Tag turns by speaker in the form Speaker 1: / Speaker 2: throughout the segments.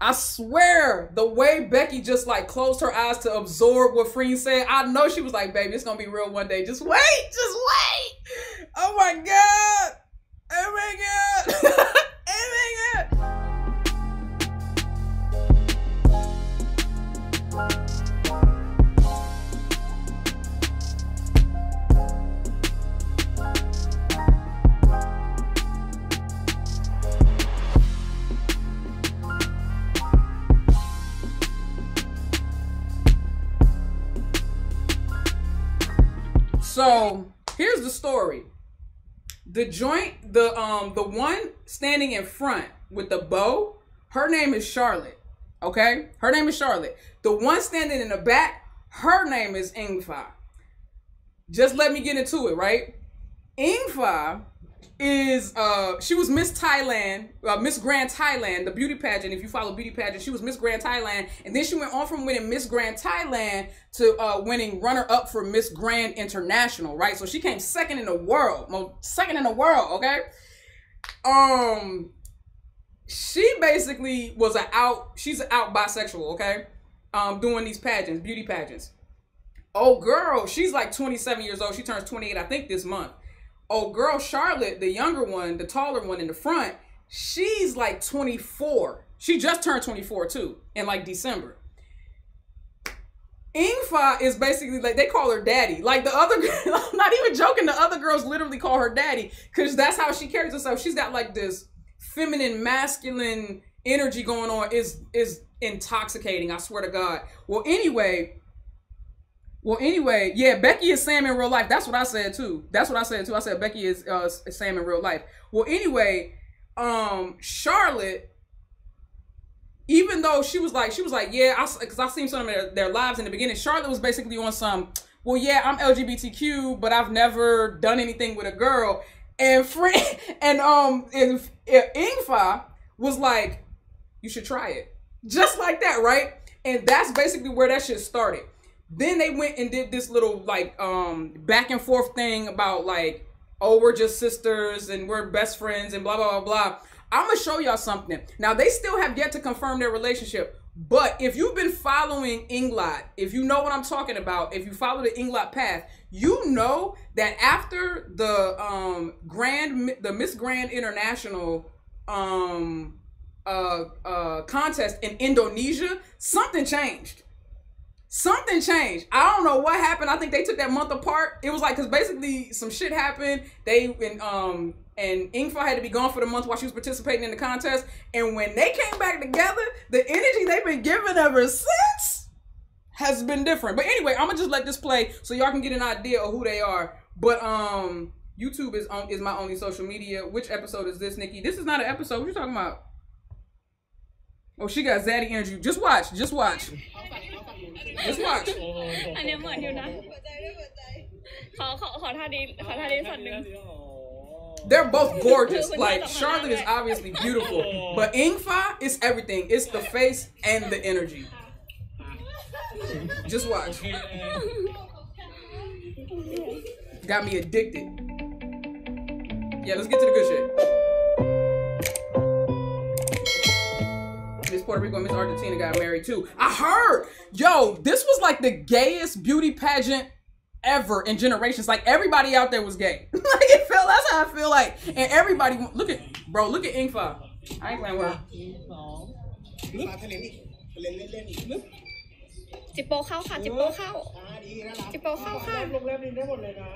Speaker 1: I swear, the way Becky just like closed her eyes to absorb what Freen said, I know she was like, baby, it's gonna be real one day. Just wait, just wait. Oh my God. Oh my God. oh my God. So here's the story. The joint, the um, the one standing in front with the bow, her name is Charlotte. Okay, her name is Charlotte. The one standing in the back, her name is Engfa. Just let me get into it, right? Engfa is uh she was Miss Thailand, uh, Miss Grand Thailand, the beauty pageant. If you follow beauty pageant, she was Miss Grand Thailand, and then she went on from winning Miss Grand Thailand to uh winning runner up for Miss Grand International, right? So she came second in the world, second in the world, okay? Um she basically was an out she's an out bisexual, okay? Um doing these pageants, beauty pageants. Oh girl, she's like 27 years old. She turns 28 I think this month oh girl charlotte the younger one the taller one in the front she's like 24 she just turned 24 too in like december Engfa is basically like they call her daddy. Like the other, I'm not even joking. The other girls literally call her daddy because that's how she carries herself. She's got like this feminine, masculine energy going on. is is intoxicating. I swear to God. Well, anyway, well, anyway, yeah, Becky is Sam in real life. That's what I said too. That's what I said too. I said Becky is uh, Sam in real life. Well, anyway, um, Charlotte, even though she was like, she was like, yeah, I because I seen some of their, their lives in the beginning. Charlotte was basically on some, well, yeah, I'm LGBTQ, but I've never done anything with a girl. And friend and um, and, and Engfa was like, you should try it, just like that, right? And that's basically where that shit started then they went and did this little like um back and forth thing about like oh we're just sisters and we're best friends and blah blah blah blah. I'm gonna show y'all something. Now they still have yet to confirm their relationship but if you've been following Englot, if you know what I'm talking about, if you follow the Englot path, you know that after the um Grand the Miss Grand International um uh uh contest in Indonesia, something changed something changed. I don't know what happened. I think they took that month apart. It was like because basically some shit happened. They and um and Engfa had to be gone for the month while she was participating in the contest. And when they came back together, the energy they've been giving ever since has been different. But anyway, I'm gonna just let this play so y'all can get an idea of who they are. But um YouTube is on is my only social media. Which episode is this, Nikki? This is not an episode. What you talking about? Oh, she got Zaddy energy. Just watch. Just watch. Just watch. They're both gorgeous. Like Charlotte is obviously beautiful, but Engfa is everything. It's the face and the energy. Just watch. Got me addicted. Yeah, let's get to the good shit. Miss Puerto Rico and Miss Argentina got married too. I heard, yo, this was like the gayest beauty pageant ever in generations. Like everybody out there was gay. like it felt that's how I feel like. And everybody look at bro, look at Engfa. I ain't playing with her.
Speaker 2: จิบโปเข้าค่ะจิบโปเข้าจิบโปเข้าค่ะ
Speaker 3: โรงแรมนี้ได้หมดเลยนะ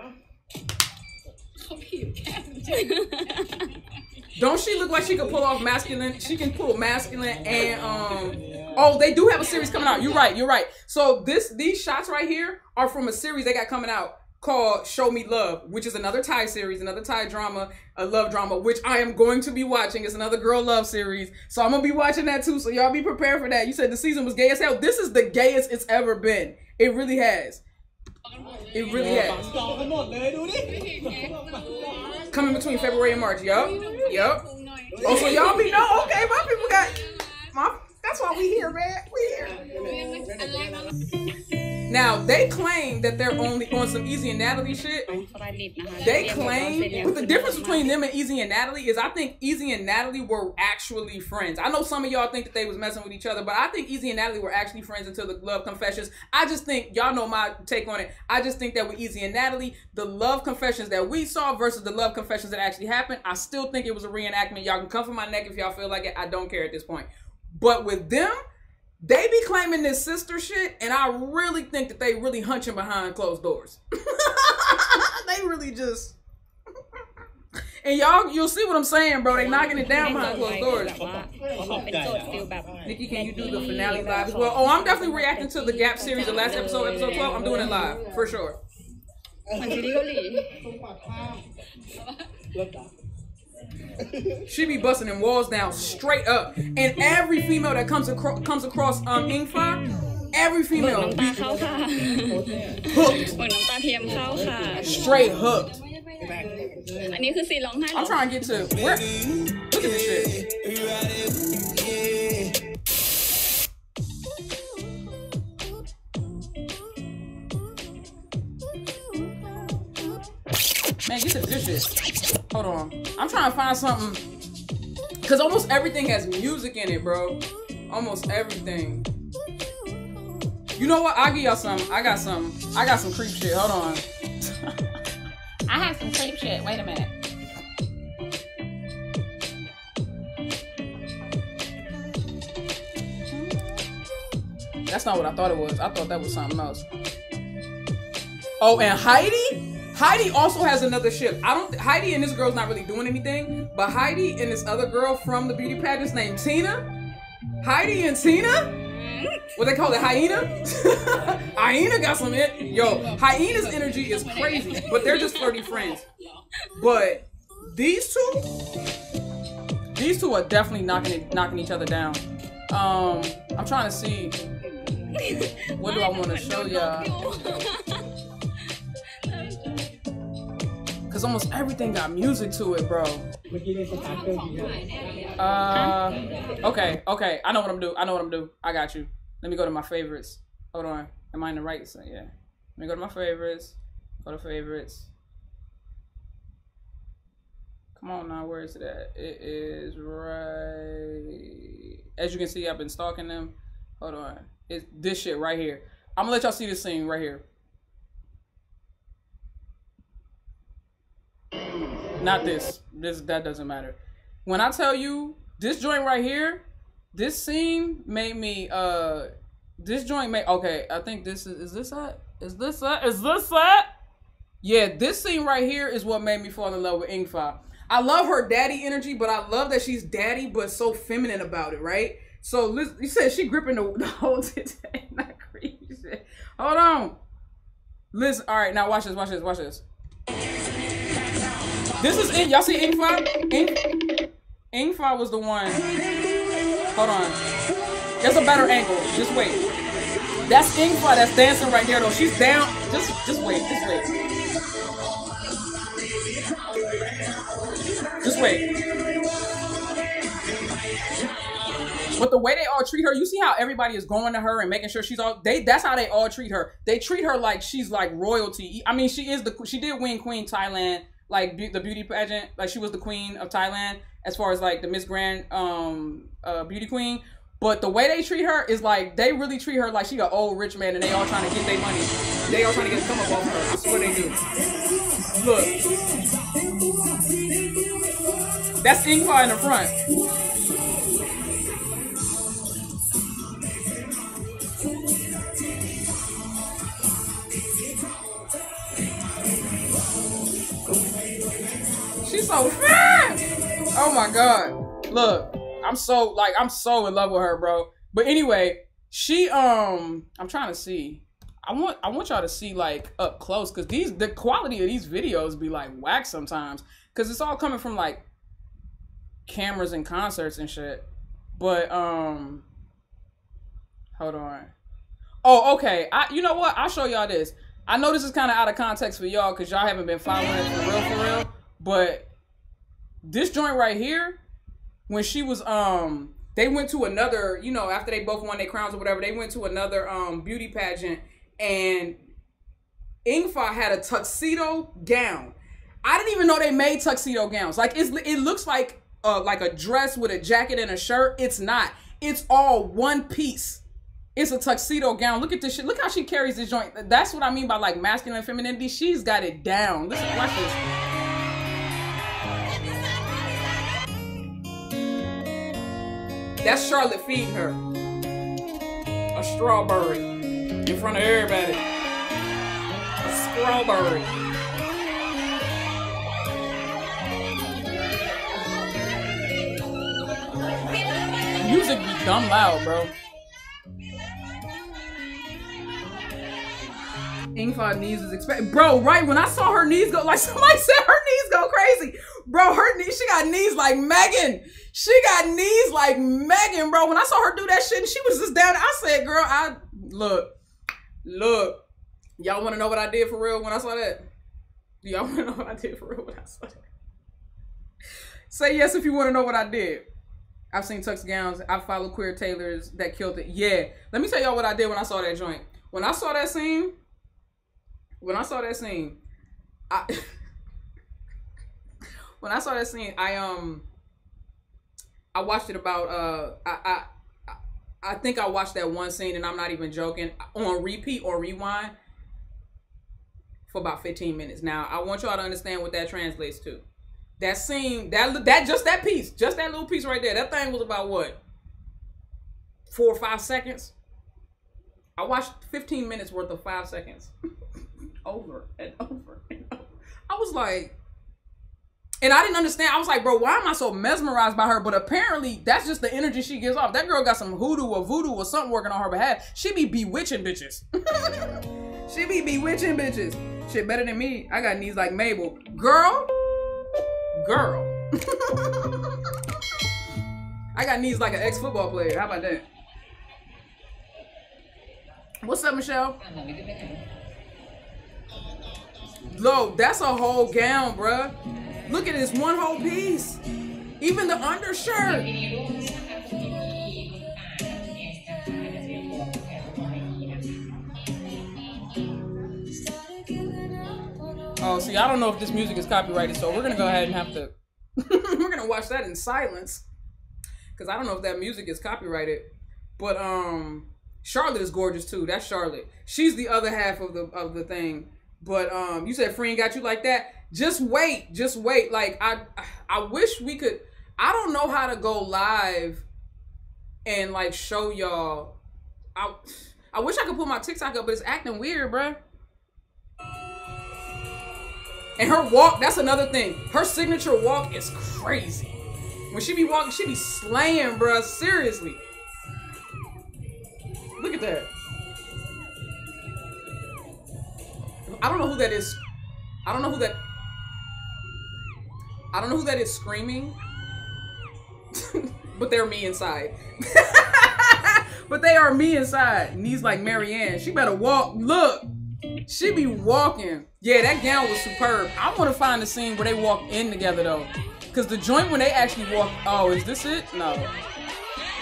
Speaker 4: เขาผิ
Speaker 5: วแก้ม
Speaker 4: จริง
Speaker 1: Don't she look like she could pull off masculine? She can pull masculine and um. Oh, they do have a series coming out. You're right. You're right. So this these shots right here are from a series they got coming out called Show Me Love, which is another Thai series, another Thai drama, a love drama, which I am going to be watching. It's another girl love series, so I'm gonna be watching that too. So y'all be prepared for that. You said the season was gay as hell. This is the gayest it's ever been. It really has. It really has. Coming between February and March. Yup. Yup. Oh, so y'all be no okay. My people got my. That's why we here, man. We here. Now they claim that they're only on some Ezee and Natalie shit. They claim, but the difference between them and Ezee and Natalie is I think Ezee and Natalie were actually friends. I know some of y'all think that they was messing with each other, but I think Ezee and Natalie were actually friends until the love confessions. I just think y'all know my take on it. I just think that with Ezee and Natalie, the love confessions that we saw versus the love confessions that actually happened, I still think it was a reenactment. Y'all can come for my neck if y'all feel like it. I don't care at this point. But with them, they be claiming this sister shit, and I really think that they really hunching behind closed doors. they really just. And y'all, you'll see what I'm saying, bro. They knocking it down behind closed doors. Nikki, can you do the finale live as well? Oh, I'm definitely reacting to the Gap series, the last episode, episode 12. I'm doing it live, for sure she be busting them walls down straight up. And every female that comes across comes across um Engfa, every female
Speaker 2: be
Speaker 1: hooked. Straight hooked. I'm trying to get to where look at this shit. Hold on. I'm trying to find something. Cause almost everything has music in it, bro. Almost everything. You know what? I'll give y'all some. I got some. I got some creep shit. Hold on. I have some creep shit. Wait a minute. That's not what I thought it was. I thought that was something else. Oh, and Heidi? Heidi also has another ship. I don't. Heidi and this girl's not really doing anything, but Heidi and this other girl from the beauty pageants named Tina. Heidi and Tina. What they call it, hyena? hyena got some it. Yo, hyena's energy is crazy, but they're just flirty friends. But these two, these two are definitely knocking knocking each other down. Um, I'm trying to see. What do I want to show y'all? Cause almost everything got music to it, bro. Uh, okay, okay. I know what I'm doing. I know what I'm doing. I got you. Let me go to my favorites. Hold on. Am I in the right? Yeah. Let me go to my favorites. Go to favorites. Come on now, where is it at? It is right. As you can see, I've been stalking them. Hold on. It's this shit right here. I'm gonna let y'all see this scene right here. Not this. This that doesn't matter. When I tell you this joint right here, this scene made me uh this joint made okay, I think this is is this that? Is this that? Is this that? Yeah, this scene right here is what made me fall in love with Engfa. I love her daddy energy, but I love that she's daddy but so feminine about it, right? So Liz, you said she gripping the, the whole today, not shit. Hold on. Listen, all right, now watch this, watch this, watch this. This is it. Y'all see Engfa? Ing Engfa was the one. Hold on. There's a better angle. Just wait. That's Engfa that's dancing right there though. She's down. Just just wait. Just wait. Just wait. But the way they all treat her, you see how everybody is going to her and making sure she's all they that's how they all treat her. They treat her like she's like royalty. I mean, she is the she did win Queen Thailand like be- the beauty pageant, like she was the queen of Thailand as far as like the Miss Grand um uh beauty queen. But the way they treat her is like they really treat her like she an old rich man and they all trying to get their money. They all trying to get come up off her. I swear they do. Look. That's Engfa in the front. So. Oh my god. Look, I'm so like I'm so in love with her, bro. But anyway, she um I'm trying to see. I want I want y'all to see like up close cuz these the quality of these videos be like whack sometimes cuz it's all coming from like cameras and concerts and shit. But um hold on. Oh, okay. I you know what? I'll show y'all this. I know this is kind of out of context for y'all cuz y'all haven't been following it for real for real, but this joint right here when she was um they went to another, you know, after they both won their crowns or whatever, they went to another um beauty pageant and Engfa had a tuxedo gown. I didn't even know they made tuxedo gowns. Like it's, it looks like uh, like a dress with a jacket and a shirt. It's not. It's all one piece. It's a tuxedo gown. Look at this shit. Look how she carries this joint. That's what I mean by like masculine femininity. She's got it down. Listen, watch this. That's Charlotte feeding her a strawberry in front of everybody. A strawberry. Music be dumb loud, bro. Engfa knees is expected. Bro, right when I saw her knees go, like somebody said her knees go crazy. Bro, her knees, she got knees like Megan. She got knees like Megan, bro. When I saw her do that shit, and she was just down. I said, girl, I look, look. Y'all want to know what I did for real when I saw that? Y'all want to know what I did for real when I saw that? Say yes if you want to know what I did. I've seen tux gowns. I follow queer tailors that killed it. Yeah. Let me tell y'all what I did when I saw that joint. When I saw that scene, when I saw that scene, I when I saw that scene, I um I watched it about uh I I I think I watched that one scene and I'm not even joking on repeat or rewind for about 15 minutes. Now I want y'all to understand what that translates to. That scene, that that just that piece, just that little piece right there. That thing was about what? Four or five seconds. I watched 15 minutes worth of five seconds. over and over and over. I was like, and I didn't understand. I was like, bro, why am I so mesmerized by her? But apparently, that's just the energy she gives off. That girl got some hoodoo or voodoo or something working on her behalf. She be bewitching bitches. she be bewitching bitches. Shit better than me. I got knees like Mabel. Girl, girl. I got knees like an ex football player. How about that? What's up, Michelle? Lo, that's a whole gown, bruh. Look at this one whole piece. Even the undershirt. Oh, see, I don't know if this music is copyrighted, so we're gonna go ahead and have to. we're gonna watch that in silence, because I don't know if that music is copyrighted. But um, Charlotte is gorgeous too. That's Charlotte. She's the other half of the of the thing. But um, you said friend got you like that. Just wait, just wait. Like I, I wish we could. I don't know how to go live and like show y'all. I, I wish I could put my TikTok up, but it's acting weird, bruh. And her walk, that's another thing. Her signature walk is crazy. When she be walking, she be slaying, bruh. Seriously. Look at that. I don't know who that is. I don't know who that. I don't know who that is screaming. but they're me inside. but they are me inside. Knees like Marianne. She better walk. Look. She be walking. Yeah, that gown was superb. I want to find the scene where they walk in together though. Cause the joint when they actually walk. Oh, is this it? No.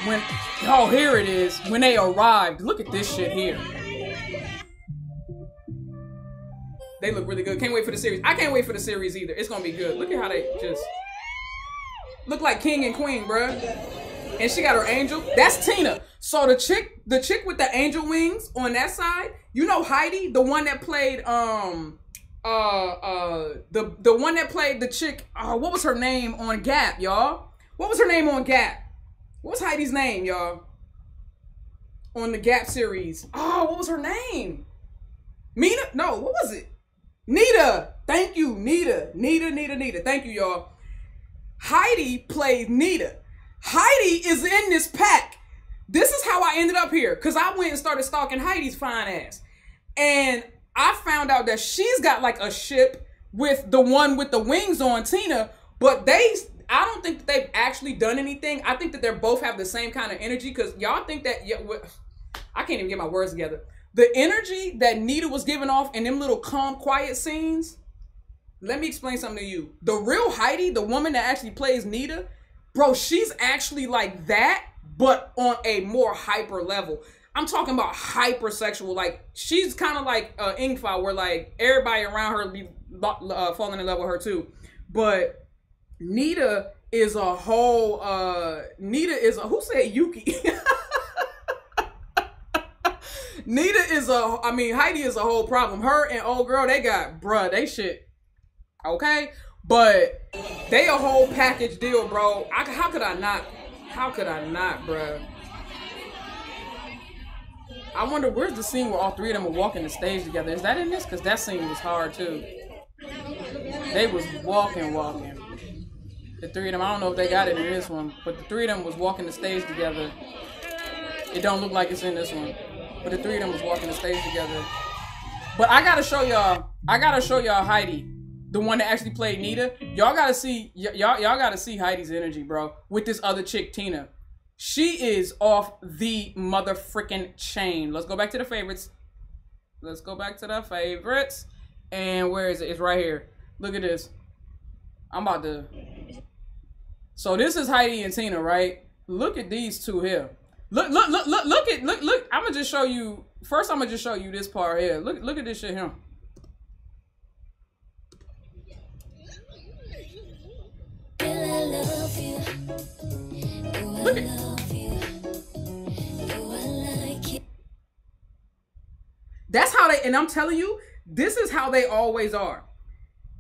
Speaker 1: When. Oh, here it is. When they arrived. Look at this shit here. They look really good. Can't wait for the series. I can't wait for the series either. It's gonna be good. Look at how they just look like king and queen, bruh. And she got her angel. That's Tina. So the chick, the chick with the angel wings on that side, you know Heidi, the one that played um uh uh the the one that played the chick, uh what was her name on Gap, y'all? What was her name on Gap? What was Heidi's name, y'all? On the Gap series. Oh, what was her name? Mina? No, what was it? Nita. Thank you, Nita. Nita, Nita, Nita. Thank you, y'all. Heidi plays Nita. Heidi is in this pack. This is how I ended up here. Because I went and started stalking Heidi's fine ass. And I found out that she's got like a ship with the one with the wings on Tina. But they, I don't think that they've actually done anything. I think that they both have the same kind of energy. Because y'all think that, yeah, I can't even get my words together the energy that Nita was giving off in them little calm, quiet scenes. Let me explain something to you. The real Heidi, the woman that actually plays Nita, bro, she's actually like that, but on a more hyper level. I'm talking about hypersexual. Like she's kind of like uh, Engfa, where like everybody around her be uh, falling in love with her too. But Nita is a whole. uh Nita is a who said Yuki. Nita is a. I mean Heidi is a whole problem. Her and old girl, they got bruh, they shit. Okay, but they a whole package deal, bro. I, how could I not? How could I not, bruh? I wonder where's the scene where all three of them are walking the stage together. Is that in this? Because that scene was hard too. They was walking, walking. The three of them. I don't know if they got it in this one, but the three of them was walking the stage together. It don't look like it's in this one, but the three of them was walking the stage together. But I gotta show y'all. I gotta show y'all Heidi, the one that actually played Nita. Y'all gotta see. y'all y'all gotta see Heidi's energy, bro, with this other chick Tina. She is off the mother freaking chain. Let's go back to the favorites. Let's go back to the favorites. And where is it? It's right here. Look at this. I'm about to. So this is Heidi and Tina, right? Look at these two here. Look, look, look, look, look at look, look. I'm gonna just show you. First, I'm gonna just show you this part here. Look, look at this shit here. That's how they, and I'm telling you, this is how they always are.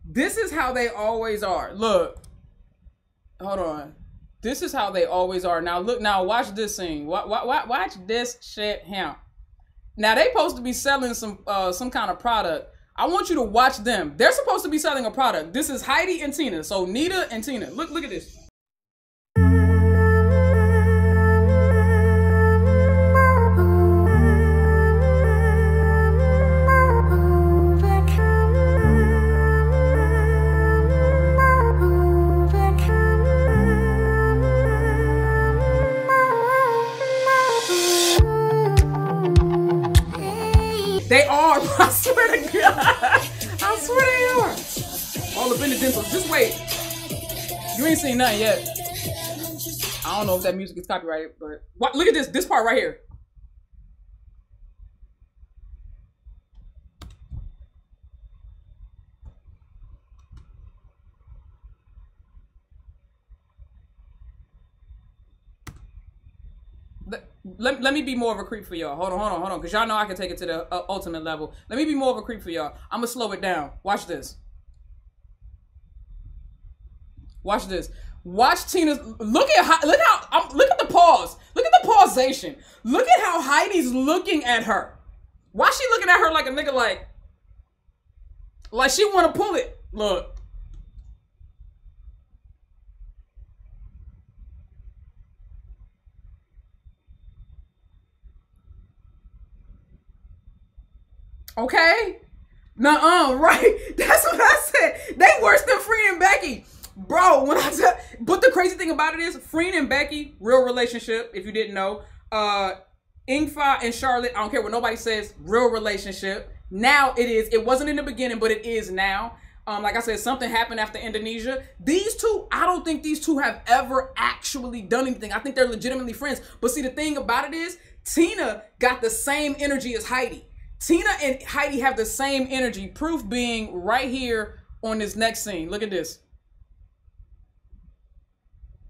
Speaker 1: This is how they always are. Look, hold on. This is how they always are. Now look, now watch this scene. Watch, watch, watch this shit here. Now they supposed to be selling some uh some kind of product. I want you to watch them. They're supposed to be selling a product. This is Heidi and Tina. So Nita and Tina. Look, look at this. In the dental. Just wait. You ain't seen nothing yet. I don't know if that music is copyrighted, but what, look at this. This part right here. let, let me be more of a creep for y'all. Hold on, hold on, hold on. Because y'all know I can take it to the uh, ultimate level. Let me be more of a creep for y'all. I'm going to slow it down. Watch this. Watch this. Watch Tina's. Look at look how um, look at the pause. Look at the pausation. Look at how Heidi's looking at her. Why she looking at her like a nigga like like she want to pull it? Look. Okay? Nuh-uh, right? That's what I said. They worse than Freen and Becky. Bro, when I tell but the crazy thing about it is Freen and Becky, real relationship, if you didn't know. Uh Engfa and Charlotte, I don't care what nobody says, real relationship. Now it is. It wasn't in the beginning, but it is now. Um, like I said, something happened after Indonesia. These two, I don't think these two have ever actually done anything. I think they're legitimately friends. But see, the thing about it is, Tina got the same energy as Heidi. Tina and Heidi have the same energy. Proof being right here on this next scene. Look at this.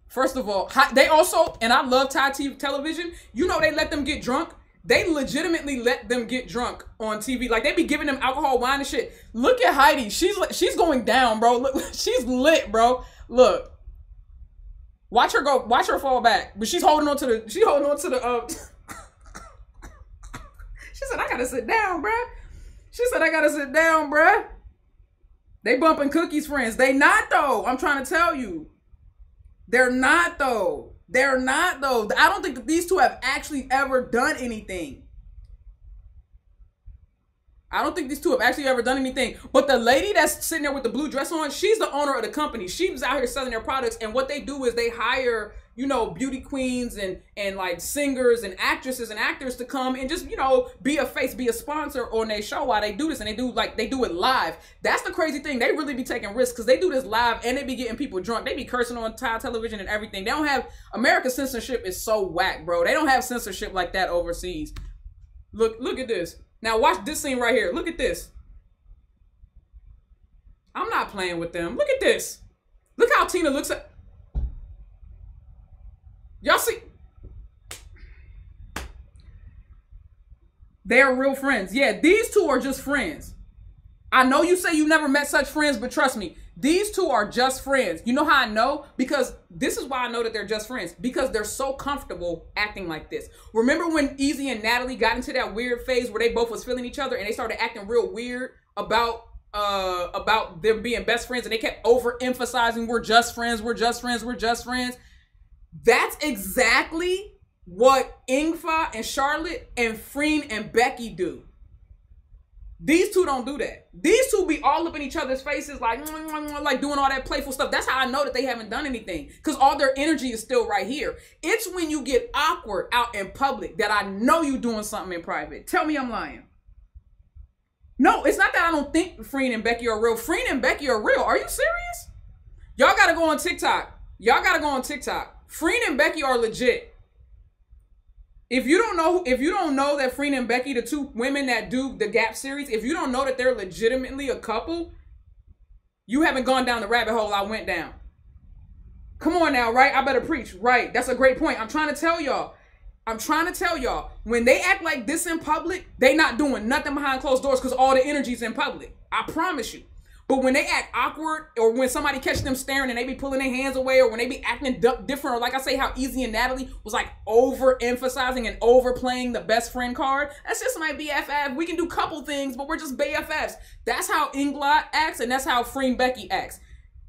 Speaker 1: First of all, they also, and I love Thai TV television. You know they let them get drunk. They legitimately let them get drunk on TV. Like they be giving them alcohol, wine, and shit. Look at Heidi. She's she's going down, bro. Look, she's lit, bro. Look. Watch her go. Watch her fall back. But she's holding on to the. She holding on to the. Uh, She said, I gotta sit down, bruh. She said, I gotta sit down, bruh. They bumping cookies, friends. They not though. I'm trying to tell you. They're not though. They're not though. I don't think these two have actually ever done anything. I don't think these two have actually ever done anything. But the lady that's sitting there with the blue dress on, she's the owner of the company. She's out here selling their products. And what they do is they hire you know, beauty queens and and like singers and actresses and actors to come and just, you know, be a face, be a sponsor on their show while they do this and they do like they do it live. That's the crazy thing. They really be taking risks because they do this live and they be getting people drunk. They be cursing on Thai television and everything. They don't have American censorship is so whack, bro. They don't have censorship like that overseas. Look, look at this. Now watch this scene right here. Look at this. I'm not playing with them. Look at this. Look how Tina looks at. Y'all see? They're real friends. Yeah, these two are just friends. I know you say you never met such friends, but trust me, these two are just friends. You know how I know? Because this is why I know that they're just friends. Because they're so comfortable acting like this. Remember when Ezee and Natalie got into that weird phase where they both was feeling each other and they started acting real weird about uh about them being best friends and they kept overemphasizing we're just friends, we're just friends, we're just friends. That's exactly what Engfa and Charlotte and Freen and Becky do. These two don't do that. These two be all up in each other's faces, like like doing all that playful stuff. That's how I know that they haven't done anything, because all their energy is still right here. It's when you get awkward out in public that I know you doing something in private. Tell me I'm lying. No, it's not that I don't think Freen and Becky are real. Freen and Becky are real. Are you serious? Y'all gotta go on TikTok. Y'all gotta go on TikTok. Freen and Becky are legit. If you don't know, if you don't know that Freen and Becky, the two women that do the Gap series, if you don't know that they're legitimately a couple, you haven't gone down the rabbit hole I went down. Come on now, right? I better preach. Right. That's a great point. I'm trying to tell y'all. I'm trying to tell y'all. When they act like this in public, they not doing nothing behind closed doors because all the energy's in public. I promise you. But when they act awkward, or when somebody catch them staring and they be pulling their hands away, or when they be acting different, or like I say, how Ezee and Natalie was like over emphasizing and overplaying the best friend card. That's just my BFF. We can do couple things, but we're just BFFs. That's how Englot acts, and that's how Freen Becky acts.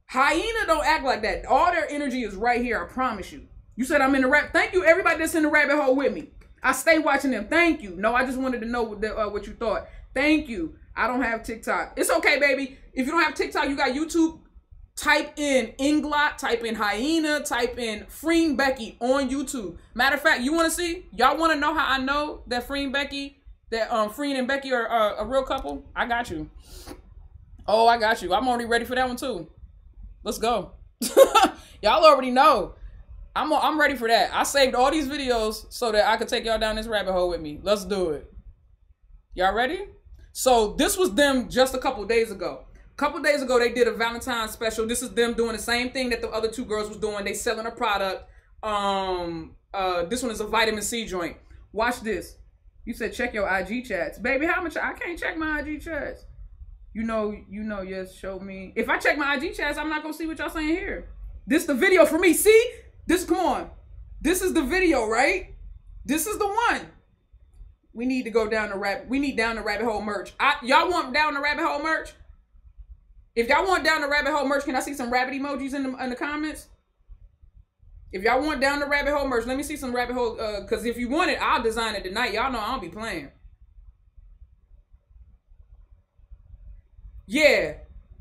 Speaker 1: Hyena don't act like that. All their energy is right here. I promise you. You said I'm in the rap. Thank you, everybody that's in the rabbit hole with me. I stay watching them. Thank you. No, I just wanted to know what, the, uh, what you thought. Thank you. I don't have TikTok. It's okay, baby. If you don't have TikTok, you got YouTube. Type in Englot, type in Hyena, type in Freen Becky on YouTube. Matter of fact, you want to see? Y'all want to know how I know that Freen Becky, that um Freen and Becky are uh, a real couple? I got you. Oh, I got you. I'm already ready for that one too. Let's go. y'all already know. I'm I'm ready for that. I saved all these videos so that I could take y'all down this rabbit hole with me. Let's do it. Y'all ready? So this was them just a couple days ago. Couple days ago, they did a Valentine's special. This is them doing the same thing that the other two girls was doing. They selling a product. Um, uh, this one is a vitamin C joint. Watch this. You said check your IG chats, baby. How much? I can't check my IG chats. You know, you know. Yes, show me. If I check my IG chats, I'm not gonna see what y'all saying here. This the video for me. See this? Come on. This is the video, right? This is the one. We need to go down the rabbit. We need down the rabbit hole merch. I, y'all want down the rabbit hole merch? If y'all want down the rabbit hole merch, can I see some rabbit emojis in the in the comments? If y'all want down the rabbit hole merch, let me see some rabbit hole. Uh, cause if you want it, I'll design it tonight. Y'all know I don't be playing. Yeah.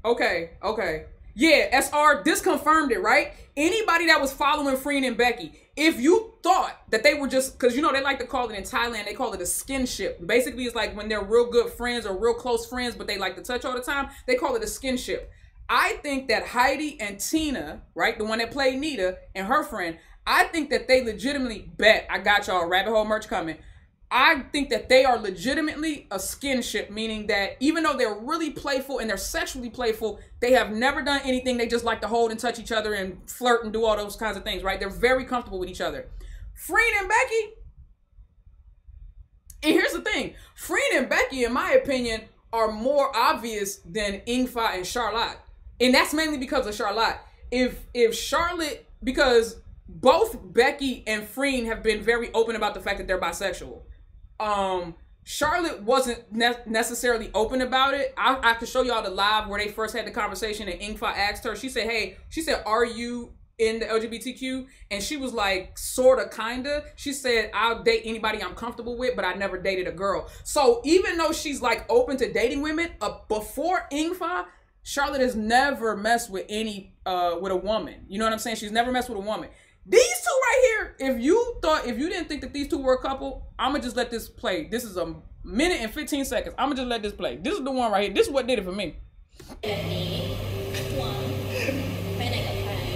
Speaker 1: Okay. Okay. Yeah. Sr. This confirmed it, right? Anybody that was following Freen and Becky, if you thought that they were just because you know they like to call it in Thailand, they call it a skinship. Basically, it's like when they're real good friends or real close friends, but they like to touch all the time. They call it a skinship. I think that Heidi and Tina, right, the one that played Nita and her friend, I think that they legitimately bet. I got y'all rabbit hole merch coming. I think that they are legitimately a skinship, meaning that even though they're really playful and they're sexually playful, they have never done anything. They just like to hold and touch each other and flirt and do all those kinds of things, right? They're very comfortable with each other. Freen and Becky, and here's the thing Freen and Becky, in my opinion, are more obvious than Engfa and Charlotte. And that's mainly because of Charlotte. If if Charlotte, because both Becky and Freen have been very open about the fact that they're bisexual um Charlotte wasn't ne- necessarily open about it. I, I could show y'all the live where they first had the conversation and Engfa asked her. She said, "Hey," she said, "Are you in the LGBTQ?" And she was like, "Sorta, kinda." She said, "I'll date anybody I'm comfortable with, but I never dated a girl." So even though she's like open to dating women, uh, before Engfa, Charlotte has never messed with any uh with a woman. You know what I'm saying? She's never messed with a woman. These two right here, if you thought, if you didn't think that these two were a couple, I'm gonna just let this play. This is a minute and 15 seconds. I'm gonna just let this play. This is the one right here. This is what did it for me.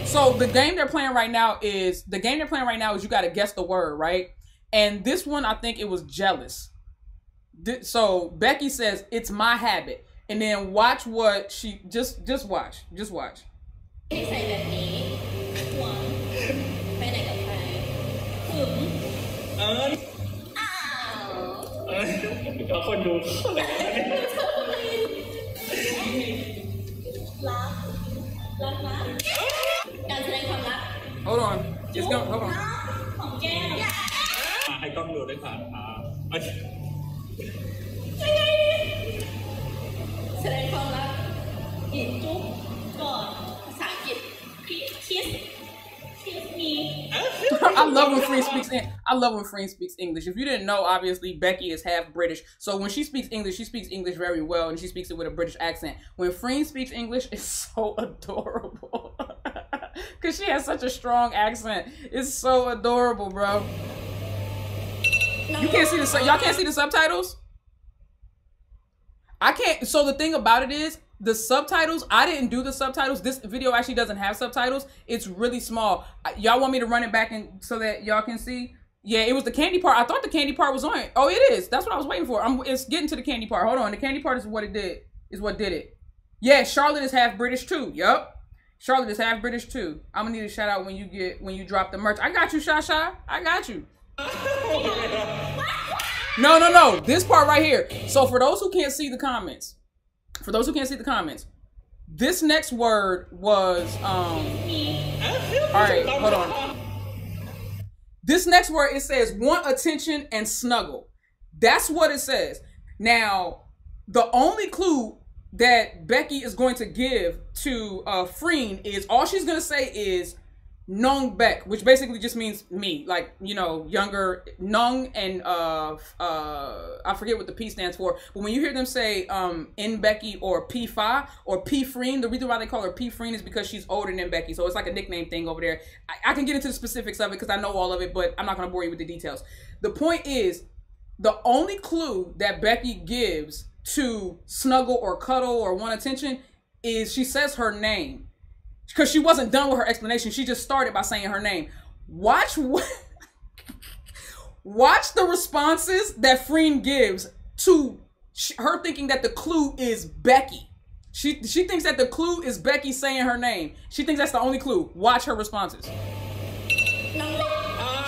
Speaker 1: So the game they're playing right now is the game they're playing right now is you gotta guess the word, right? And this one, I think it was jealous. So Becky says it's my habit, and then watch what she just just watch, just watch.
Speaker 6: เออ
Speaker 2: อ้าว
Speaker 6: เออเดี๋ยวคนดูอะไรกันเนี่ย
Speaker 2: รักรักนะการแสดงความรัก
Speaker 1: Hold on, it's gonna hold on.
Speaker 2: ของแก้ม
Speaker 6: อะให้กล้องดูด้วยค่ะอ่าโอเค
Speaker 2: แสดงความรักอีกจุ๊บก่อนภาษาอังกฤษคิสคิสคิสมี
Speaker 1: I love when Freen speaks. I love when Freen speaks English. If you didn't know, obviously Becky is half British, so when she speaks English, she speaks English very well, and she speaks it with a British accent. When Freen speaks English, it's so adorable because she has such a strong accent. It's so adorable, bro. You can't see the su- y'all can't see the subtitles. I can't. So the thing about it is, the subtitles. I didn't do the subtitles. This video actually doesn't have subtitles. It's really small. Y'all want me to run it back and so that y'all can see? Yeah, it was the candy part. I thought the candy part was on it. Oh, it is. That's what I was waiting for. I'm. It's getting to the candy part. Hold on. The candy part is what it did. Is what did it. Yeah, Charlotte is half British too. Yup. Charlotte is half British too. I'm gonna need a shout out when you get when you drop the merch. I got you, Shasha. I got you. No, no, no. This part right here. So for those who can't see the comments, for those who can't see the comments, this next word was um all right, hold on. This next word it says want attention and snuggle. That's what it says. Now, the only clue that Becky is going to give to uh Freen is all she's gonna say is Nong Beck, which basically just means me, like you know, younger Nong and uh uh I forget what the P stands for, but when you hear them say um in Becky or P Fa or P Freen, the reason why they call her P Freen is because she's older than Becky, so it's like a nickname thing over there. I, I can get into the specifics of it because I know all of it, but I'm not gonna bore you with the details. The point is, the only clue that Becky gives to snuggle or cuddle or want attention is she says her name because she wasn't done with her explanation. She just started by saying her name. Watch what. Watch the responses that Freen gives to her thinking that the clue is Becky. She she thinks that the clue is Becky saying her name. She thinks that's the only clue. Watch her responses.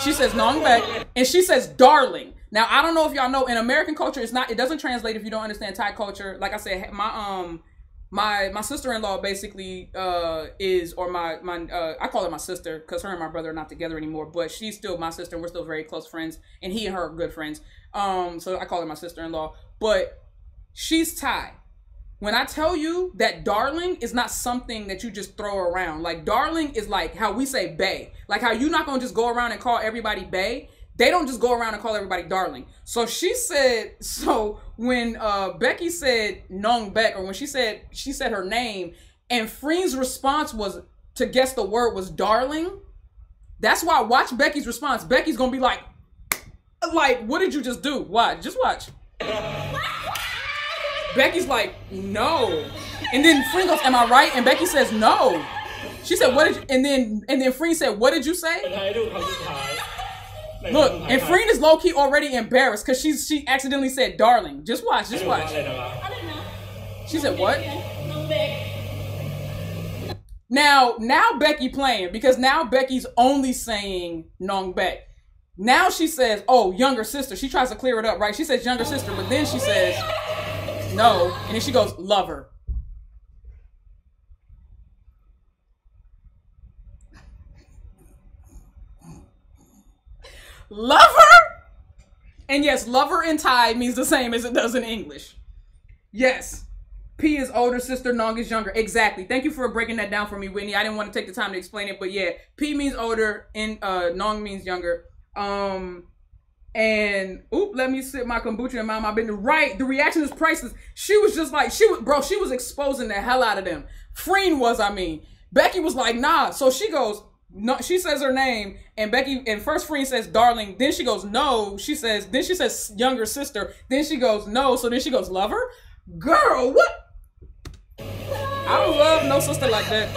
Speaker 1: She says Nong Beck and she says darling. Now I don't know if y'all know in American culture it's not it doesn't translate if you don't understand Thai culture. Like I said, my um my my sister-in-law basically uh is or my my uh I call her my sister because her and my brother are not together anymore, but she's still my sister. and We're still very close friends, and he and her are good friends. Um, so I call her my sister-in-law, but she's Thai. When I tell you that darling is not something that you just throw around, like darling is like how we say bay, like how you're not gonna just go around and call everybody bay. They don't just go around and call everybody darling. So she said, so when uh, Becky said Nong Beck, or when she said she said her name, and Freen's response was to guess the word was darling. That's why watch Becky's response. Becky's gonna be like, like, what did you just do? Watch, just watch. Becky's like, no. And then Freen goes, Am I right? And Becky says, No. She said, What did you and then and then Freen said, What did you say? Look, and Freen is low key already embarrassed because she she accidentally said darling. Just watch, just watch. She said what? Now, now Becky playing because now Becky's only saying Nong Beck. Now she says, "Oh, younger sister." She tries to clear it up, right? She says younger sister, but then she says no, and then she goes lover. Lover? And yes, lover in Thai means the same as it does in English. Yes. P is older sister, Nong is younger. Exactly. Thank you for breaking that down for me, Whitney. I didn't want to take the time to explain it, but yeah, P means older and uh Nong means younger. Um and oop, let me sip my kombucha and mind my business. Right, the reaction is priceless. She was just like she was bro, she was exposing the hell out of them. Freen was, I mean. Becky was like, nah. So she goes, no, she says her name, and Becky and first friend says darling. Then she goes no. She says then she says younger sister. Then she goes no. So then she goes lover. Girl, what? I don't love no sister like that.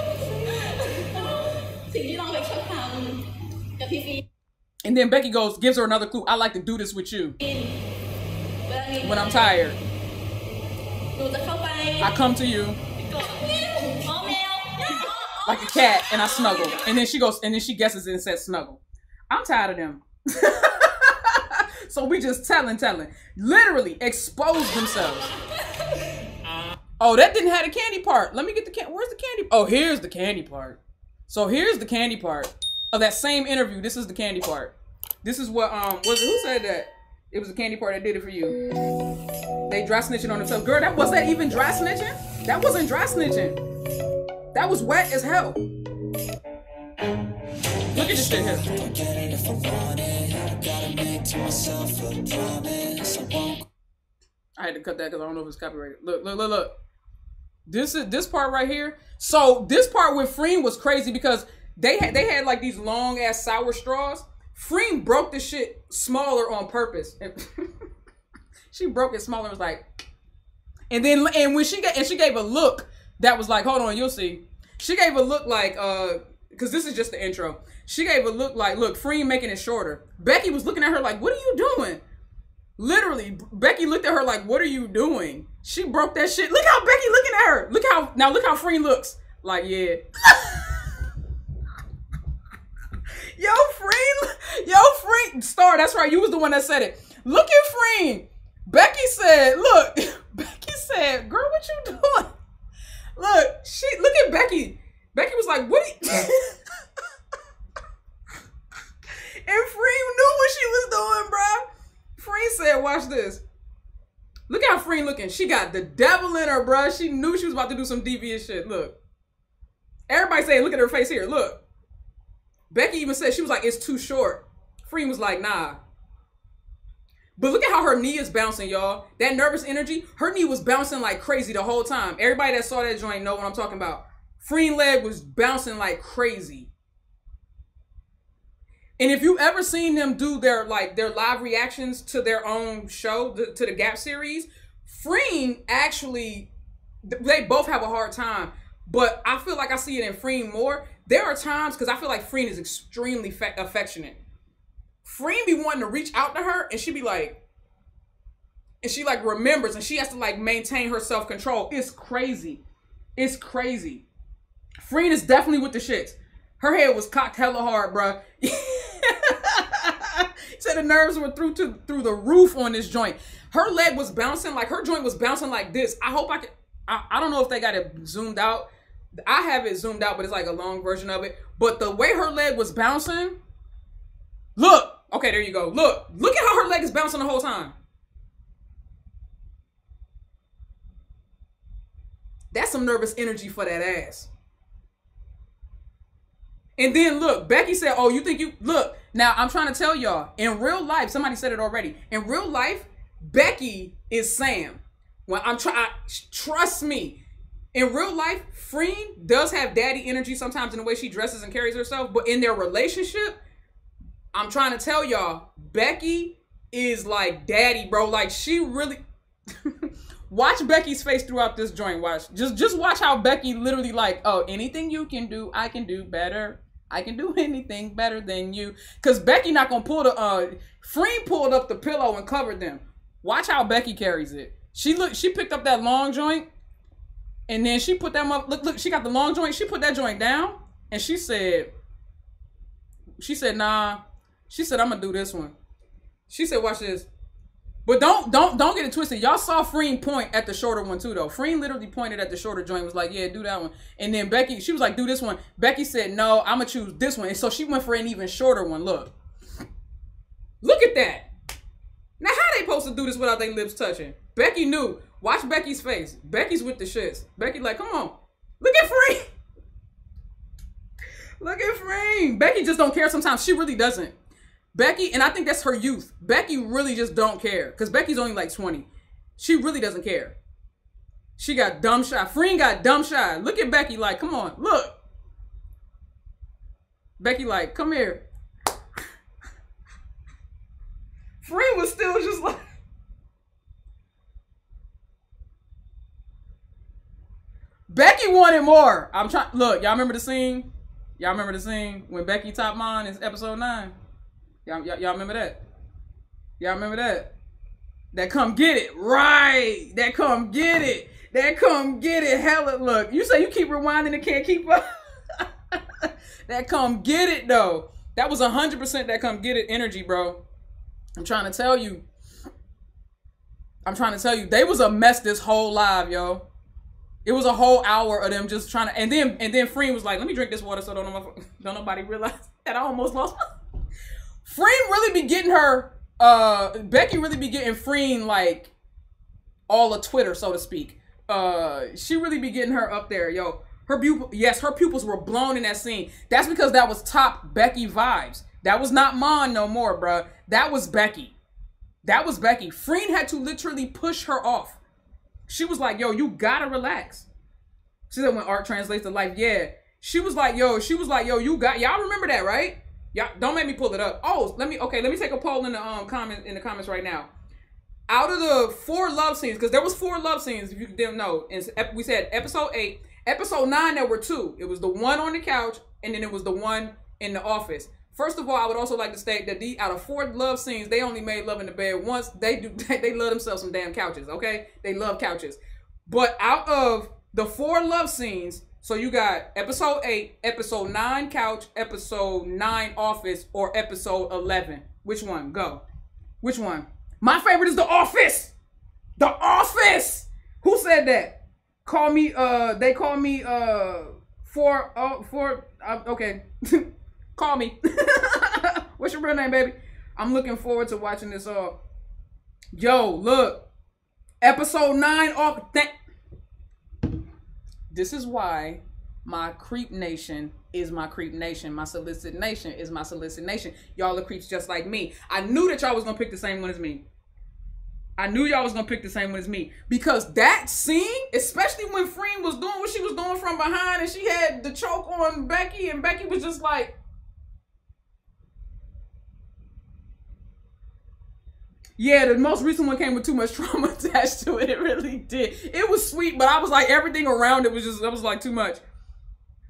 Speaker 1: And then Becky goes, gives her another clue. I like to do this with you when I'm tired. I come to you like a cat and I snuggle. And then she goes, and then she guesses and says snuggle. I'm tired of them. so we just telling, telling. Literally expose themselves. Oh, that didn't have the candy part. Let me get the can. Where's the candy? Oh, here's the candy part. So here's the candy part of that same interview. This is the candy part. This is what um was it, who said that? It was the candy part that did it for you. They dry snitching on themselves. Girl, that was that even dry snitching? That wasn't dry snitching. That was wet as hell. Look at this shit here. I had to cut that because I don't know if it's copyrighted. Look, look, look, look. This is this part right here. So this part with Freen was crazy because they had they had like these long ass sour straws. Freen broke the shit smaller on purpose. she broke it smaller. and Was like, and then and when she got and she gave a look that was like, hold on, you'll see. She gave a look like uh because this is just the intro. She gave a look like, look, Freen making it shorter. Becky was looking at her like, what are you doing? Literally, Becky looked at her like, what are you doing? She broke that shit. Look how Becky looking at her. Look how now look how Freen looks. Like, yeah. yo, Freen, yo, Freen, Star, that's right. You was the one that said it. Look at Freen. Becky said, look, Becky said, girl, what you doing? Look, she look at Becky. Becky was like, what? And Freen knew what she was doing, bro. Freen said, watch this. Look how Freen looking. She got the devil in her, bro. She knew she was about to do some devious shit. Look. Everybody saying, look at her face here. Look. Becky even said, she was like, it's too short. Freen was like, nah. But look at how her knee is bouncing, y'all. That nervous energy, her knee was bouncing like crazy the whole time. Everybody that saw that joint know what I'm talking about. Freen leg was bouncing like crazy. And if you ever seen them do their like their live reactions to their own show, the, to the Gap series, Freen actually they both have a hard time. But I feel like I see it in Freen more. There are times because I feel like Freen is extremely affectionate. Freen be wanting to reach out to her, and she be like, and she like remembers, and she has to like maintain her self control. It's crazy. It's crazy. Freen is definitely with the shits. Her head was cocked hella hard, bruh. Said the nerves were through to through the roof on this joint. Her leg was bouncing like her joint was bouncing like this. I hope I can. I, I don't know if they got it zoomed out. I have it zoomed out, but it's like a long version of it. But the way her leg was bouncing, look. Okay, there you go. Look, look at how her leg is bouncing the whole time. That's some nervous energy for that ass. And then look, Becky said, "Oh, you think you look?" Now I'm trying to tell y'all, in real life, somebody said it already. In real life, Becky is Sam. When I'm trying, trust me. In real life, Freen does have daddy energy sometimes in the way she dresses and carries herself, but in their relationship, I'm trying to tell y'all, Becky is like daddy, bro. Like she really. watch Becky's face throughout this joint. Watch, just just watch how Becky literally like, oh, anything you can do, I can do better. I can do anything better than you. Cause Becky not gonna pull the uh Freen pulled up the pillow and covered them. Watch how Becky carries it. She look she picked up that long joint and then she put them up. Look, look, she got the long joint. She put that joint down and she said, she said, nah. She said, I'm gonna do this one. She said, watch this. But don't don't don't get it twisted. Y'all saw Freen point at the shorter one too, though. Freen literally pointed at the shorter joint, was like, "Yeah, do that one." And then Becky, she was like, "Do this one." Becky said, "No, I'm gonna choose this one." And so she went for an even shorter one. Look, look at that. Now, how they supposed to do this without their lips touching? Becky knew. Watch Becky's face. Becky's with the shits. Becky like, come on, look at Freen. Look at Freen. Becky just don't care sometimes. She really doesn't. Becky, and I think that's her youth. Becky really just don't care. Because Becky's only like 20. She really doesn't care. She got dumb shy. Freen got dumb shy. Look at Becky like, come on, look. Becky like, come here. Freen was still just like. Becky wanted more. I'm trying. Look, y'all remember the scene? Y'all remember the scene when Becky top mine is episode nine? Y'all, y'all, y'all remember that? Y'all remember that? That come get it. Right. That come get it. That come get it. Hella look. You say you keep rewinding and can't keep up. that come get it though. That was 100% that come get it energy, bro. I'm trying to tell you. I'm trying to tell you. They was a mess this whole live, yo. It was a whole hour of them just trying to, and then and then Freen was like, "Let me drink this water so don't don't nobody realize that I almost lost." My... Freen really be getting her. Uh, Becky really be getting Freen like all of Twitter, so to speak. Uh, she really be getting her up there, yo. Her pupil, yes, her pupils were blown in that scene. That's because that was top Becky vibes. That was not Mon no more, bruh. That was Becky. That was Becky. Freen had to literally push her off. She was like, yo, you gotta relax. She said when art translates to life, yeah. She was like, yo, she was like, yo, you got y'all remember that, right? Y'all don't make me pull it up. Oh, let me okay, let me take a poll in the um comment in the comments right now. Out of the four love scenes, because there was four love scenes, if you didn't know, and we said episode eight, episode nine, there were two. It was the one on the couch, and then it was the one in the office. First of all, I would also like to state that the out of four love scenes, they only made love in the bed once. They do they love themselves some damn couches, okay? They love couches. But out of the four love scenes, so you got episode eight, episode nine couch, episode nine office, or episode eleven. Which one? Go. Which one? My favorite is The Office. The Office. Who said that? Call me. Uh, they call me. Uh, for. Uh, for. Uh, okay. Call me. What's your real name, baby? I'm looking forward to watching this all. Yo, look. Episode 9 off. Th- this is why my creep nation is my creep nation. My solicit nation is my solicit nation. Y'all are creeps just like me. I knew that y'all was gonna pick the same one as me. I knew y'all was gonna pick the same one as me because that scene, especially when Freen was doing what she was doing from behind, and she had the choke on Becky, and Becky was just like, Yeah, the most recent one came with too much trauma attached to it. It really did. It was sweet, but I was like everything around it was just I was like too much.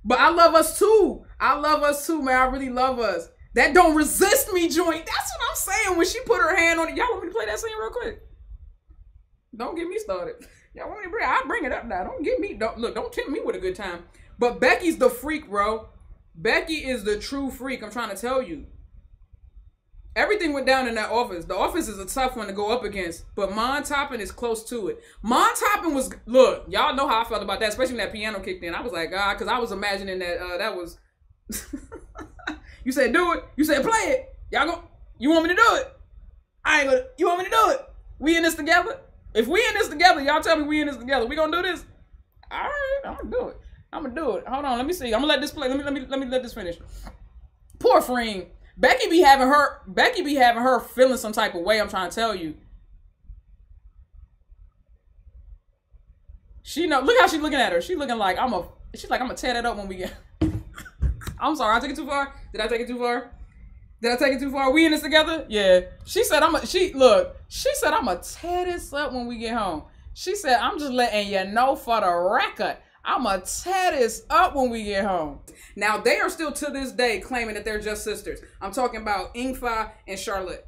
Speaker 1: But I love us too. I love us too, man. I really love us. That don't resist me joint. That's what I'm saying. When she put her hand on it, y'all want me to play that scene real quick? Don't get me started. Y'all want me to bring? I'll bring it up now. Don't get me. Don't look. Don't tempt me with a good time. But Becky's the freak, bro. Becky is the true freak. I'm trying to tell you. Everything went down in that office. The office is a tough one to go up against, but Mon Toppin is close to it. Mon Toppin was look, y'all know how I felt about that, especially when that piano kicked in. I was like, ah, because I was imagining that uh, that was. you said do it. You said play it. Y'all go. You want me to do it? I ain't gonna. You want me to do it? We in this together. If we in this together, y'all tell me we in this together. We gonna do this. All right, I'm gonna do it. I'm gonna do it. Hold on, let me see. I'm gonna let this play. Let me let me let me let this finish. Poor Freen. Becky be having her Becky be having her feeling some type of way. I'm trying to tell you. She know. Look how she looking at her. She looking like I'm a. She's like I'm gonna tear that up when we get. I'm sorry. I took it too far. Did I take it too far? Did I take it too far? We in this together? Yeah. She said I'm a. She look. She said I'm gonna tear this up when we get home. She said I'm just letting you know for the record. I'ma tear this up when we get home. Now they are still to this day claiming that they're just sisters. I'm talking about Engfa and Charlotte.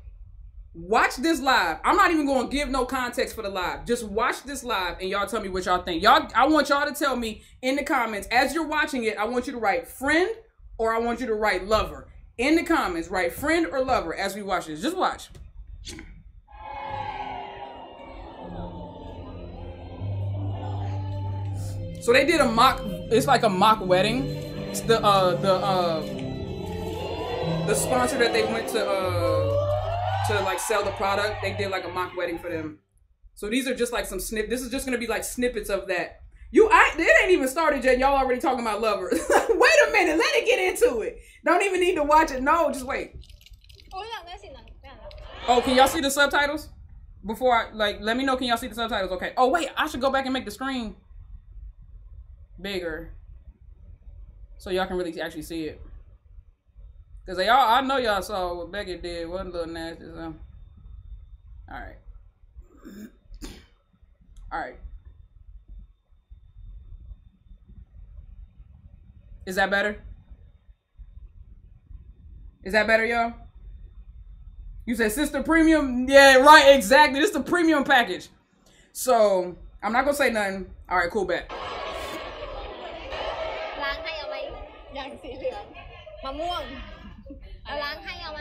Speaker 1: Watch this live. I'm not even to give no context for the live. Just watch this live and y'all tell me what y'all think. Y'all, I want y'all to tell me in the comments as you're watching it. I want you to write friend or I want you to write lover in the comments. Write friend or lover as we watch this. Just watch. So they did a mock. It's like a mock wedding. It's the uh the uh the sponsor that they went to uh to like sell the product. They did like a mock wedding for them. So these are just like some snip. This is just gonna be like snippets of that. You, I, it ain't even started yet. Y'all already talking about lovers. wait a minute. Let it get into it. Don't even need to watch it. No, just wait. Oh, can y'all see the subtitles? Before I like, let me know. Can y'all see the subtitles? Okay. Oh wait, I should go back and make the screen bigger so y'all can really actually see it. Cause y'all, I know y'all saw what Becky did. Wasn't a little nasty. So, all right, all right. Is that better? Is that better, y'all? You said sister premium? Yeah, right, exactly. This is the premium package. So I'm not gonna say nothing. All right, cool bet.
Speaker 4: มะม่วงเอาล้างให้เอาไหม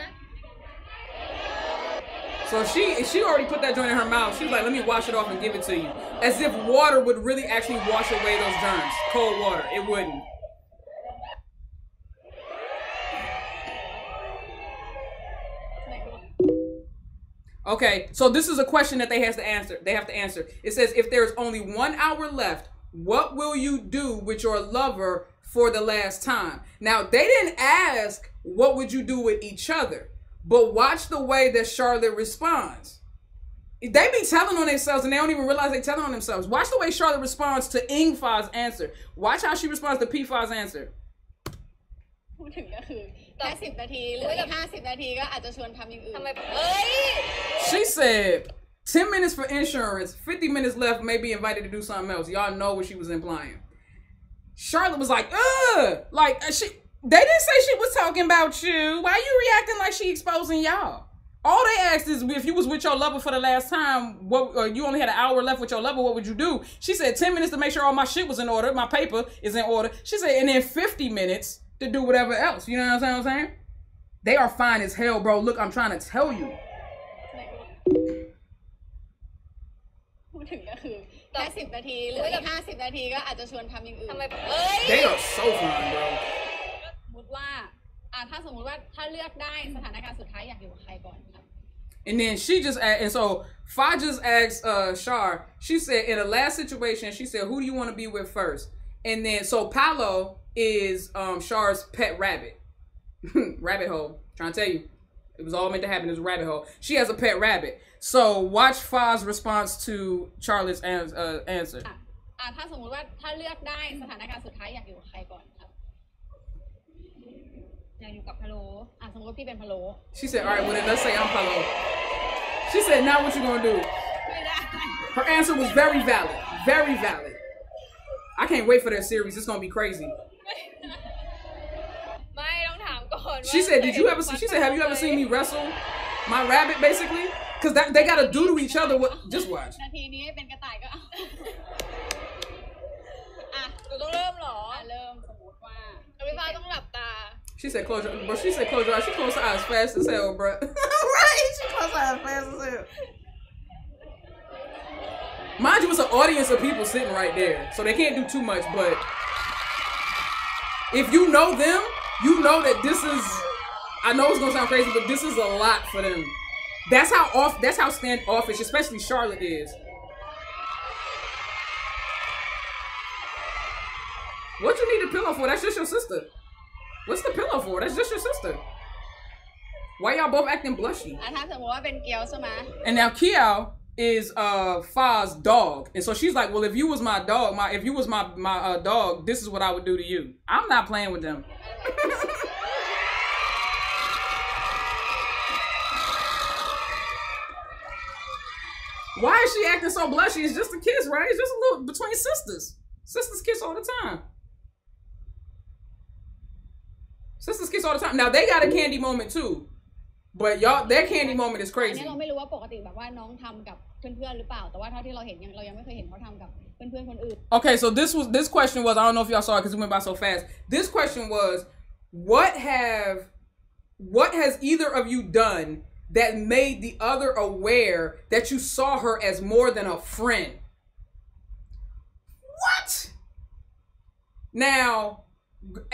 Speaker 1: So she she already put that joint in her mouth. She was like, let me wash it off and give it to you. As if water would really actually wash away those germs. Cold water. It wouldn't. Okay, so this is a question that they has to answer. They have to answer. It says if there's only one hour left, what will you do with your lover for the last time. Now, they didn't ask, what would you do with each other? But watch the way that Charlotte responds. They be telling on themselves and they don't even realize they're telling on themselves. Watch the way Charlotte responds to Engfa's answer. Watch how she responds to
Speaker 4: P Fa's answer.
Speaker 1: She said 10 minutes for insurance 50 minutes left may be invited to do something else y'all know what she was implying Charlotte was like, ugh. Like, uh, she, they didn't say she was talking about you. Why are you reacting like she exposing y'all? All they asked is if you was with your lover for the last time, what or you only had an hour left with your lover, what would you do? She said 10 minutes to make sure all my shit was in order, my paper is in order. She said, and then 50 minutes to do whatever else. You know what I'm saying? They are fine as hell, bro. Look, I'm trying to tell you.
Speaker 2: พูดถึงก็คือแค่สิบนาทีหรืออีกห้าสิบนาทีก็อาจจะชวนทำอย่างอื่น
Speaker 4: ทำไมเอ้ย
Speaker 1: They are so fine, bro.
Speaker 2: สมมติว่าอ่าถ้าสมมติว่าถ้าเลือกได้สถานการณ์สุดท้ายอยากอยู่กับใครก่อนครับ
Speaker 1: And then she just asked, and so Fa just asked uh Shar, she said in the last situation, she said, Who do you want to be with first? And then so Paolo is um Shar's pet rabbit. rabbit hole. Trying to tell you. It was all meant to happen. It was a rabbit hole. She has a pet rabbit. So watch Fa's response to Charlotte's ans- uh, answer.
Speaker 2: อ่ะอ่าถ้าสมมติว่าถ้าเลือกได้สถานการณ์สุดท้ายอยากอยู่กับใครก่อนครับ อยากอยู่กับพะโล้อ่ะสมมติว่าพี่เป็นพะโล้
Speaker 1: She said, All right, well, then let's say I'm Paolo. She said, Now what you gonna do?
Speaker 2: ไม่ได้
Speaker 1: Her answer was very valid. Very valid. I can't wait for that series. It's gonna be crazy.
Speaker 4: ไม่ต้องถามก่อนว่า
Speaker 1: She said, "Did you ever see?" She said, "Have you ever seen me wrestle my rabbit?" Basically, because that they gotta do to each other. What? Just watch.
Speaker 2: นาทีนี้เป็นกระต่ายก็เอาอ่ะ
Speaker 4: หนูต้องเริ่มเหรอ
Speaker 2: อ่ะเริ่มสมมติว่า
Speaker 4: อภิฟ้าต้องหลับตา
Speaker 1: She said, "Close your." But she said, "Close your eyes." She closed her eyes fast as hell, bro. right? She closed her eyes fast as hell. Mind you, it's an audience of people sitting right there, so they can't do too much. But if you know them, you know that this is. I know it's gonna sound crazy, but this is a lot for them. That's how off. That's how standoffish, especially Charlotte, is. What you need a pillow for? That's just your sister. What's the pillow for? That's just your sister. Why y'all both acting blushy? And now Kiao is uh Fa's dog. And so she's like, Well, if you was my dog, my if you was my my uh, dog, this is what I would do to you. I'm not playing with them. Why is she acting so blushy? It's just a kiss, right? It's just a little between sisters. Sisters kiss all the time. Sisters kiss all the time. Now they got a candy moment too, but y'all, their candy moment is
Speaker 2: อัน
Speaker 1: crazy.
Speaker 2: นี้เราไม่รู้ว่าปกติแบบว่าน้องทำกับเพื่อนๆหรือเปล่า แต่ว่าเท่าที่เราเห็นยังเรายังไม่เคยเห็นเขาทำกับเพื่อนๆคนอื่น
Speaker 1: Okay, so this was this question was I don't know if y'all saw it because it went by so fast. This question was, what have what has either of you done that made the other aware that you saw her as more than a friend? What? Now,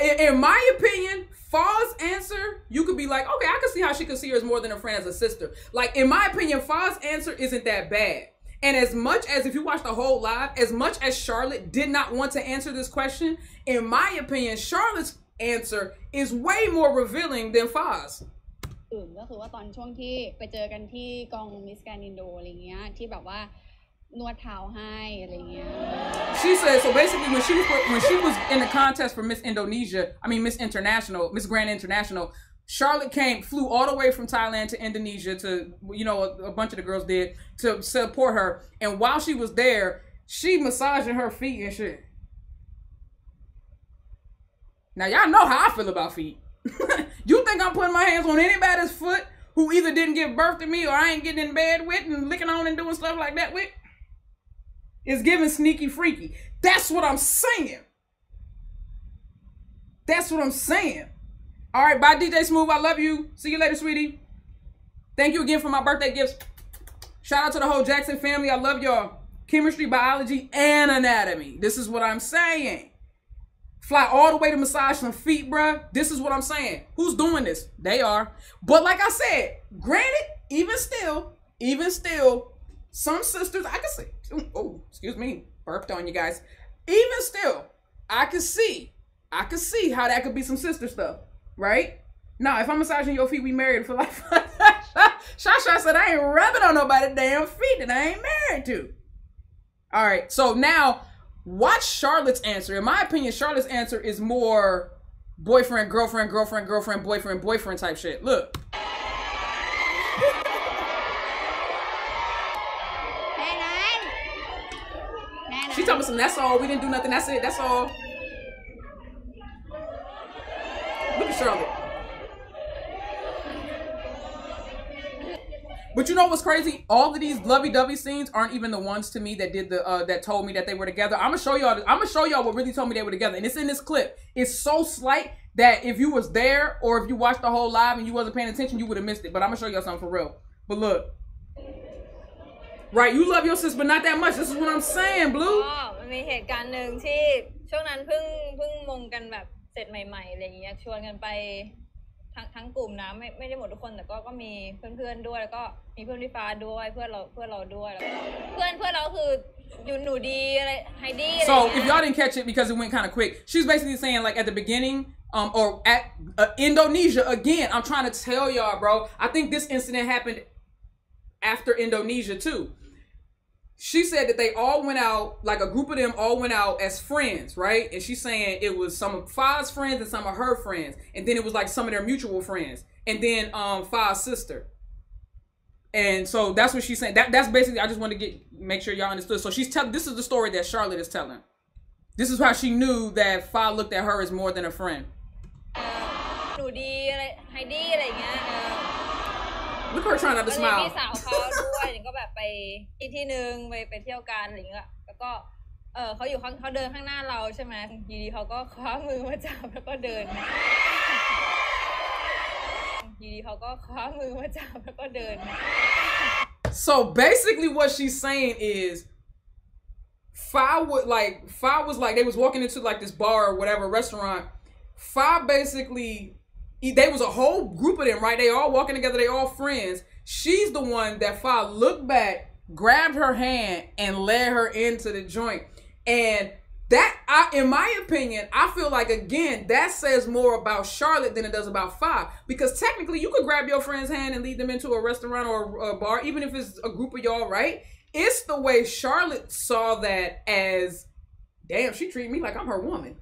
Speaker 1: in, my opinion, Fa's answer, you could be like, okay, I can see how she could see her as more than a friend, as a sister. Like, in my opinion, Fa's answer isn't that bad. And as much as, if you watch the whole live, as much as Charlotte did not want to answer this question, in my opinion, Charlotte's answer is way more revealing than Fa's.
Speaker 2: อื่นก็คือว่าตอนช่วงที่ไปเจอกันที่กองมิสแกนอินโดอะไรเงี้ยที่แบบว่านวดเท้าให้อะไรเงี้ย
Speaker 1: She said so. Basically, when she was when she was in the contest for Miss Indonesia, I mean Miss International, Miss Grand International, Charlotte came flew all the way from Thailand to Indonesia to you know a, a bunch of the girls did to support her. And while she was there, she massaging her feet and shit. Now y'all know how I feel about feet. you think I'm putting my hands on anybody's foot who either didn't give birth to me or I ain't getting in bed with and licking on and doing stuff like that with is giving sneaky freaky. That's what I'm saying. That's what I'm saying. All right, bye, DJ Smooth. I love you. See you later, sweetie. Thank you again for my birthday gifts. Shout out to the whole Jackson family. I love y'all. Chemistry, biology, and anatomy. This is what I'm saying. Fly all the way to massage some feet, bruh. This is what I'm saying. Who's doing this? They are. But like I said, granted, even still, even still, some sisters, I can see. Oh, excuse me, burped on you guys. Even still, I can see, I can see how that could be some sister stuff, right? Now, if I'm massaging your feet, we married for life. Shasha said I ain't rubbing on nobody's damn feet that I ain't married to. All right, so now watch Charlotte's answer. In my opinion, Charlotte's answer is more boyfriend, girlfriend, girlfriend, girlfriend, boyfriend, boyfriend type shit. Look. She talking about some, that's all. We didn't do nothing. That's it. That's all. Look at Charlotte. But you know what's crazy? All of these lovey-dovey scenes aren't even the ones to me that did the uh, that told me that they were together. I'm gonna show y'all. I'm gonna show y'all what really told me they were together, and it's in this clip. It's so slight that if you was there or if you watched the whole live and you wasn't paying attention, you would have missed it. But I'm gonna show y'all something for real. But look, right? You love your sis, but not that much. This is what I'm saying, Blue.
Speaker 4: อ๋อมันมีเหตุการณ์หนึ่งที่ช่วงนั้นเพิ่งเพิ่งมงกันแบบเสร็จใหม่ๆอะไรอย่างเงี้ยชวนกันไป ทั้งทั้งกลุ่มนะไม่ไม่ได้หมดทุกคนแต่ก็ก็มีเพื่อนๆด้วยแล้วก็มีเพื่อนพี่ฟ้าด้วยเพื่อนเราเพื่อนเราด้วยแล้วก็เพื่อนเพื่อนเราคือยูหนูดีอะไรไฮดี้อะไร
Speaker 1: So if y'all didn't catch it because it went kind of quick, she's basically saying like at the beginning, um, or at uh, Indonesia again. I'm trying to tell y'all, bro. I think this incident happened after Indonesia too. she said that they all went out, like a group of them all went out as friends, right? And she's saying it was some of Fa's friends and some of her friends. And then it was like some of their mutual friends. And then um Fi's sister. And so that's what she's saying. That that's basically I just want to get make sure y'all understood. So she's telling this is the story that Charlotte is telling. This is how she knew that Fa looked at her as more than a friend. Look at her trying not
Speaker 4: ก็
Speaker 1: to
Speaker 4: เลยมี
Speaker 1: smile.
Speaker 4: สาวเขาด้วยก็แบบไปอีกที่หนึ่งไปไปเที่ยวกันอะไรอย่างเงี้ยแล้วก็เออเขาอยู่ข้างเขาเดินข้างหน้าเราใช่ไหมอยู่ดีเขาก็คว้ามือมาจับแล้วก็เดินอยู่ดีเขาก็คว้ามือมาจับแล้วก็เดิน
Speaker 1: So basically, what she's saying is, Fa would like Fa was like they was walking into like this bar or whatever restaurant. Fa basically, they was a whole group of them, right? They all walking together. They all friends. She's the one that Fa looked back, grabbed her hand, and led her into the joint. And that, I, in my opinion, I feel like again that says more about Charlotte than it does about Fa. Because technically, you could grab your friend's hand and lead them into a restaurant or a bar, even if it's a group of y'all, right? It's the way Charlotte saw that as, damn, she treated me like I'm her woman.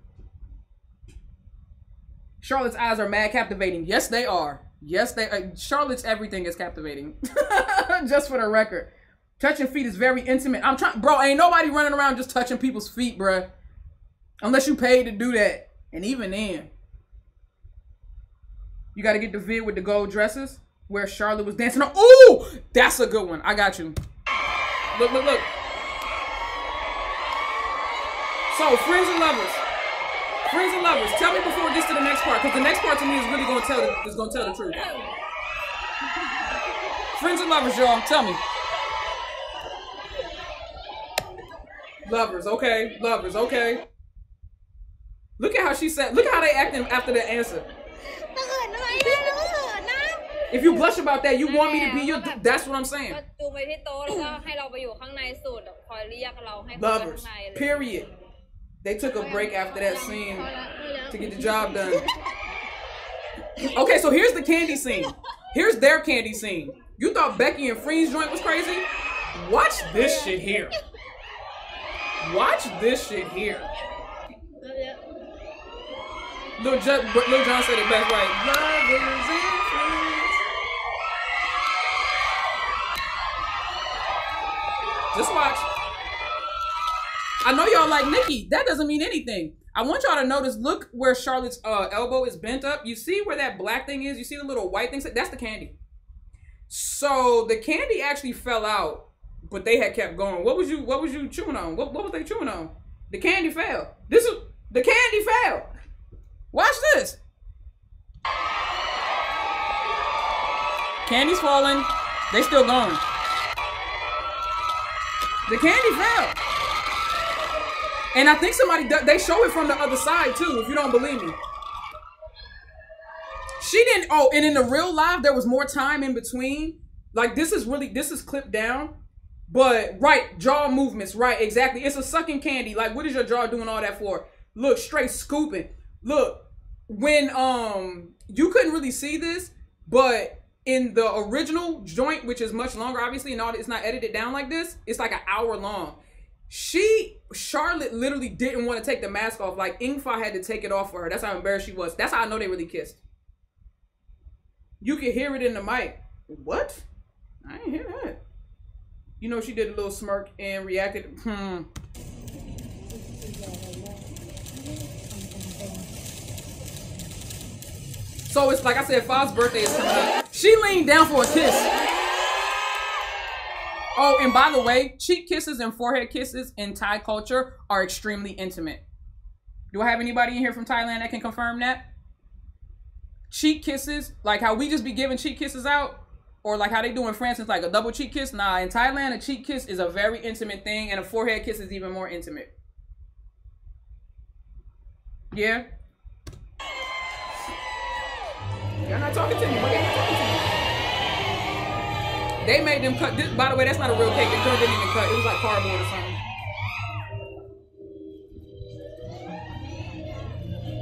Speaker 1: Charlotte's eyes are mad captivating. Yes, they are. Yes, they. Uh, Charlotte's everything is captivating. just for the record, touching feet is very intimate. I'm trying, bro. Ain't nobody running around just touching people's feet, bruh. Unless you paid to do that, and even then, you got to get the vid with the gold dresses where Charlotte was dancing. On. Ooh, that's a good one. I got you. Look, look, look. So, friends and lovers. Friends and lovers, tell me before it gets to the next part, because the next part to me is really gonna tell the, is gonna tell the truth. Friends and lovers, y'all, tell me. Lovers, okay, lovers, okay. Look at how she said. Look at how they acting after the answer. If you blush about that, you want me to be your. That's what I'm saying. Lovers. Period. They took a break after that scene to get the job done. Okay, so here's the candy scene. Here's their candy scene. You thought Becky and Freen's joint was crazy? Watch this shit here. Watch this shit here. Lil, Ju- Lil John said it best, right? Lovers and friends. Just watch. I know y'all like Nikki. That doesn't mean anything. I want y'all to notice. Look where Charlotte's uh, elbow is bent up. You see where that black thing is? You see the little white thing? That's the candy. So the candy actually fell out, but they had kept going. What was you what was you chewing on? What, what was they chewing on? The candy fell. This is the candy fell. Watch this. Candy's falling. They still going. The candy fell. And I think somebody they show it from the other side too. If you don't believe me. She didn't. Oh, and in the real live, there was more time in between. Like this is really this is clipped down. But right, jaw movements, right, exactly. It's a sucking candy. Like, what is your jaw doing all that for? Look, straight scooping. Look, when um you couldn't really see this, but in the original joint, which is much longer, obviously, and all it's not edited down like this, it's like an hour long. She Charlotte literally didn't want to take the mask off. Like Engfa had to take it off for her. That's how embarrassed she was. That's how I know they really kissed. You could hear it in the mic. What? I didn't hear that. You know, she did a little smirk and reacted. Hmm. So it's like I said, Fa's birthday is coming up. She leaned down for a kiss. Oh, and by the way, cheek kisses and forehead kisses in Thai culture are extremely intimate. Do I have anybody in here from Thailand that can confirm that? Cheek kisses, like how we just be giving cheek kisses out, or like how they do in France, it's like a double cheek kiss. Nah, in Thailand, a cheek kiss is a very intimate thing, and a forehead kiss is even more intimate. Yeah? You're not talking to me. Why y'all not talking to me? They made them cut. This, by the way, that's not a real cake. The girl didn't even cut. It was like cardboard or something.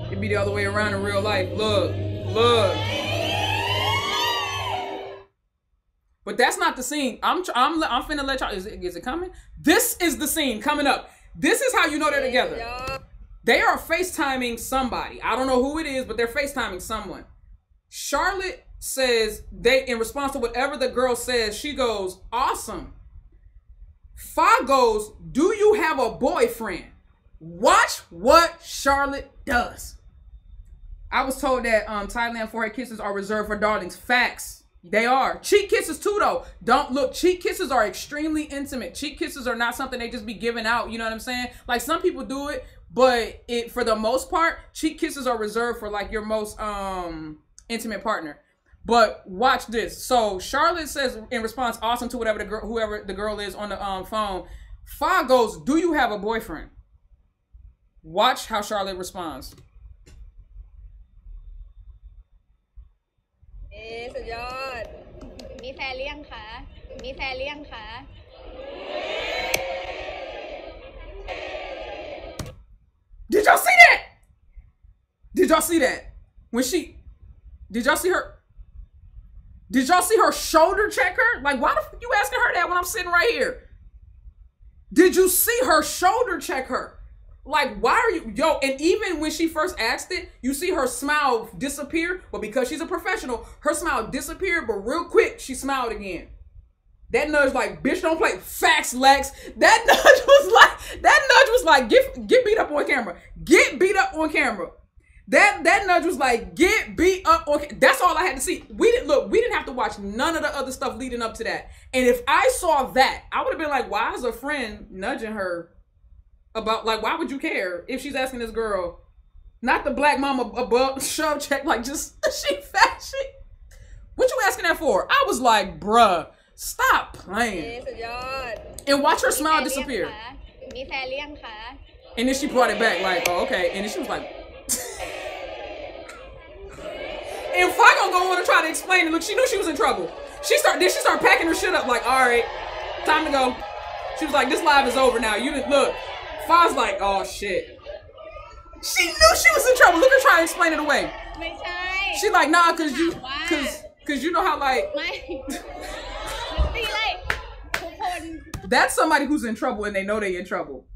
Speaker 1: It'd be the other way around in real life. Look, look. But that's not the scene. I'm I'm I'm finna let y'all. Is it, is it coming? This is the scene coming up. This is how you know they're together. They are FaceTiming somebody. I don't know who it is, but they're FaceTiming someone. Charlotte says they in response to whatever the girl says, she goes, "Awesome." Fa goes, "Do you have a boyfriend?" Watch what Charlotte does. I was told that um Thailand forehead kisses are reserved for darlings. Facts. They are. Cheek kisses too though. Don't look, cheek kisses are extremely intimate. Cheek kisses are not something they just be giving out, you know what I'm saying? Like some people do it, but it for the most part, cheek kisses are reserved for like your most um intimate partner. But watch this. So Charlotte says in response, awesome to whatever the girl whoever the girl is on the um phone. Fa goes, Do you have a boyfriend? Watch how Charlotte responds.
Speaker 4: เอ๊ะสุดยอด มีแฟนหรือยังคะ มีแฟนหรือยังคะ
Speaker 1: Did y'all see that? Did y'all see that? When she did y'all see her? Did y'all see her shoulder check her? Like, why the fuck you asking her that when I'm sitting right here? Did you see her shoulder check her? Like, why are you yo? And even when she first asked it, you see her smile disappear, but because she's a professional, her smile disappeared, but real quick, she smiled again. That nudge, like, bitch, don't play facts, Lex. That nudge was like, that nudge was like, get get beat up on camera. Get beat up on camera. That that nudge was like, get beat up. Okay, that's all I had to see. We didn't look. We didn't have to watch none of the other stuff leading up to that. And if I saw that, I would have been like, why is a friend nudging her about like why would you care if she's asking this girl, not the black mama above shove check like just she fat. What you asking that for? I was like, bruh, stop playing. And watch her smile disappear. And then she brought it back like, oh okay. And then she was like and Flacco going on to try to explain it. Look, she knew she was in trouble. She start then she start packing her shit up like, all right, time to go. She was like, this live is over now. You look. Fa's like, oh shit. She knew she was in trouble. Look at try to explain it away. She like, nah, cause you cause cause you know how like That's somebody who's in trouble and they know they in trouble.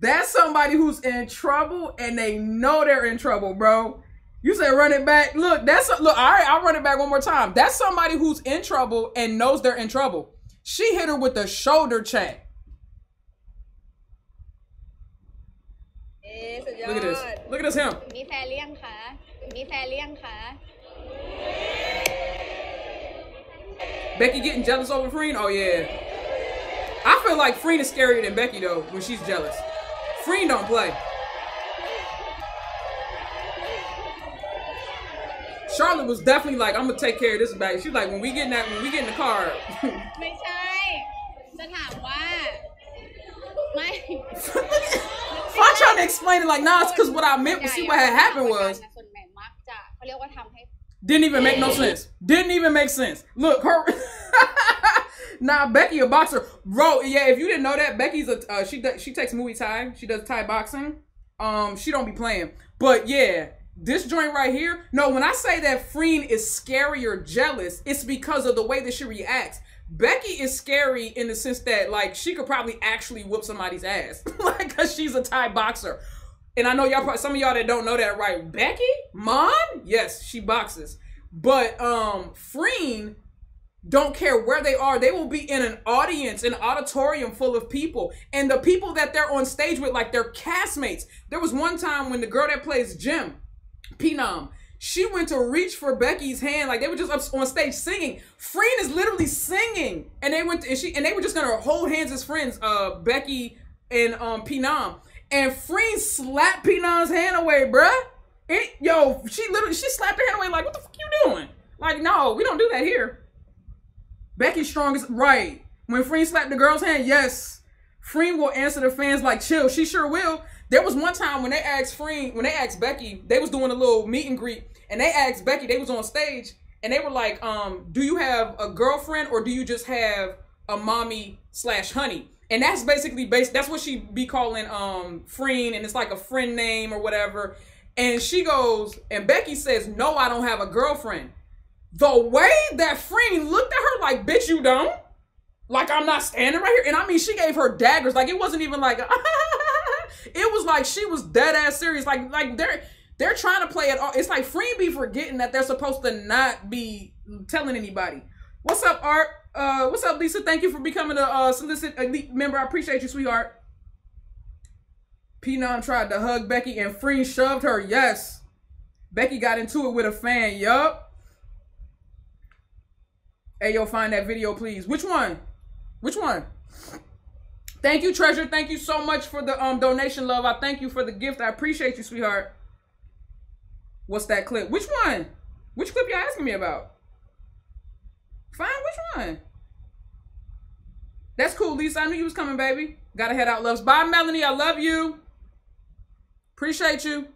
Speaker 1: That's somebody who's in trouble and they know they're in trouble, bro. You said run it back. Look, that's look. All right, I'll run it back one more time. That's somebody who's in trouble and knows they're in trouble. She hit her with the shoulder check.
Speaker 4: เอ๊ะสุดยอ
Speaker 1: Look at this.
Speaker 4: ด
Speaker 1: Look at this him.
Speaker 4: มีแฟนหรือยังคะ มีแฟนหรือยังคะ
Speaker 1: Becky getting jealous over Freen? Oh yeah. I feel like Freen is scarier than Becky though when she's jealous. Freen don't play. Charlotte was definitely like, I'm gonna take care of this baby. She's like, when we get in that, when we get in the car,
Speaker 7: ไม่ใช่ จะถามว่า ไม่
Speaker 1: if I trying to explain it like, nah, it's because what I meant was see what had happened was
Speaker 7: ส่วนใหญ่มักจะเขาเรียกว่าทำให้
Speaker 1: didn't even make no sense. Didn't even make sense. Look, her. nah, Becky a boxer, bro. Yeah, if you didn't know that, Becky's a uh, she does, she takes Muay Thai. She does Thai boxing. Um, she don't be playing, but yeah, this joint right here. No, when I say that Freen is scary or jealous, it's because of the way that she reacts. Becky is scary in the sense that like she could probably actually whoop somebody's ass, like because she's a Thai boxer. And I know y'all, probably, some of y'all that don't know that, right? Becky, Mon, yes, she boxes, but um, Freen don't care where they are. They will be in an audience, an auditorium full of people, and the people that they're on stage with, like their castmates. There was one time when the girl that plays Jim, Phenom, she went to reach for Becky's hand, like they were just up on stage singing. Freen is literally singing, and they went to, and she and they were just gonna hold hands as friends, uh, Becky and um Phenom, and Freen slapped Phenom's hand away, bruh. It, yo, she literally she slapped her hand away, like what the fuck you doing? Like no, we don't do that here. Becky's strong as right. When Freen slapped the girl's hand, yes. Freen will answer the fans like chill. She sure will. There was one time when they asked Freen, when they asked Becky, they was doing a little meet and greet, and they asked Becky, they was on stage, and they were like, um, do you have a girlfriend or do you just have a mommy slash honey? And that's basically based, that's what she be calling um Freen, and it's like a friend name or whatever. And she goes, and Becky says, No, I don't have a girlfriend. The way that Freen looked at her like, bitch, you don't? Like I'm not standing right here. And I mean, she gave her daggers. Like it wasn't even like it was like she was dead ass serious. Like like they're they're trying to play it all. It's like Freen be forgetting that they're supposed to not be telling anybody. What's up, Art? Uh, what's up, Lisa? Thank you for becoming a uh, solicit elite member. I appreciate you, sweetheart. Phenom tried to hug Becky and Freen shoved her. Yes. Becky got into it with a fan. Yup. Hey, yo, find that video, please. Which one? Which one? Thank you, Treasure. Thank you so much for the um donation, love. I thank you for the gift. I appreciate you, sweetheart. What's that clip? Which one? Which clip you asking me about? Fine, which one? That's cool, Lisa. I knew you was coming, baby. Gotta head out, loves. Bye, Melanie. I love you. Appreciate you.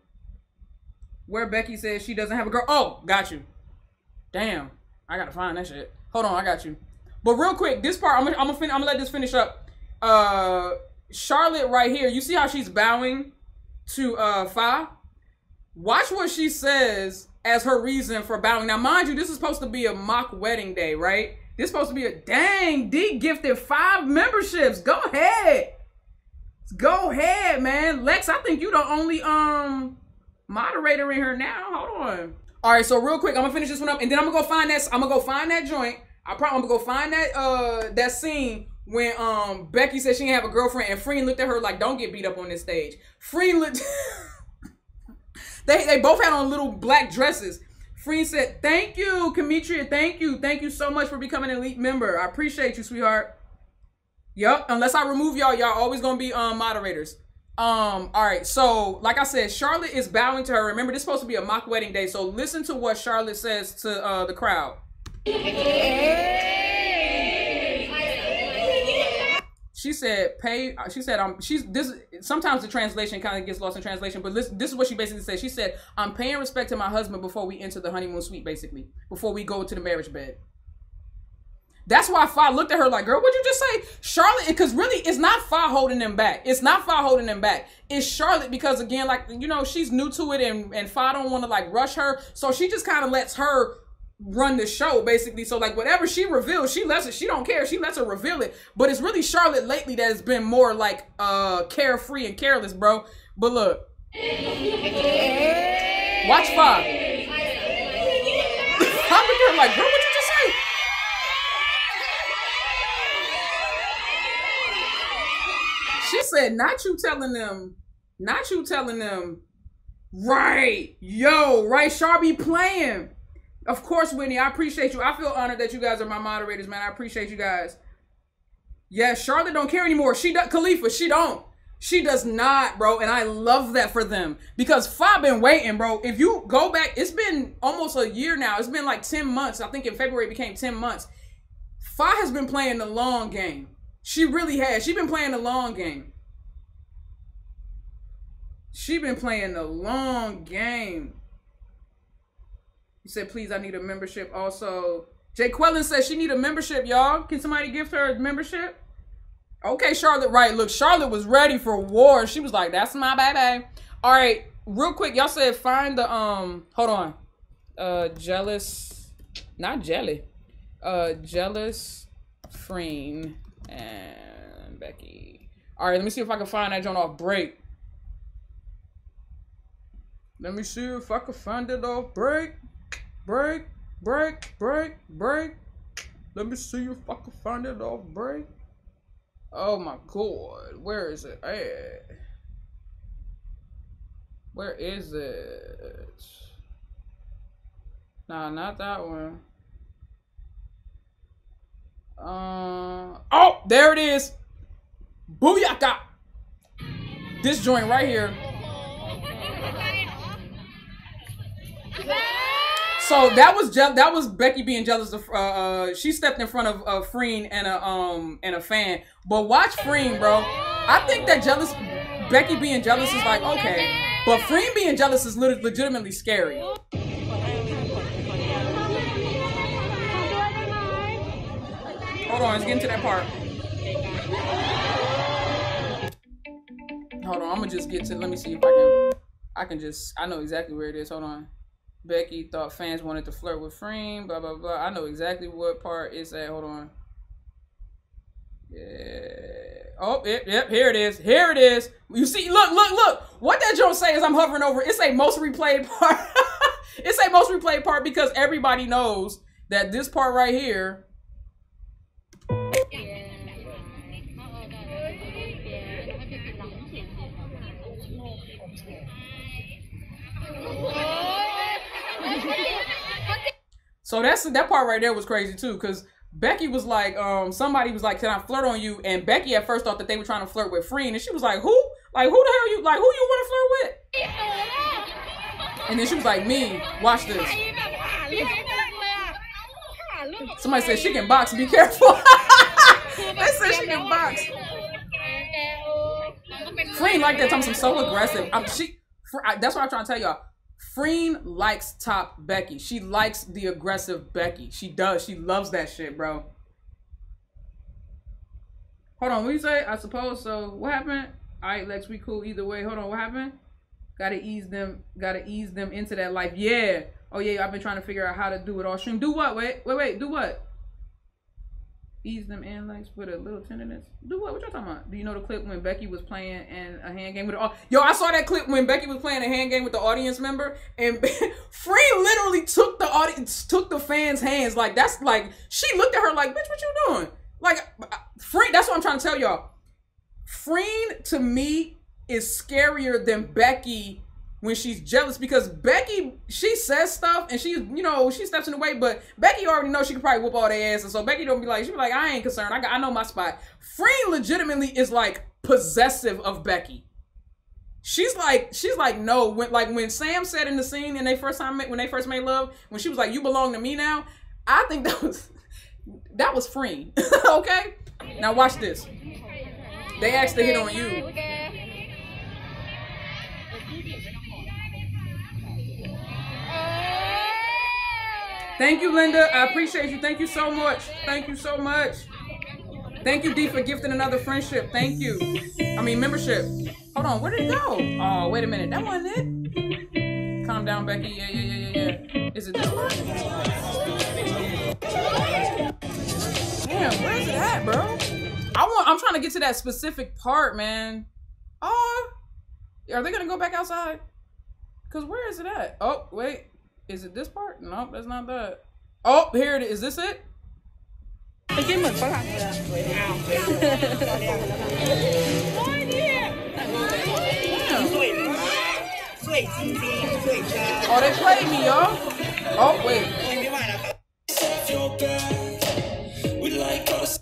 Speaker 1: Where Becky says she doesn't have a girl. Oh, got you. Damn. I gotta find that shit. Hold on, I got you. But real quick, this part, I'm gonna, I'm gonna, fin- I'm gonna let this finish up. Uh, Charlotte right here. You see how she's bowing to uh Fa? Watch what she says as her reason for bowing. Now, mind you, this is supposed to be a mock wedding day, right? This is supposed to be a dang D gifted five memberships. Go ahead. Go ahead, man. Lex, I think you the only um moderator in here now. Hold on. All right, so real quick, I'm gonna finish this one up, and then I'm gonna go find that. I'm gonna go find that joint. I probably I'm gonna go find that uh that scene when um Becky said she didn't have a girlfriend, and Freen looked at her like, "Don't get beat up on this stage." Freen looked. they they both had on little black dresses. Freen said, "Thank you, Demetria. Thank you, thank you so much for becoming an elite member. I appreciate you, sweetheart." Yep. Unless I remove y'all, y'all always gonna be um moderators. Um, all right, so like I said, Charlotte is bowing to her. Remember, this is supposed to be a mock wedding day, so listen to what Charlotte says to uh the crowd. She said, "Pay." She said, "Um." She's this. Sometimes the translation kind of gets lost in translation, but listen, this is what she basically said. She said, "I'm paying respect to my husband before we enter the honeymoon suite, basically, before we go to the marriage bed." That's why Fa looked at her like, girl, what'd you just say? Charlotte, because really it's not Fa holding them back. It's not Fa holding them back. It's Charlotte because again, like, you know, she's new to it and, and Fa don't want to like rush her. So she just kind of lets her run the show basically. So like whatever she reveals, she lets it, she don't care. She lets her reveal it. But it's really Charlotte lately that has been more like uh carefree and careless, bro. But look. Watch Fa. I look at her like, girl, what you said, not you telling them, not you telling them, right, yo, right, Sharby playing. Of course, Whitney. I appreciate you. I feel honored that you guys are my moderators, man. I appreciate you guys. Yeah, Charlotte don't care anymore. She does. Khalifa, she don't. She does not, bro. And I love that for them because Fa been waiting, bro. If you go back, it's been almost a year now. It's been like 10 months. I think in February it became 10 months. Fa has been playing the long game. She really has. She been playing the long game. She been playing the long game. You said, please, I need a membership. Also, Jay Quellen says she need a membership, y'all. Can somebody give her a membership? Okay, Charlotte, right. Look, Charlotte was ready for war. She was like, that's my baby. All right, real quick, y'all said find the, um, hold on. Uh, jealous, not jelly. Uh, jealous, Freen, and Becky. All right, let me see if I can find that joint off break. Let me see if I can find it off break. Break, break, break, break. Let me see if I can find it off break. Oh my god, where is it at? Where is it? Nah, not that one. Uh, oh, there it is. Booyaka! This joint right here. So that was je- that was Becky being jealous of. Uh, uh, she stepped in front of uh, Freen and a um and a fan. But watch Freen, bro. I think that jealous Becky being jealous is like okay, but Freen being jealous is legitimately scary. Hold on, let's get into that part. Hold on, I'm gonna just get to. Let me see if I can. I can just. I know exactly where it is. Hold on. Becky thought fans wanted to flirt with Freen. Blah blah blah. I know exactly what part it's at. Hold on. Yeah. Oh, yep, yep. Here it is. Here it is. You see, look, look, look. What that joint say is I'm hovering over. It's a most replayed part. it's a most replayed part because everybody knows that this part right here. So that's that part right there was crazy too, because Becky was like, um, somebody was like, "Can I flirt on you?" And Becky at first thought that they were trying to flirt with Freen, and she was like, "Who? Like who the hell you? Like who you want to flirt with?" And then she was like, "Me. Watch this." Somebody said she can box. Be careful. they said she can box. Freen like that. Thompson so aggressive. I'm she. I- That's what I'm trying to tell y'all. Freen likes top Becky. She likes the aggressive Becky. She does. She loves that shit, bro. Hold on, what you say? I suppose so. What happened? All right, Lex, we cool either way. Hold on, what happened? Gotta ease them. Gotta ease them into that life. Yeah. Oh yeah, I've been trying to figure out how to do it all stream. Do what? Wait, wait, wait. Do what? Ease them in, like with a little tenderness. Do what? What y'all talking about? Do you know the clip when Becky was playing and a hand game with the Yo, I saw that clip when Becky was playing a hand game with the audience member, and Freen literally took the audience, took the fans' hands. Like that's like she looked at her like, bitch, what you doing? Like Freen. That's what I'm trying to tell y'all. Freen to me is scarier than Becky when she's jealous because Becky she says stuff and she you know she steps in the way, but Becky already knows she can probably whoop all their asses. So Becky don't be like she be like I ain't concerned. I got I know my spot. Freen legitimately is like possessive of Becky. She's like she's like no when like when Sam said in the scene and they first time when they first made love when she was like you belong to me now. I think that was that was Freen. okay, now watch this. They asked to hit on you. Thank you, Linda. I appreciate you. Thank you so much. Thank you so much. Thank you, D, for gifting another friendship. Thank you. I mean, membership. Hold on, where did it go? Oh, wait a minute. That wasn't it. Calm down, Becky. Yeah, yeah, yeah, yeah, yeah. Is it this one? Damn, where's it at, bro? I want. I'm trying to get to that specific part, man. Oh, are they gonna go back outside? Cause where is it at? Oh, wait. Is it this part? No, that's not that. Oh, here it is. Is this it? oh, they played me, y'all. Oh, wait.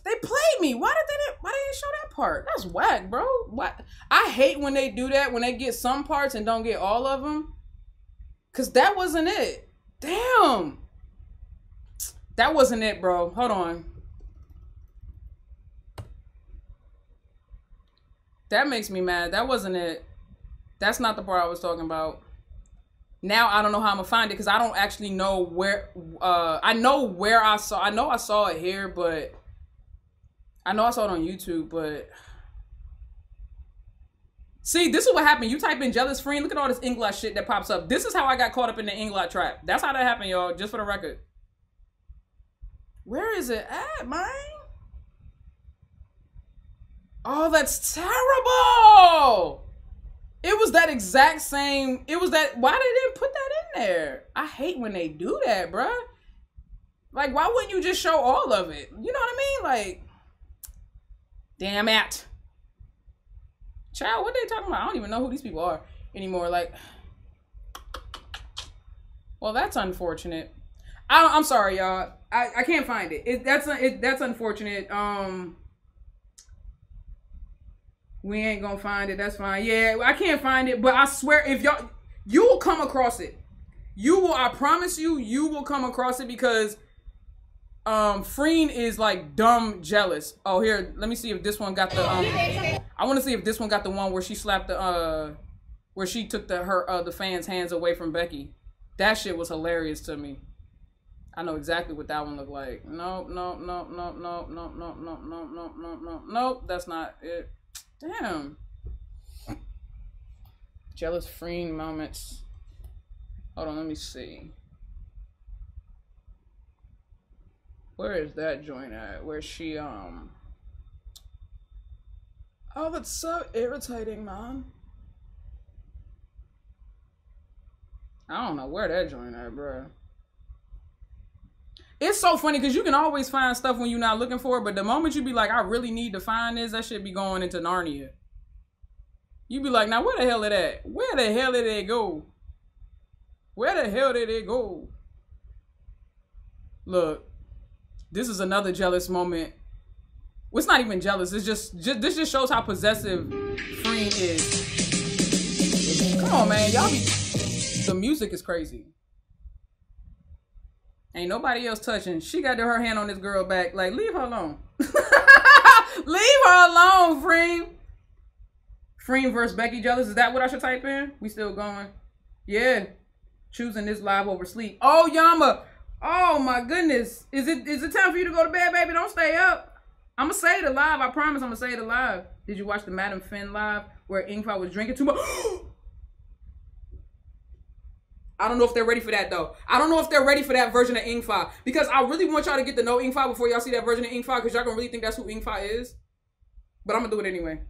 Speaker 1: They played me. Why did they why did they show that part? That's whack, bro. What I hate when they do that when they get some parts and don't get all of them. Cause that wasn't it. Damn. That wasn't it, bro. Hold on. That makes me mad. That wasn't it. That's not the part I was talking about. Now I don't know how I'm gonna find it because I don't actually know where. Uh, I know where I saw. I know I saw it here, but I know I saw it on YouTube. But see, this is what happened. You type in "jealous friend." Look at all this English shit that pops up. This is how I got caught up in the English trap. That's how that happened, y'all. Just for the record. Where is it at, mine? Oh, that's terrible. It was that exact same. It was that. Why they didn't put that in there? I hate when they do that, bruh. Like, why wouldn't you just show all of it? You know what I mean? Like, damn it. Child, what they talking about? I don't even know who these people are anymore. Like, well, that's unfortunate. I, I'm sorry, y'all. I, I can't find it. it that's it, that's unfortunate. Um, we ain't gonna find it. That's fine. Yeah, I can't find it, but I swear, if y'all, you will come across it. You will. I promise you, you will come across it because, um, Freen is like dumb jealous. Oh, here, let me see if this one got the. Um, I want to see if this one got the one where she slapped the. Uh, where she took the her uh the fans' hands away from Becky. That shit was hilarious to me. I know exactly what that one looked like. No, no, no, no, no, no, no, no, no, no, no, no, nope. That's not it. Damn. Jealous Freen moments. Hold on, let me see. Where is that joint at? Where she um Oh, that's so irritating, man. I don't know where that joint at, bro. It's so funny because you can always find stuff when you're not looking for it, but the moment you be like, I really need to find this, that should be going into Narnia. You be like, now where the hell it at? Where the hell did it go? Where the hell did it go? Look, this is another jealous moment. Well, it's not even jealous. It's just, just this just shows how possessive Freen is. Come on, man, y'all be. The music is crazy. Ain't nobody else touching. She got her hand on this girl back. Like, leave her alone. leave her alone, Freen. Freen versus Becky Jealous. Is that what I should type in? We still going? Yeah. Choosing this live over sleep. Oh, Yama. Oh my goodness. Is it is it time for you to go to bed, baby? Don't stay up. I'ma say it alive. I promise I'm gonna say it alive. Did you watch the Madam Finn live where Engfa was drinking too much? I don't know if they're ready for that though. I don't know if they're ready for that version of Engfa because I really want y'all to get to know Engfa before y'all see that version of Engfa because y'all gonna really think that's who Engfa is. But I'm gonna do it anyway.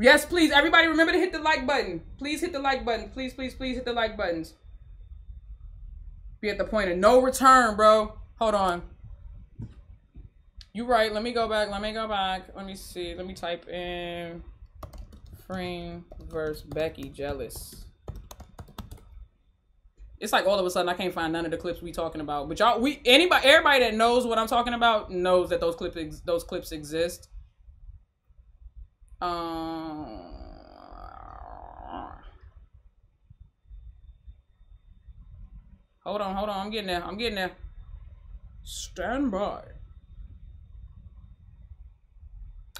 Speaker 1: Yes, please, everybody remember to hit the like button. Please hit the like button. Please, please, please hit the like buttons. Be at the point of no return, bro. Hold on. You right. Let me go back. Let me go back. Let me see. Let me type in Freen versus Becky Jealous. It's like all of a sudden I can't find none of the clips we talking about. But y'all, we anybody, everybody that knows what I'm talking about knows that those clips those clips exist. Um. Hold on, hold on. I'm getting there. I'm getting there. Stand by.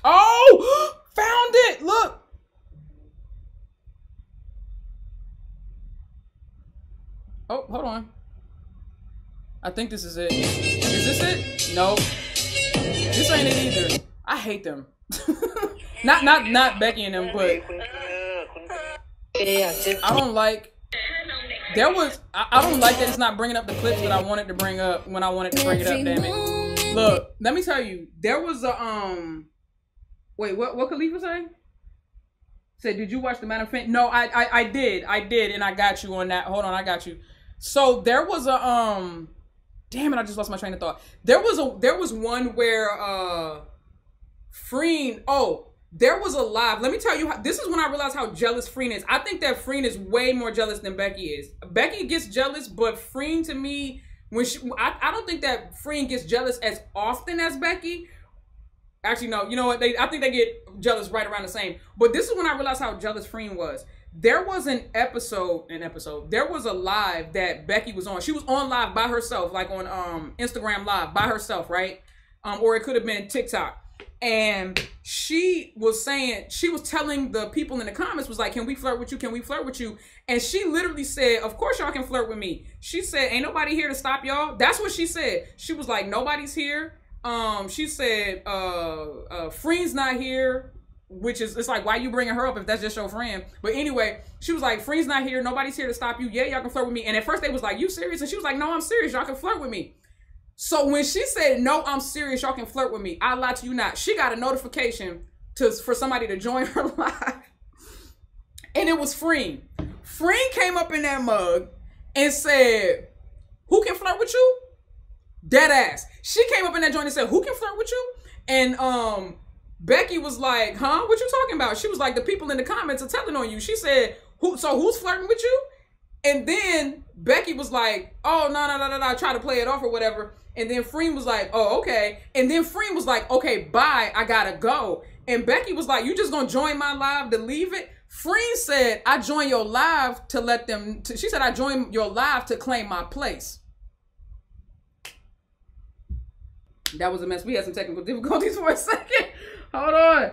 Speaker 1: Oh! Found it! Look! Oh, hold on. I think this is it. Is this it? Nope. This ain't it either. I hate them. not not not Becky and them, but I don't like. There was I, I don't like that it's not bringing up the clips that I wanted to bring up when I wanted to bring it up. Damn it! Look, let me tell you, there was a um. Wait, what what Khalifa say? Said, did you watch the Madam? No, I, I I did, I did, and I got you on that. Hold on, I got you. So there was a um. Damn it! I just lost my train of thought. There was a there was one where uh. Freen. Oh, There was a live. Let me tell you how. This is when I realized how jealous Freen is. I think that Freen is way more jealous than Becky is. Becky gets jealous, but Freen to me, when she, I, I don't think that Freen gets jealous as often as Becky. Actually, no. You know what? They I think they get jealous right around the same. But this is when I realized how jealous Freen was. There was an episode, an episode. There was a live that Becky was on. She was on live by herself, like on um Instagram live by herself, right? Um, or it could have been TikTok. And she was saying, she was telling the people in the comments, was like, Can we flirt with you? Can we flirt with you? And she literally said, Of course y'all can flirt with me. She said, Ain't nobody here to stop y'all. That's what she said. She was like, Nobody's here. Um, she said, uh, uh, Freen's not here, which is, it's like, why you bringing her up if that's just your friend? But anyway, she was like, Freen's not here. Nobody's here to stop you. Yeah, y'all can flirt with me. And at first they was like, You serious? And she was like, No, I'm serious. Y'all can flirt with me. So when she said, "No, I'm serious, y'all can flirt with me," I lie to you not. She got a notification to for somebody to join her live, and it was Freen. Freen came up in that mug and said, "Who can flirt with you?" Dead ass. She came up in that joint and said, "Who can flirt with you?" And um, Becky was like, "Huh? What you talking about?" She was like, "The people in the comments are telling on you." She said, "Who? So who's flirting with you?" And then Becky was like, "Oh no no no no no!" Try to play it off or whatever. And then Freen was like, "Oh okay." And then Freen was like, "Okay, bye. I gotta go." And Becky was like, "You just gonna join my live to leave it?" Freen said, "I joined your live to let them." To, she said, "I joined your live to claim my place." That was a mess. We had some technical difficulties for a second. Hold on.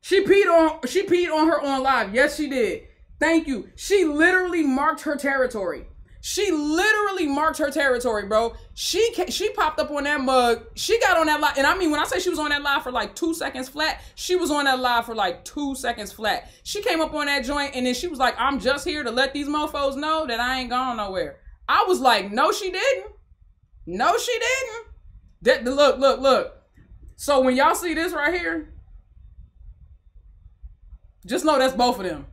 Speaker 1: She peed on. She peed on her on live. Yes, she did. Thank you. She literally marked her territory. She literally marked her territory, bro. She she popped up on that mug. She got on that live, and I mean when I say she was on that live for like two seconds flat, she was on that live for like two seconds flat. She came up on that joint, and then she was like, "I'm just here to let these mofo's know that I ain't gone nowhere." I was like, "No, she didn't. No, she didn't." That look, look, look. So when y'all see this right here, just know that's both of them.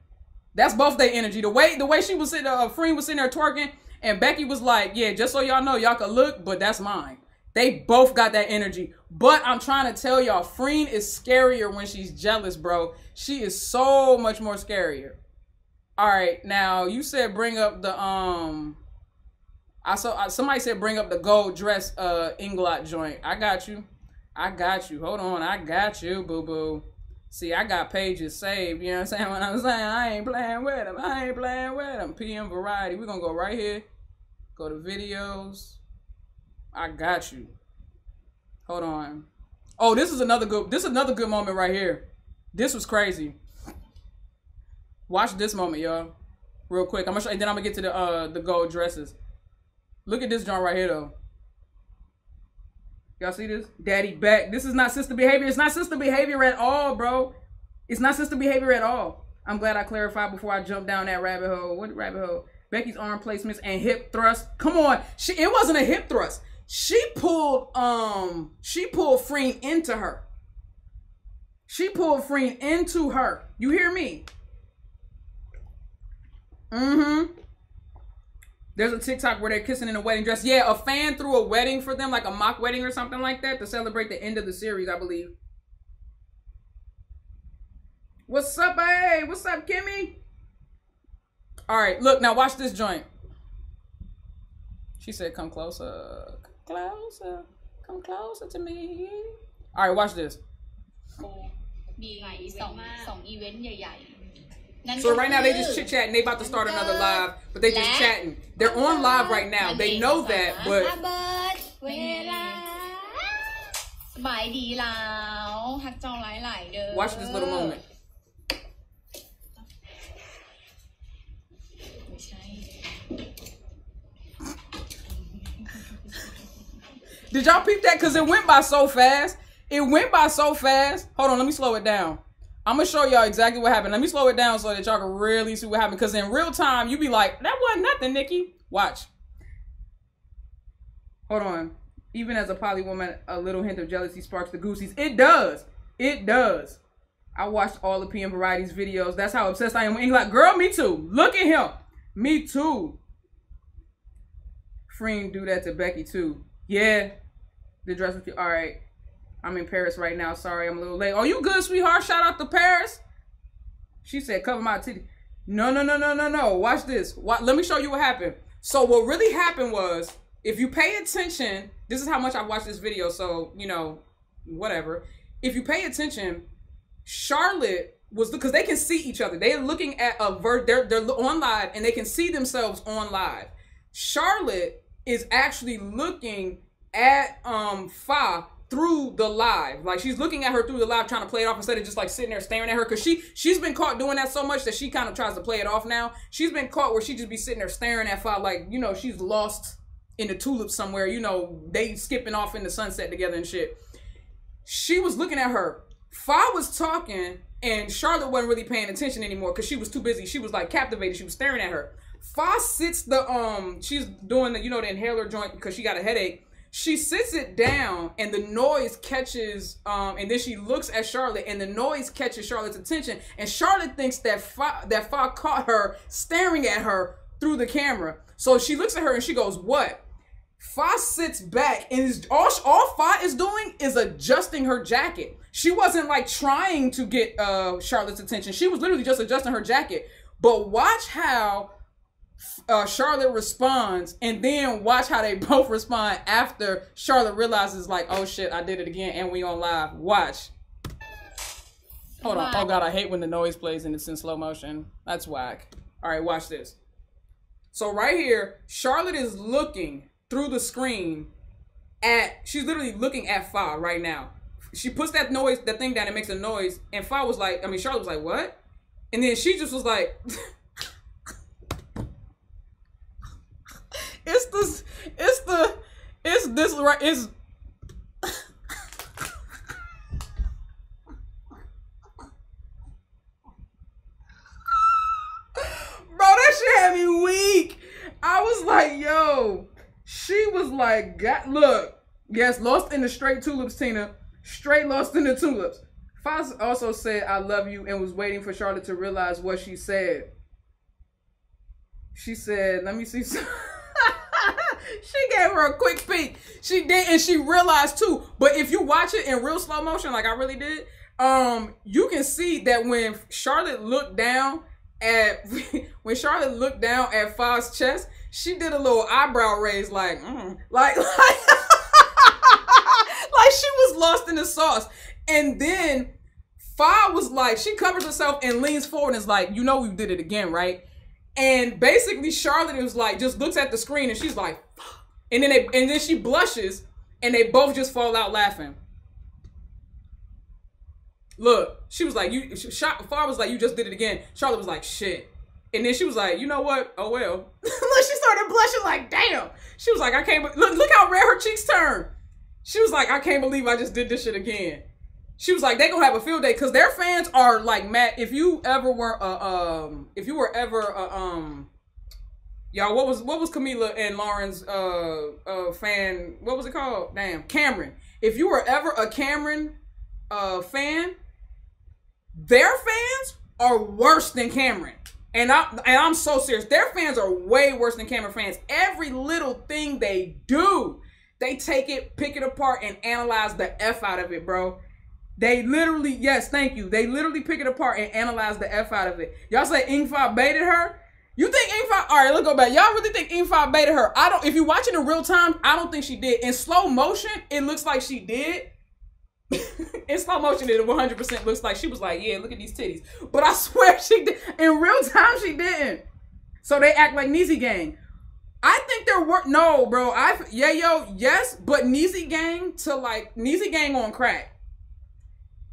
Speaker 1: That's both their energy. The way the way she was sitting, uh, Freen was sitting there twerking, and Becky was like, "Yeah, just so y'all know, y'all can look, but that's mine." They both got that energy. But I'm trying to tell y'all, Freen is scarier when she's jealous, bro. She is so much more scarier. All right, now you said bring up the um. I saw somebody said bring up the gold dress uh Englot joint. I got you. I got you. Hold on, I got you, boo boo. See, I got pages saved. You know what I'm saying? When I'm saying I ain't playing with them, I ain't playing with them. PM Variety. We're gonna go right here. Go to videos. I got you. Hold on. Oh, this is another good. This is another good moment right here. This was crazy. Watch this moment, y'all. Real quick. I'm gonna show, and then I'm gonna get to the uh the gold dresses. Look at this joint right here though. Y'all see this? Daddy back. This is not sister behavior. It's not sister behavior at all, bro. It's not sister behavior at all. I'm glad I clarified before I jump down that rabbit hole. What rabbit hole? Becky's arm placements and hip thrust. Come on. She it wasn't a hip thrust. She pulled um she pulled Freen into her. She pulled Freen into her. You hear me? Mm-hmm. There's a TikTok where they're kissing in a wedding dress. Yeah, a fan threw a wedding for them, like a mock wedding or something like that, to celebrate the end of the series, I believe. What's up, hey? What's up, Kimmy? All right, look, now watch this joint. She said, come closer. Come closer. Come closer to me. All right, watch this.
Speaker 7: มีสองสองอีเวนต์ใหญ่ๆนั่น
Speaker 1: So
Speaker 7: ก็
Speaker 1: right now they
Speaker 7: คือ
Speaker 1: just chit chatting. They about to start another live, but they just chatting. They're on live right now. They know that,
Speaker 7: อา
Speaker 1: but
Speaker 7: เบิร์ดเวลาสบายดีแล้วทักจองหลายๆเด้อ
Speaker 1: watch this little moment.
Speaker 7: ไม่ใช่
Speaker 1: Did y'all peep that? Cause it went by so fast. It went by so fast. Hold on, let me slow it down. I'm gonna show y'all exactly what happened. Let me slow it down so that y'all can really see what happened. Cause in real time, you be like, that wasn't nothing, Nikki. Watch. Hold on. Even as a poly woman, a little hint of jealousy sparks the goosies. It does. It does. I watched all the PM Varieties videos. That's how obsessed I am with Englot. Girl, me too. Look at him. Me too. Freen do that to Becky too. Yeah. The dress with you. All right. I'm in Paris right now. Sorry, I'm a little late. Oh, you good, sweetheart? Shout out to Paris. She said, cover my titty. No, no, no, no, no, no. Watch this. Let me show you what happened. So what really happened was, if you pay attention, this is how much I watched this video. So, you know, whatever. If you pay attention, Charlotte was because they can see each other. They're looking at a ver they're they're on live and they can see themselves on live. Charlotte is actually looking at um Fa through the live. Like she's looking at her through the live trying to play it off instead of just like sitting there staring at her cuz she she's been caught doing that so much that she kind of tries to play it off now. She's been caught where she just be sitting there staring at Fa like, you know, she's lost in the tulips somewhere, you know, they skipping off in the sunset together and shit. She was looking at her. Fa was talking and Charlotte wasn't really paying attention anymore because she was too busy. She was like captivated. She was staring at her. Fa sits the um, she's doing the you know the inhaler joint because she got a headache. She sits it down and the noise catches um, and then she looks at Charlotte and the noise catches Charlotte's attention and Charlotte thinks that Fa that Fa caught her staring at her through the camera. So she looks at her and she goes, "What?" Fa sits back and is all all Fa is doing is adjusting her jacket. She wasn't like trying to get uh Charlotte's attention. She was literally just adjusting her jacket. But watch how uh, Charlotte responds, and then watch how they both respond after Charlotte realizes, like, oh shit, I did it again, and we on live. Watch. Hold on. Oh god, I hate when the noise plays and it's in slow motion. That's whack. All right, watch this. So right here, Charlotte is looking through the screen at. She's literally looking at Fa right now. She puts that noise, that thing down, and makes a noise, and Fa was like, I mean, Charlotte was like, what? And then she just was like. It's the, it's the, it's this right. It's. Bro, that shit had me weak. I was like, yo, she was like, got look, yes, lost in the straight tulips, Tina, straight lost in the tulips. Fox also said, I love you, and was waiting for Charlotte to realize what she said. She said, let me see. She gave her a quick peek. She did, and she realized too. But if you watch it in real slow motion, like I really did, um, you can see that when Charlotte looked down at when Charlotte looked down at Fa's chest, she did a little eyebrow raise, like, mm, like, like, like she was lost in the sauce. And then Fa was like, she covers herself and leans forward and is like, you know, we did it again, right? And basically, Charlotte was like, just looks at the screen and she's like, and then they, and then she blushes, and they both just fall out laughing. Look, she was like, you. Fa was like, you just did it again. Charlotte was like, shit. And then she was like, you know what? Oh well. look, she started blushing like, damn. She was like, I can't. Be- look, look how red her cheeks turned. She was like, I can't believe I just did this shit again. She was like, they gonna have a field day because their fans are like mad. If you ever were a um, if you were ever a um, y'all, what was what was Camila and Lauren's uh uh fan? What was it called? Damn, Camren. If you were ever a Camren uh fan, their fans are worse than Camren. And I and I'm so serious. Their fans are way worse than Camren fans. Every little thing they do, they take it, pick it apart, and analyze the F out of it, bro. They literally, yes, thank you. They literally pick it apart and analyze the F out of it. Y'all say Engfa baited her? You think Engfa, all right, let's go back. Y'all really think Engfa baited her? I don't, if you watch it in real time, I don't think she did. In slow motion, it looks like she did. in slow motion, it 100% looks like she was like, yeah, look at these titties. But I swear she did. In real time, she didn't. So they act like Neezy Gang. I think they're work. No, bro. I yeah, yo, yes, but Neezy Gang to like Neezy Gang on crack.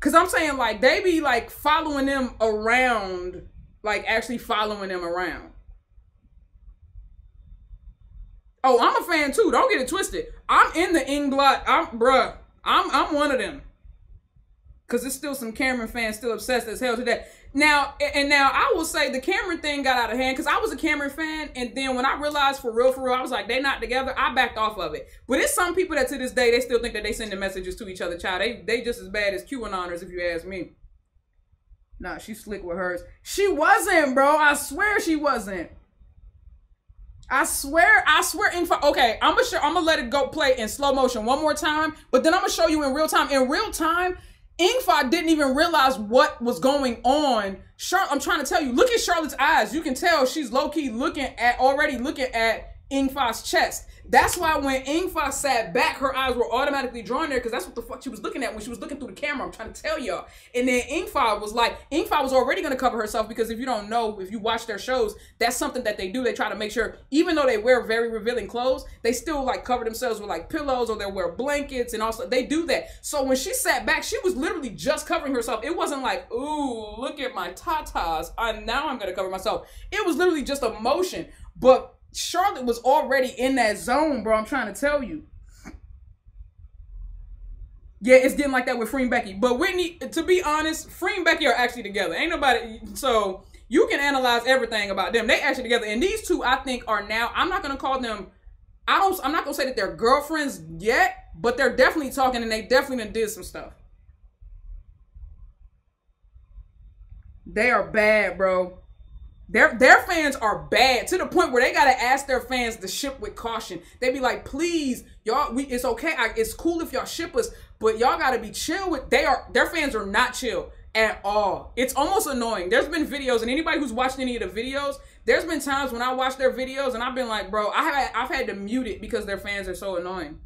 Speaker 1: Cause I'm saying like they be like following them around, like actually following them around. Oh, I'm a fan too. Don't get it twisted. I'm in the Englot. I'm bruh. I'm I'm one of them. Cause there's still some Camren fans still obsessed as hell today. Now and now I will say the Camren thing got out of hand because I was a Camren fan, and then when I realized for real, for real, I was like, they not together. I backed off of it. But it's some people that to this day they still think that they sending messages to each other. Child, they they just as bad as QAnoners if you ask me. Nah, she slick with hers. She wasn't, bro. I swear she wasn't. I swear, I swear, in okay, I'm gonna show, I'm gonna let it go play in slow motion one more time, but then I'm gonna show you in real time. In real time, Engfa didn't even realize what was going on. Char- I'm trying to tell you, look at Charlotte's eyes. You can tell she's low key looking at already looking at Engfa's chest. That's why when Engfa sat back, her eyes were automatically drawn there because that's what the fuck she was looking at when she was looking through the camera. I'm trying to tell y'all. And then Engfa was like, Engfa was already gonna cover herself because if you don't know, if you watch their shows, that's something that they do. They try to make sure, even though they wear very revealing clothes, they still like cover themselves with like pillows or they wear blankets and also they do that. So when she sat back, she was literally just covering herself. It wasn't like, ooh, look at my tatas. I now I'm gonna cover myself. It was literally just a motion. But Charlotte was already in that zone, bro. I'm trying to tell you. Yeah, it's getting like that with Freen and Becky. But Whitney, to be honest, Freen and Becky are actually together. Ain't nobody. So you can analyze everything about them. They actually together, and these two, I think, are now. I'm not gonna call them. I don't. I'm not gonna say that they're girlfriends yet, but they're definitely talking, and they definitely did some stuff. They are bad, bro. Their their fans are bad to the point where they gotta ask their fans to ship with caution. They be like, please, y'all, we it's okay. I, it's cool if y'all ship us, but y'all gotta be chill with. They are their fans are not chill at all. It's almost annoying. There's been videos, and anybody who's watched any of the videos, there's been times when I watch their videos and I've been like, bro, I have I've had to mute it because their fans are so annoying.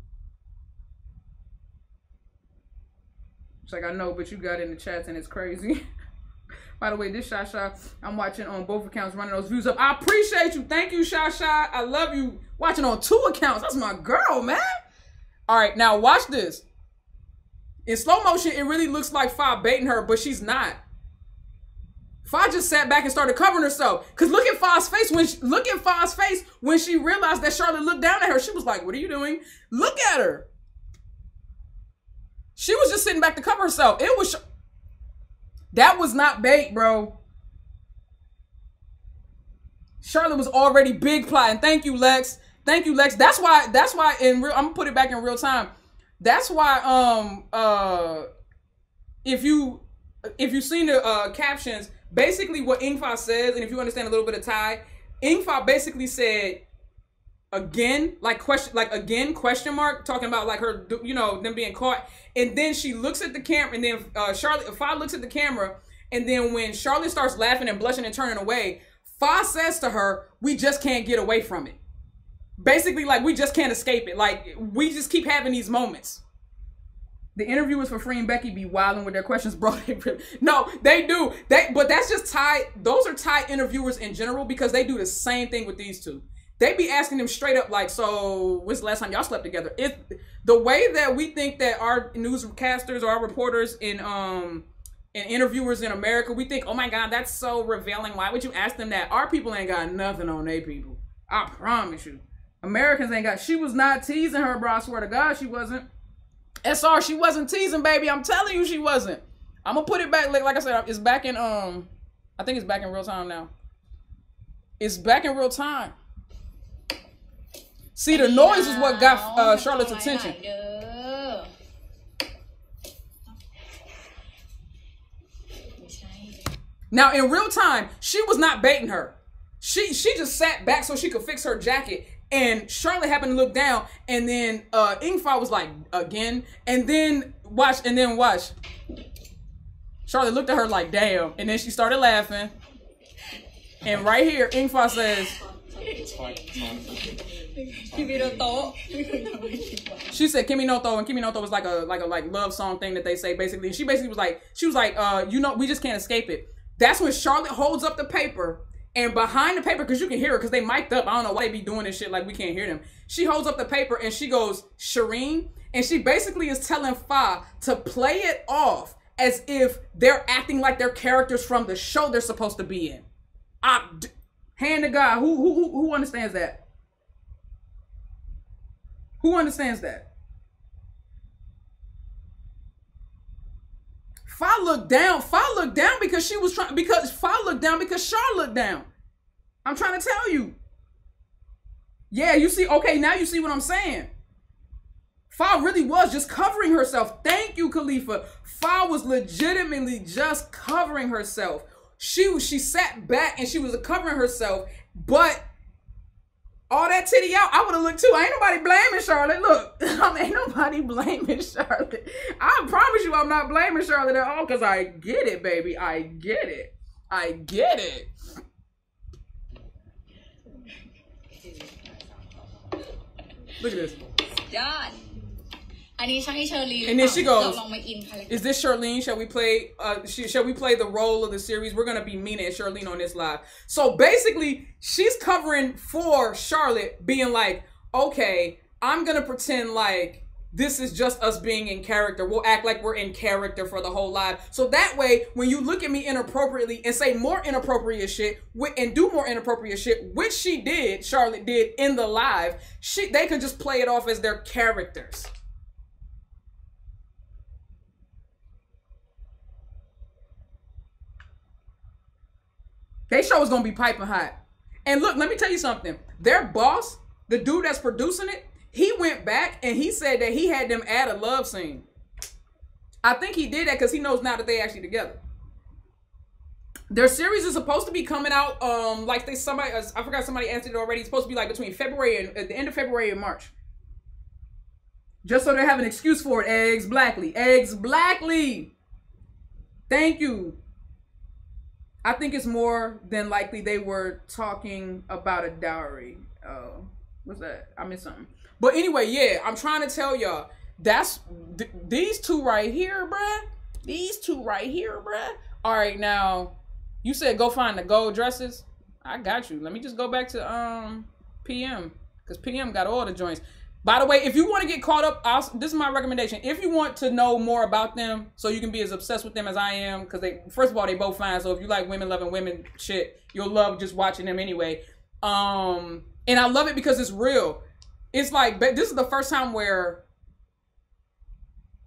Speaker 1: It's like I know, but you got in the chats and it's crazy. By the way, this Shasha, I'm watching on both accounts, running those views up. I appreciate you. Thank you, Shasha. I love you. Watching on two accounts. That's my girl, man. All right, now watch this. In slow motion, it really looks like Fa baiting her, but she's not. Fa just sat back and started covering herself. Cause look at Fa's face when she, look at Fa's face when she realized that Charlotte looked down at her. She was like, "What are you doing? Look at her." She was just sitting back to cover herself. It was. That was not bait, bro. Charlotte was already big plotting. Thank you, Lex. Thank you, Lex. That's why. That's why. In real, I'm gonna put it back in real time. That's why. Um. Uh. If you, if you've seen the uh, captions, basically what Engfa says, and if you understand a little bit of Thai, Engfa basically said, again, like question, like again, question mark, talking about like her, you know, them being caught. And then she looks at the camera, and then uh, Charlotte, Fa looks at the camera, and then when Charlotte starts laughing and blushing and turning away, Fa says to her, "We just can't get away from it." Basically, like we just can't escape it. Like we just keep having these moments. The interviewers for Freen and Becky be wilding with their questions, bro. They no, they do. They, but that's just Thai. Those are Thai interviewers in general because they do the same thing with these two they be asking them straight up like, so when's the last time y'all slept together? If the way that we think that our newscasters or our reporters in um and interviewers in America, we think, oh my God, that's so revealing. Why would you ask them that? Our people ain't got nothing on they people. I promise you. Americans ain't got she was not teasing her, bro. I swear to God, she wasn't. SR, she wasn't teasing, baby. I'm telling you she wasn't. I'm gonna put it back like, like I said, it's back in um I think it's back in real time now. It's back in real time. See, the noise is what got uh, Charlotte's attention. Now, in real time, she was not baiting her. She she just sat back so she could fix her jacket. And Charlotte happened to look down, and then uh, Engfa was like, again. And then watch, and then watch. Charlotte looked at her like, damn. And then she started laughing. And right here, Engfa says, she said Kimi no To, and Kimi no To was like a like a like love song thing that they say basically. And she basically was like, she was like, uh, you know, we just can't escape it. That's when Charlotte holds up the paper, and behind the paper, because you can hear her, because they mic'd up. I don't know why they be doing this shit like we can't hear them. She holds up the paper and she goes, Shireen, and she basically is telling Fa to play it off as if they're acting like they're characters from the show they're supposed to be in. Hand to God, who who who understands that? Who understands that? Fa looked down. Fa looked down because she was trying because Fa looked down because Char looked down. I'm trying to tell you. Yeah, you see, okay, now you see what I'm saying. Fa really was just covering herself. Thank you, Khalifa. Fa was legitimately just covering herself. She she sat back and she was covering herself, but all that titty out, I would have looked too. Ain't nobody blaming Charlotte. Look, I um, ain't nobody blaming Charlotte. I promise you, I'm not blaming Charlotte at all because I get it, baby. I get it. I get it. Look at this.
Speaker 7: ย
Speaker 1: and then she goes, "Is this Charlene? Shall we play? Uh, sh- shall we play the role of the series? We're gonna be Mina and Charlene on this live." So basically, she's covering for Charlotte, being like, "Okay, I'm gonna pretend like." This is just us being in character. We'll act like we're in character for the whole live. So that way, when you look at me inappropriately and say more inappropriate shit and do more inappropriate shit, which she did, Charlotte did in the live, she, they can just play it off as their characters. They show is gonna be piping hot. And look, let me tell you something. Their boss, the dude that's producing it, he went back and he said that he had them add a love scene. I think he did that because he knows now that they actually together. Their series is supposed to be coming out, um, like they somebody uh, I forgot somebody answered it already. It's supposed to be like between February and at the end of February and March. Just so they have an excuse for it. Eggs Blackley. Eggs Blackley. Thank you. I think it's more than likely they were talking about a dowry. Oh, what's that? I missed something. But anyway, yeah, I'm trying to tell y'all that's th- these two right here, bruh. These two right here, bruh. All right, now you said go find the gold dresses. I got you. Let me just go back to um PM because PM got all the joints. By the way, if you want to get caught up, I'll, this is my recommendation. If you want to know more about them, so you can be as obsessed with them as I am, because they, first of all, they both fine. So if you like women loving women shit, you'll love just watching them anyway. Um, and I love it because it's real. It's like this is the first time where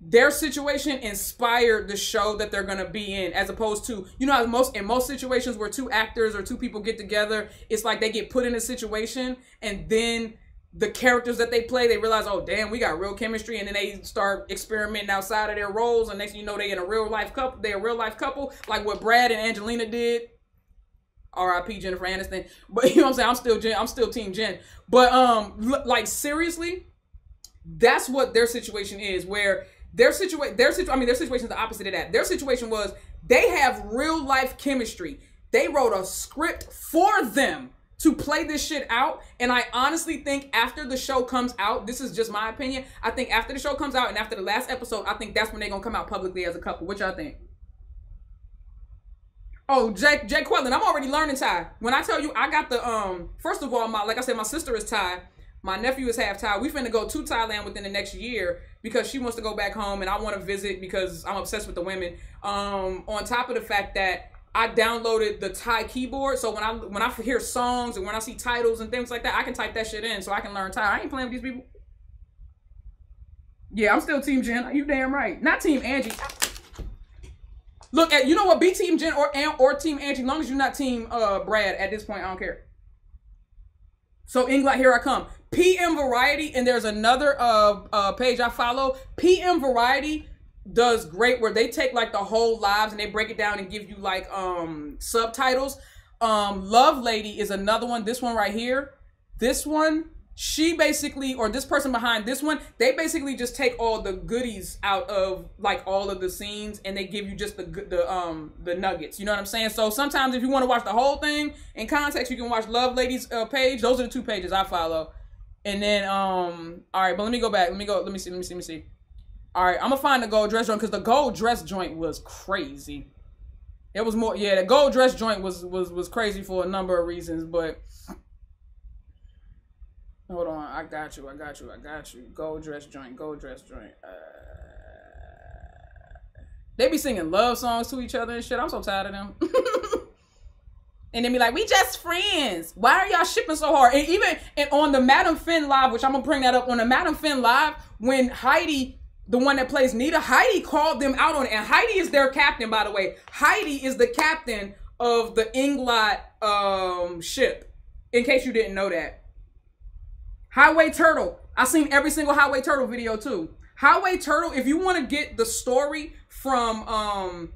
Speaker 1: their situation inspired the show that they're gonna be in, as opposed to you know how most in most situations where two actors or two people get together, it's like they get put in a situation and then the characters that they play, they realize, oh damn, we got real chemistry, and then they start experimenting outside of their roles, and next thing you know, they in a real life couple, They're a real life couple, like what Brad and Angelina did. R.I.P. Jennifer Aniston. But you know what I'm saying? I'm still Jen, I'm still Team Jen. But um, like seriously, that's what their situation is. Where their situation, their situation, I mean, their situation is the opposite of that. Their situation was they have real life chemistry. They wrote a script for them to play this shit out. And I honestly think after the show comes out, this is just my opinion. I think after the show comes out and after the last episode, I think that's when they're gonna come out publicly as a couple. What y'all think? Oh, Jake Jake Quellen, I'm already learning Thai. When I tell you I got the um first of all, my like I said, my sister is Thai. My nephew is half Thai. We finna go to Thailand within the next year because she wants to go back home and I want to visit because I'm obsessed with the women. Um, on top of the fact that I downloaded the Thai keyboard, so when I when I hear songs and when I see titles and things like that, I can type that shit in so I can learn Thai. I ain't playing with these people. Yeah, I'm still Team Jen. You damn right. Not Team Angie. Look at you know what? Be Team Jen or or Team Angie. As long as you're not Team uh Brad at this point, I don't care. So England, here I come. PM Variety, and there's another uh, uh page I follow. PM Variety does great where they take like the whole lives and they break it down and give you like um subtitles. Um Love Lady is another one. This one right here. This one, she basically, or this person behind this one, they basically just take all the goodies out of like all of the scenes and they give you just the the um the nuggets. You know what I'm saying? So sometimes if you want to watch the whole thing in context, you can watch Love Lady's uh, page. Those are the two pages I follow. And then um all right, but let me go back. Let me go. Let me see. Let me see. Let me see. All right, I'm gonna find the gold dress joint because the gold dress joint was crazy. It was more, yeah. The gold dress joint was was was crazy for a number of reasons, but hold on, I got you, I got you, I got you. Gold dress joint, gold dress joint. Uh, they be singing love songs to each other and shit. I'm so tired of them. and then be like, we just friends. Why are y'all shipping so hard? And even and on the Madam Finn live, which I'm gonna bring that up on the Madam Finn live, when Heidi, the one that plays Nita, Heidi called them out on it, and Heidi is their captain, by the way. Heidi is the captain of the Englot um ship. In case you didn't know that. Highway Turtle. I've seen every single Highway Turtle video too. Highway Turtle, if you want to get the story from um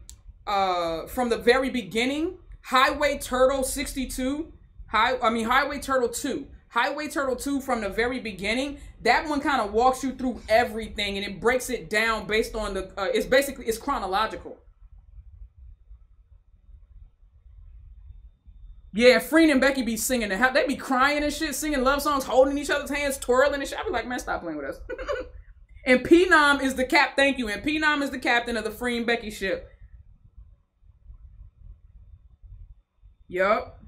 Speaker 1: uh from the very beginning, Highway Turtle 62, High I mean Highway Turtle 2. Highway Turtle 2 from the very beginning, that one kind of walks you through everything and it breaks it down based on the uh, it's basically it's chronological. Yeah, Freen and Becky be singing and they be crying and shit, singing love songs, holding each other's hands, twirling and shit. I be like, man, stop playing with us. and Phenom is the cap. Thank you. And Phenom is the captain of the Freen Becky ship. Yup.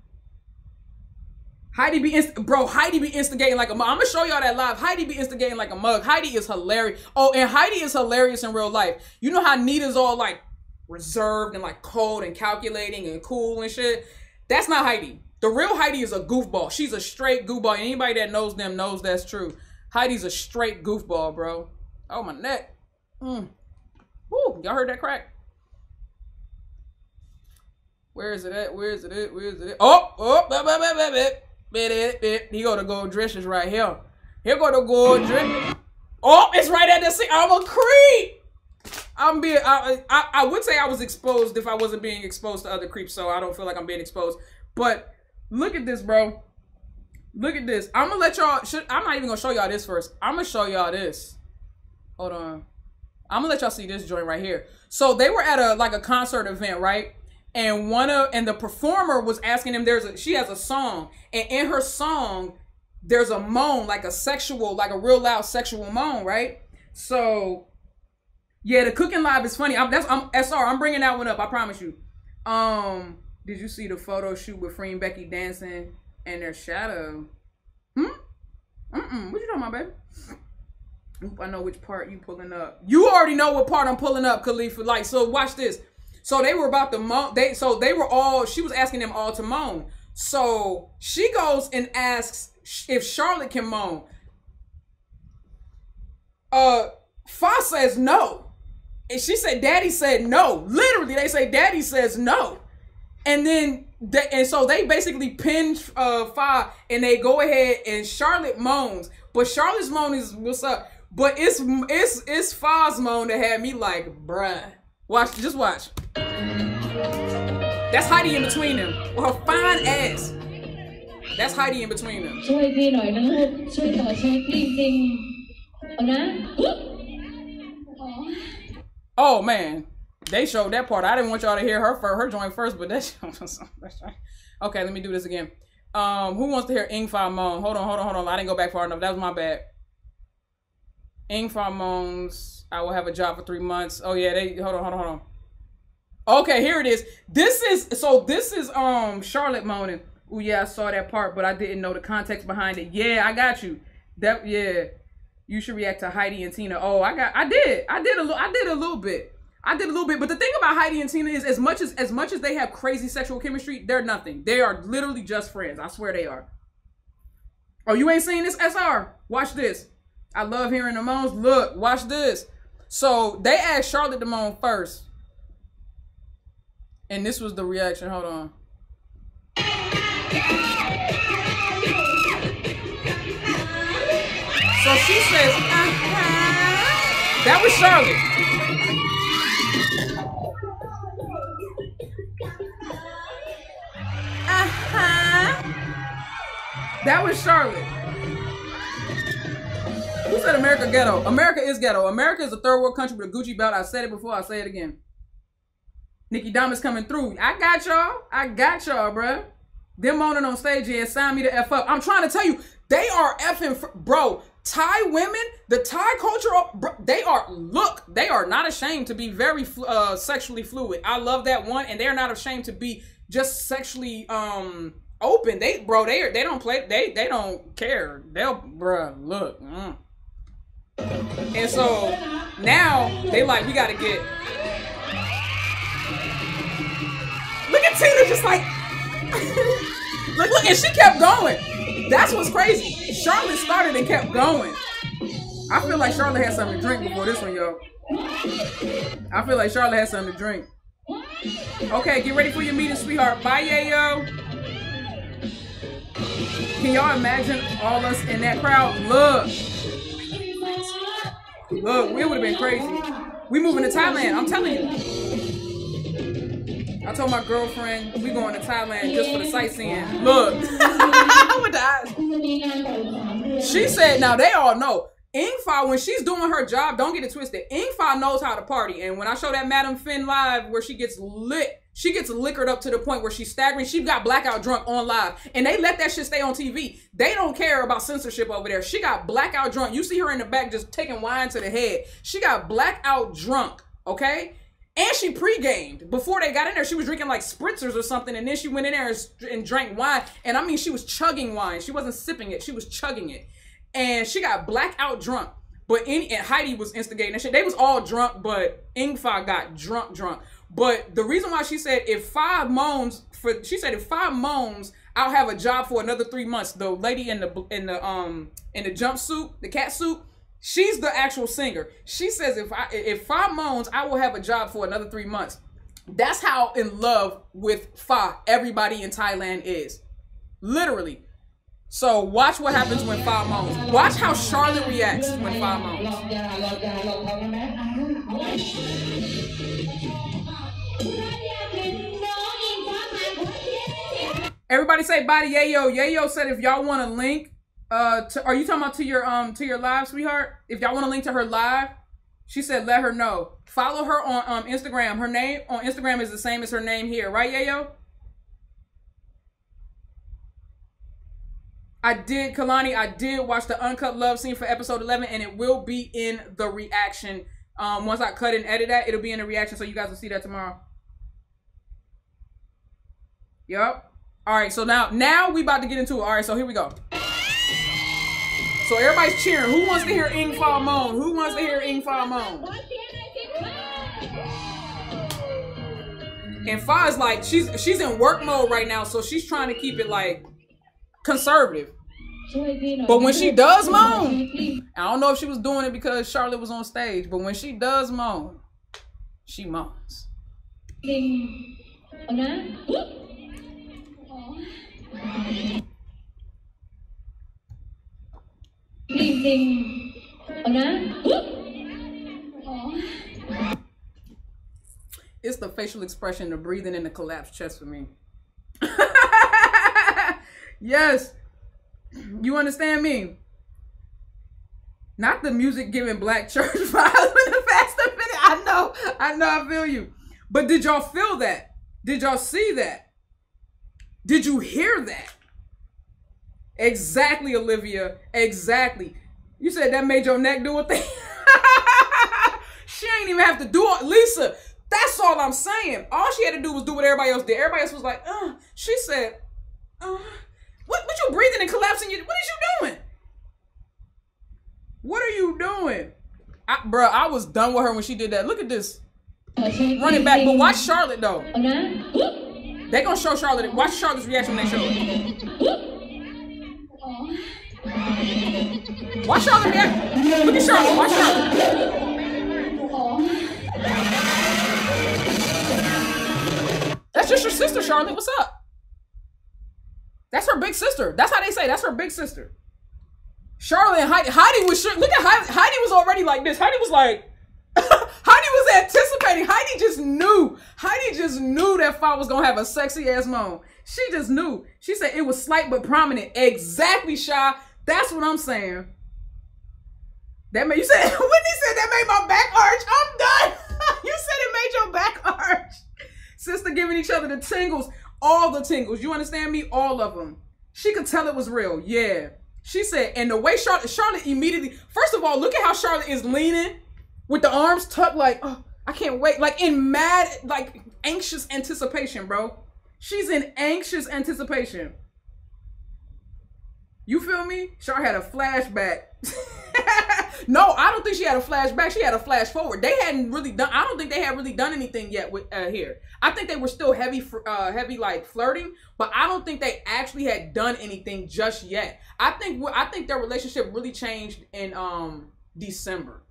Speaker 1: Heidi be inst- bro. Heidi be instigating like a mug. I'm gonna show y'all that live. Heidi be instigating like a mug. Heidi is hilarious. Oh, and Heidi is hilarious in real life. You know how Nita's all like reserved and like cold and calculating and cool and shit. That's not Heidi. The real Heidi is a goofball. She's a straight goofball. Anybody that knows them knows that's true. Heidi's a straight goofball, bro. Oh my neck. Mm. Woo, y'all heard that crack? Where is it at? Where is it at? Where is it at? Oh, oh, blah, blah, blah, He go to gold dresses right here. Here go to gold dress. Oh, it's right at the scene. I'm a creep. I'm being. I, I I would say I was exposed if I wasn't being exposed to other creeps, so I don't feel like I'm being exposed. But look at this, bro. Look at this. I'm gonna let y'all. Should, I'm not even gonna show y'all this first. I'm gonna show y'all this. Hold on. I'm gonna let y'all see this joint right here. So they were at a like a concert event, right? And one of and the performer was asking him. There's a she has a song, and in her song, there's a moan, like a sexual, like a real loud sexual moan, right? So yeah, the cooking live is funny. I'm that's I'm SR. I'm bringing that one up. I promise you. Um, did you see the photo shoot with Freen and Becky dancing and their shadow? Hmm. Mm-mm. What you talking about, baby? Oop, I know which part you pulling up. You already know what part I'm pulling up, Khalifa. Like, so watch this. So they were about to moan. They so they were all. She was asking them all to moan. So she goes and asks if Charlotte can moan. Uh, Fa says no. And she said, Daddy said no. Literally, they say Daddy says no. And then, they, and so they basically pin uh Fa, and they go ahead and Charlotte moans, but Charlotte's moan is what's up. But it's it's it's Fa's moan that had me like, bruh. Watch, just watch. That's Heidi in between them. With her fine ass. That's Heidi in between them. Oh man, they showed that part. I didn't want y'all to hear her for her joint first, but that's Okay, let me do this again. Um, who wants to hear Engfa Hold on, hold on, hold on. I didn't go back far enough. That was my bad. Engfa moans. I will have a job for three months. Oh yeah, they hold on, hold on, hold on. Okay, here it is. This is so. This is um Charlotte moaning. Oh yeah, I saw that part, but I didn't know the context behind it. Yeah, I got you. That yeah you should react to Heidi and Tina. Oh, I got, I did, I did a little, I did a little bit, I did a little bit. But the thing about Heidi and Tina is, as much as as much as they have crazy sexual chemistry, they're nothing. They are literally just friends. I swear they are. Oh, you ain't seen this SR? Watch this. I love hearing the moans. Look, watch this. So they asked Charlotte to moan first, and this was the reaction. Hold on. So she says, uh-huh. That was Charlotte. Uh-huh. That was Charlotte. Who said America ghetto? America is ghetto. America is a third world country with a Gucci belt. I said it before. I say it again. Nikki Dama's coming through. I got y'all. I got y'all, bruh. Them moaning on stage and sign me to F up. I'm trying to tell you, they are effing, fr- bro. Thai women, the Thai culture, they are look, they are not ashamed to be very uh, sexually fluid. I love that one, and they're not ashamed to be just sexually um open. They, bro, they they don't play, they they don't care. They'll, bro, look. Mm. And so now they like, we gotta get. Look at Tina, just like. look, look, and she kept going. That's what's crazy. Charlotte started and kept going. I feel like Charlotte had something to drink before this one, yo. I feel like Charlotte had something to drink. Okay, get ready for your meeting, sweetheart. Bye, yayo. Can y'all imagine all us in that crowd? Look. Look, it would have been crazy. We moving to Thailand. I'm telling you. I told my girlfriend we going to Thailand just for the sightseeing. Look, with the eyes. She said, "Now they all know." Engfa, when she's doing her job, don't get it twisted. Engfa knows how to party, and when I show that Madam Finn live where she gets lit she gets liquored up to the point where she's staggering. She got blackout drunk on live. And they let that shit stay on TV. They don't care about censorship over there. She got blackout drunk. You see her in the back just taking wine to the head. She got blackout drunk, okay? And she pre-gamed. Before they got in there, she was drinking like spritzers or something. And then she went in there and, drank wine. And I mean, she was chugging wine. She wasn't sipping it. She was chugging it and she got blackout drunk. But in and Heidi was instigating that shit. They was all drunk, but Engfa got drunk, drunk. But the reason why she said if five moans for she said if five moans, I'll have a job for another three months. The lady in the in the um in the jumpsuit, the cat suit, she's the actual singer. She says if I if five moans, I will have a job for another three months. That's how in love with Fa everybody in Thailand is. Literally. So watch what happens when Fa moans. Watch how Charlotte reacts when Fa moans. Everybody say to Yayo. Yayo said if y'all want a link, uh, to, are you talking about to your um to your live, sweetheart? If y'all want a link to her live, she said let her know. Follow her on um Instagram. Her name on Instagram is the same as her name here, right, Yayo? I did, Kalani. I did watch the uncut love scene for episode eleven, and it will be in the reaction. Um, once I cut and edit that, it'll be in the reaction, so you guys will see that tomorrow. Yup. All right, so now now we about to get into it. All right, so here we go. So everybody's cheering. Who wants to hear Engfa Moan? Who wants to hear Engfa Moan? And Fa is like she's she's in work mode right now, so she's trying to keep it like conservative. But when she does moan, I don't know if she was doing it because Charlotte was on stage, but when she does moan, she moans.
Speaker 8: จริงเอานะ จริงจริงเอานะ
Speaker 1: It's the facial expression, the breathing, and the collapsed chest for me. yes. You understand me? Not the music giving black church vibes in the fast and minute. I know, I know, I feel you. But did y'all feel that? Did y'all see that? Did you hear that? Exactly, Olivia. Exactly. You said that made your neck do a thing. she ain't even have to do it. Lisa, that's all I'm saying. All she had to do was do what everybody else did. Everybody else was like, uh, she said, uh, what, what you breathing and collapsing? What is you doing? What are you doing? I, bro, I was done with her when she did that. Look at this. Running back, but watch Charlotte though. They gonna show Charlotte. Watch Charlotte's reaction when they show it. Watch Charlotte react. Look at Charlotte. Watch Charlotte. That's just your sister, Charlotte. What's up? That's her big sister. That's how they say. That's her big sister. Charlotte and Heidi. Heidi was sure. Look at Heidi. Heidi was already like this. Heidi was like, Anticipating. Heidi just knew. Heidi just knew that Fa was gonna have a sexy ass moan. She just knew. She said it was slight but prominent. Exactly, Shy. That's what I'm saying. That made you said Whitney said that made my back arch. I'm done. you said it made your back arch. Sister giving each other the tingles, all the tingles. You understand me? All of them. She could tell it was real. Yeah. She said, and the way Charlotte, Charlotte immediately, first of all, look at how Charlotte is leaning with the arms tucked, like, oh, I can't wait, like in mad, like anxious anticipation, bro. She's in anxious anticipation. You feel me? Char had a flashback. no, I don't think she had a flashback. She had a flash forward. They hadn't really done. I don't think they had really done anything yet with uh, here. I think they were still heavy, fr- uh, heavy like flirting, but I don't think they actually had done anything just yet. I think I think their relationship really changed in um December.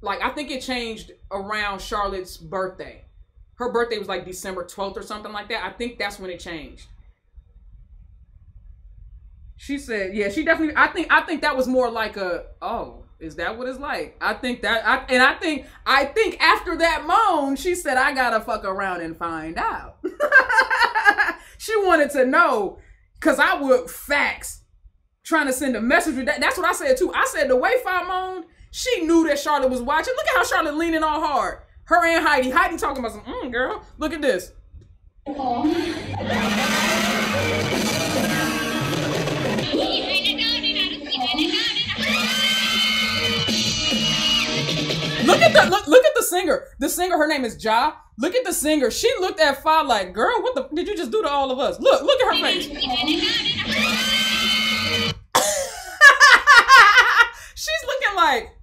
Speaker 1: Like I think it changed around Charlotte's birthday. Her birthday was like December 12th or something like that. I think that's when it changed. She said, yeah, she definitely I think I think that was more like a oh, is that what it's like? I think that I and I think I think after that moan, she said I gotta fuck around and find out. she wanted to know. Cause I would fax trying to send a message with that. That's what I said too. I said the way Fi moaned, she knew that Charlotte was watching. Look at how Charlotte leaning all hard. Her and Heidi. Heidi talking about some, mm, girl. Look at this. Look at the look, look at the singer. The singer, her name is Ja. Look at the singer. She looked at Fi like, girl, what the did you just do to all of us? Look, look at her face. She's looking like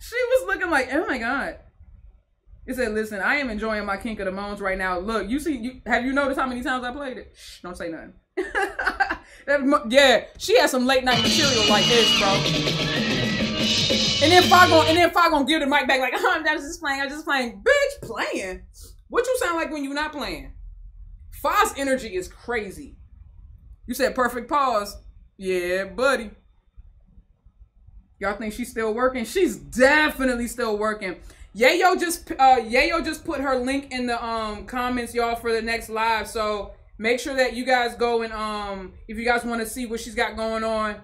Speaker 1: she was looking like, oh my god. It said, listen, I am enjoying my kink of the moans right now. Look, you see, you have you noticed how many times I played it? Shh, don't say nothing. That yeah, she has some late night material like this, bro. And then Fi gon' and then Fi gon' give the mic back like, oh, I'm just playing, I'm just playing. Bitch, playing? What you sound like when you're not playing? Fi's energy is crazy. You said perfect pause. Yeah, buddy. Y'all think she's still working? She's definitely still working. Yayo just uh Yayo just put her link in the um comments, y'all, for the next live. So make sure that you guys go and um if you guys want to see what she's got going on,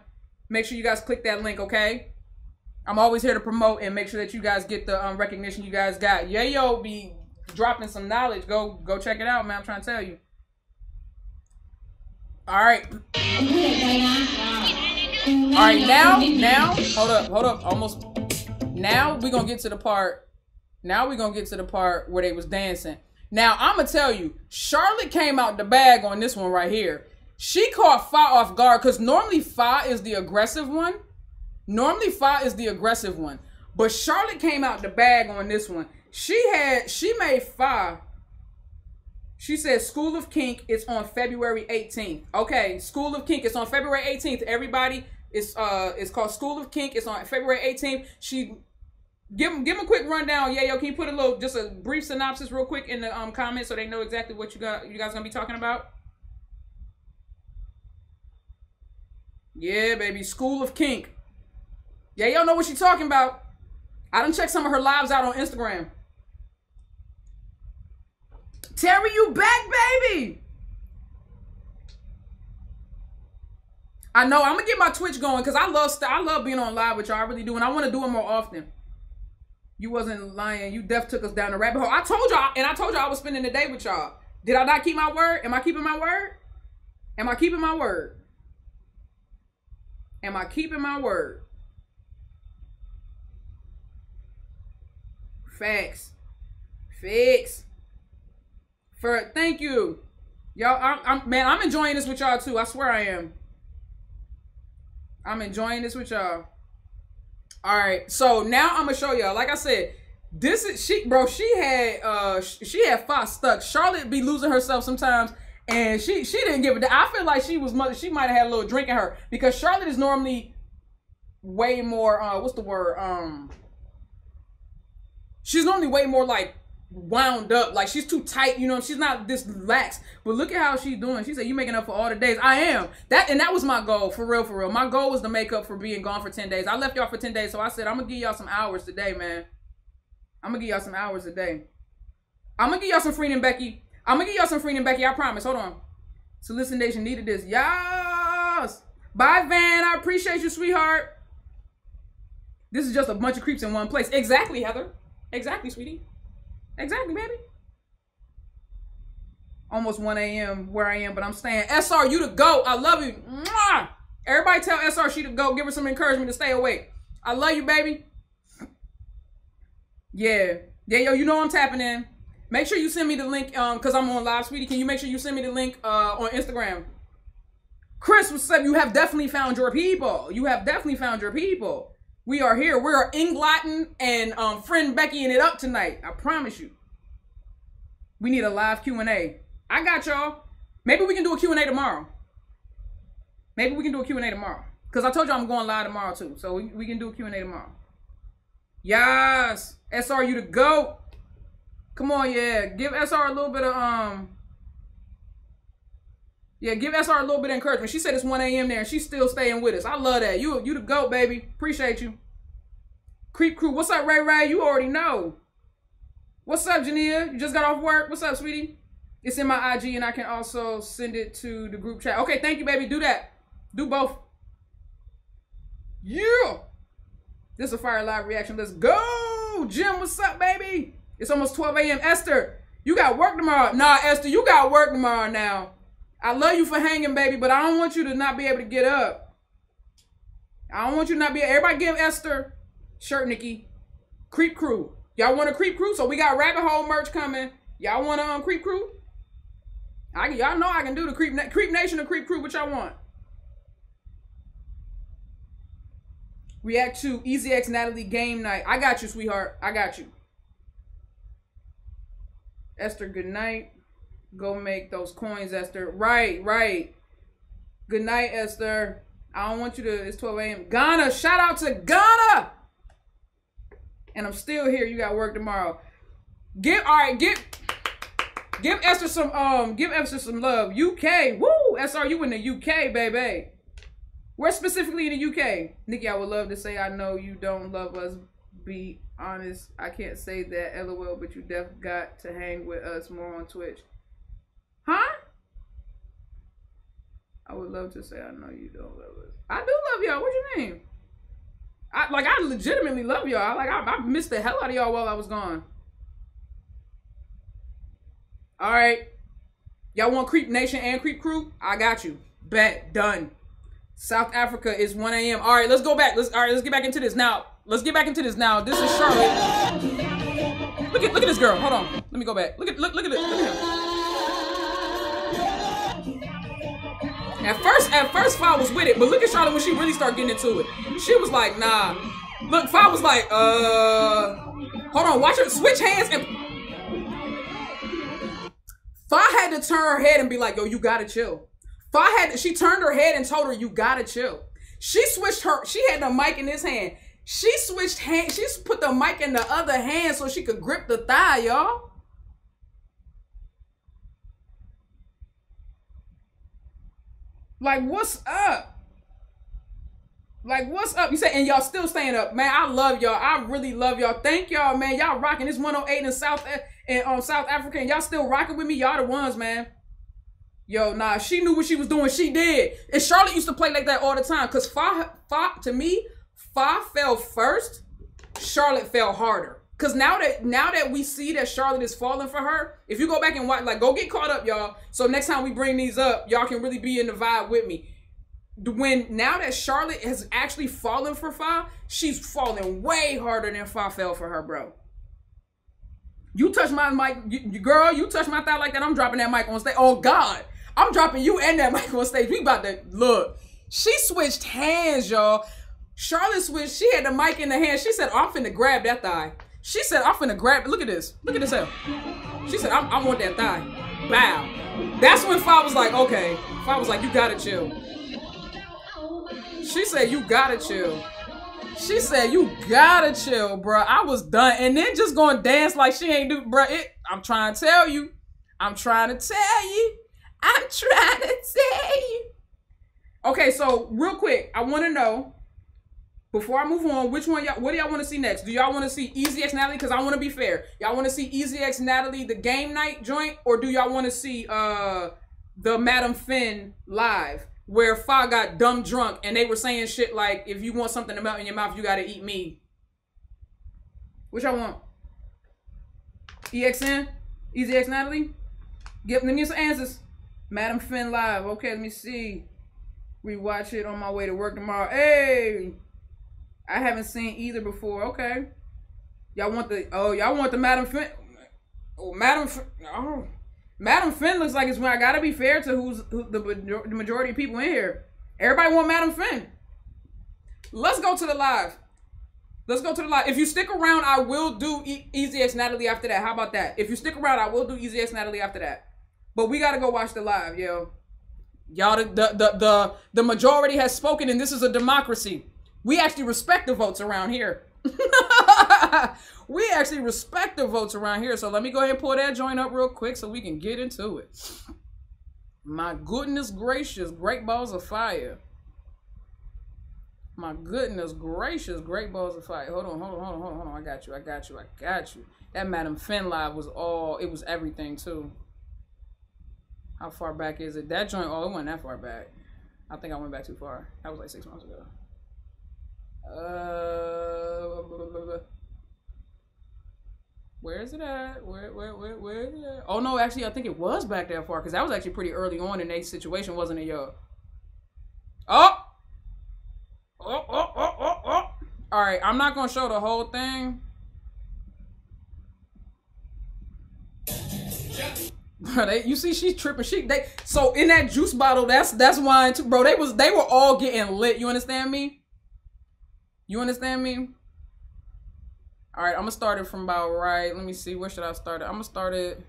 Speaker 1: make sure you guys click that link, okay? I'm always here to promote and make sure that you guys get the um, recognition you guys got. Yayo be dropping some knowledge. Go go check it out, man. I'm trying to tell you. All right. All right, now, now, hold up, hold up, almost. Now we gonna get to the part. Now we gonna get to the part where they was dancing. Now I'm gonna tell you, Charlotte came out the bag on this one right here. She caught Fa off guard because normally Fa is the aggressive one. Normally Fa is the aggressive one, but Charlotte came out the bag on this one. She had she made Fa. She said School of Kink is on February 18th. Okay, School of Kink is on February 18th. Everybody, it's uh it's called School of Kink. It's on February 18th. She give them give them a quick rundown. Yeah, yo, can you put a little just a brief synopsis real quick in the um comments so they know exactly what you got you guys gonna be talking about? Yeah, baby, School of Kink. Yeah, y'all know what she talking about. I done checked some of her lives out on Instagram. Terry, you back, baby. I know. I'm gonna get my Twitch going because I love I love being on live with y'all. I really do, and I want to do it more often. You wasn't lying. You def took us down the rabbit hole. I told y'all, and I told y'all I was spending the day with y'all. Did I not keep my word? Am I keeping my word? Am I keeping my word? Am I keeping my word? Facts. Fix. For thank you. Y'all, I'm, I'm man, I'm enjoying this with y'all too. I swear I am. I'm enjoying this with y'all. All right, so now I'm gonna show y'all. Like I said, this is she, bro. She had uh, she had five stuck. Charlotte be losing herself sometimes, and she she didn't give it. I feel like she was mother. She might have had a little drink in her because Charlotte is normally way more. Uh, what's the word? Um, she's normally way more like wound up. Like she's too tight, you know. She's not this lax. But look at how she's doing. She said, "You making up for all the days." I am that, and that was my goal for real, for real. My goal was to make up for being gone for ten days. I left y'all for ten days, so I said I'm gonna give y'all some hours today, man. I'm gonna give y'all some hours today. I'm gonna give y'all some freedom, Becky. I'm gonna give y'all some freedom, Becky. I promise. Hold on. Solicit Nation needed this. Yes. Bye, Van. I appreciate you, sweetheart. This is just a bunch of creeps in one place. Exactly, Heather. Exactly, sweetie. Exactly, baby. Almost 1 a.m. where I am, but I'm staying. SR, you the GOAT. I love you. Mwah! Everybody tell SR she the GOAT. Give her some encouragement to stay awake. I love you, baby. Yeah. Yeah, yo, you know I'm tapping in. Make sure you send me the link, um, because I'm on live, sweetie. Can you make sure you send me the link uh on Instagram? Chris, what's up? You have definitely found your people. You have definitely found your people. We are here. We are Inglatin and um, Freen Becky in it up tonight. I promise you. We need a live Q&A. I got y'all. Maybe we can do a Q&A tomorrow. Maybe we can do a Q&A tomorrow. Because I told you I'm going live tomorrow too. So we, we can do a Q&A tomorrow. Yes. SR, you the GOAT. Come on, yeah. Give SR a little bit of, um... Yeah, give SR a little bit of encouragement. She said it's 1 a.m. there and she's still staying with us. I love that. You you the GOAT, baby. Appreciate you. Creep Crew. What's up, Ray Ray? You already know. What's up, Jania? You just got off work? What's up, sweetie? It's in my IG, and I can also send it to the group chat. Okay, thank you, baby. Do that. Do both. Yeah. This is a fire live reaction. Let's go. Jim, what's up, baby? It's almost 12 a.m. Esther, you got work tomorrow. Nah, Esther, you got work tomorrow now. I love you for hanging, baby, but I don't want you to not be able to get up. I don't want you to not be. Everybody give Esther shirt, Nikki. Creep Crew. Y'all want a Creep Crew? So we got Rabbit Hole merch coming. Y'all want a um, Creep Crew? I y'all know I can do the Creep Creep Nation or Creep Crew. What y'all want? React to Ezee X Natalie game night. I got you, sweetheart. I got you. Esther, good night. Go make those coins, Esther. Right, right. Good night, Esther. I don't want you to. It's 12 a.m. Ghana. Shout out to Ghana. And I'm still here. You got work tomorrow. Give all right. Give give Esther some um. Give Esther some love. UK. Woo. SR. You in the UK, baby. Where specifically in the UK? Nikki, I would love to say I know you don't love us. Be honest. I can't say that. LOL. But you def got to hang with us more on Twitch. Huh? I would love to say I know you don't love us. I do love y'all. What you mean? I like I legitimately love y'all. I, Like I, I missed the hell out of y'all while I was gone. All right. Y'all want Creep Nation and Creep Crew? I got you. Bet done. South Africa is 1 a.m. All right, let's go back. Let's all right, let's get back into this now. Let's get back into this now. This is Charlotte. Look at look at this girl. Hold on. Let me go back. Look at look look at it. Look at him. At first, at first, Fa was with it, but look at Charlotte when she really started getting into it. She was like, nah. Look, Fa was like, uh, hold on, watch her switch hands and. Fa had to turn her head and be like, yo, you gotta chill. Fa had to, she turned her head and told her, you gotta chill. She switched her, she had the mic in his hand. She switched hand, she put the mic in the other hand so she could grip the thigh, y'all. Like, what's up? Like, what's up? You say, and y'all still staying up. Man, I love y'all. I really love y'all. Thank y'all, man. Y'all rocking this 108 in South in um, South Africa, and y'all still rocking with me. Y'all the ones, man. Yo, nah, she knew what she was doing. She did. And Charlotte used to play like that all the time. Cause Fa, Fa to me, Fa fell first. Charlotte fell harder. Cause now that now that we see that Charlotte is falling for her, if you go back and watch, like, go get caught up, y'all. So next time we bring these up, y'all can really be in the vibe with me. When now that Charlotte has actually fallen for Fa, she's falling way harder than Fa fell for her, bro. You touch my mic, you, girl. You touch my thigh like that, I'm dropping that mic on stage. Oh God, I'm dropping you and that mic on stage. We about to look. She switched hands, y'all. Charlotte switched. She had the mic in the hand. She said, "I'm finna grab that thigh." She said, I'm finna grab it. Look at this. Look at this hell. She said, I, I want that thigh. Bow. That's when Fa was like, okay. Fa was like, you gotta chill. She said, you gotta chill. She said, you gotta chill, bro. I was done. And then just going dance like she ain't do, bro. It, I'm trying to tell you. I'm trying to tell you. I'm trying to tell you. Okay, so real quick, I want to know before I move on, which one y'all, what do y'all want to see next? Do y'all want to see Ezee X Natalie? Because I want to be fair. Y'all want to see Ezee X Natalie, the game night joint? Or do y'all want to see uh the Madam Finn live? Where Fa got dumb drunk and they were saying shit like, if you want something to melt in your mouth, you got to eat me. Which y'all want? EXN? Ezee X Natalie? Give, me some answers. Madam Finn live. Okay, let me see. Rewatch it on my way to work tomorrow. Hey! I haven't seen either before. Okay. Y'all want the oh y'all want the Madam Finn? Oh Madam oh Madam Finn looks like it's when I gotta be fair to who's who, the the majority of people in here. Everybody want Madam Finn. Let's go to the live. Let's go to the live. If you stick around, I will do e- Ezee X Natalie after that. How about that? If you stick around, I will do Ezee X Natalie after that. But we gotta go watch the live, yo. Y'all, the the the the, the majority has spoken, and this is a democracy. We actually respect the votes around here. we actually respect the votes around here. So let me go ahead and pull that joint up real quick so we can get into it. My goodness gracious, great balls of fire. My goodness gracious, great balls of fire. Hold on, hold on, hold on, hold on, hold on. I got you, I got you, I got you. That Madam Finn live was all, it was everything too. How far back is it? That joint, oh, it wasn't that far back. I think I went back too far. That was like six months ago. Uh, blah, blah, blah, blah. where is it at? Where, where, where, where is it at? Oh no, actually, I think it was back that far because that was actually pretty early on in their situation, wasn't it, yo? Oh! Oh, oh, oh, oh, oh. All right, I'm not gonna show the whole thing. Bro, they, you see, she's tripping. She they so in that juice bottle. That's that's wine too, bro. They was they were all getting lit. You understand me? You understand me? All right, I'm gonna start it from about right. Let me see. Where should I start it? I'm gonna start it.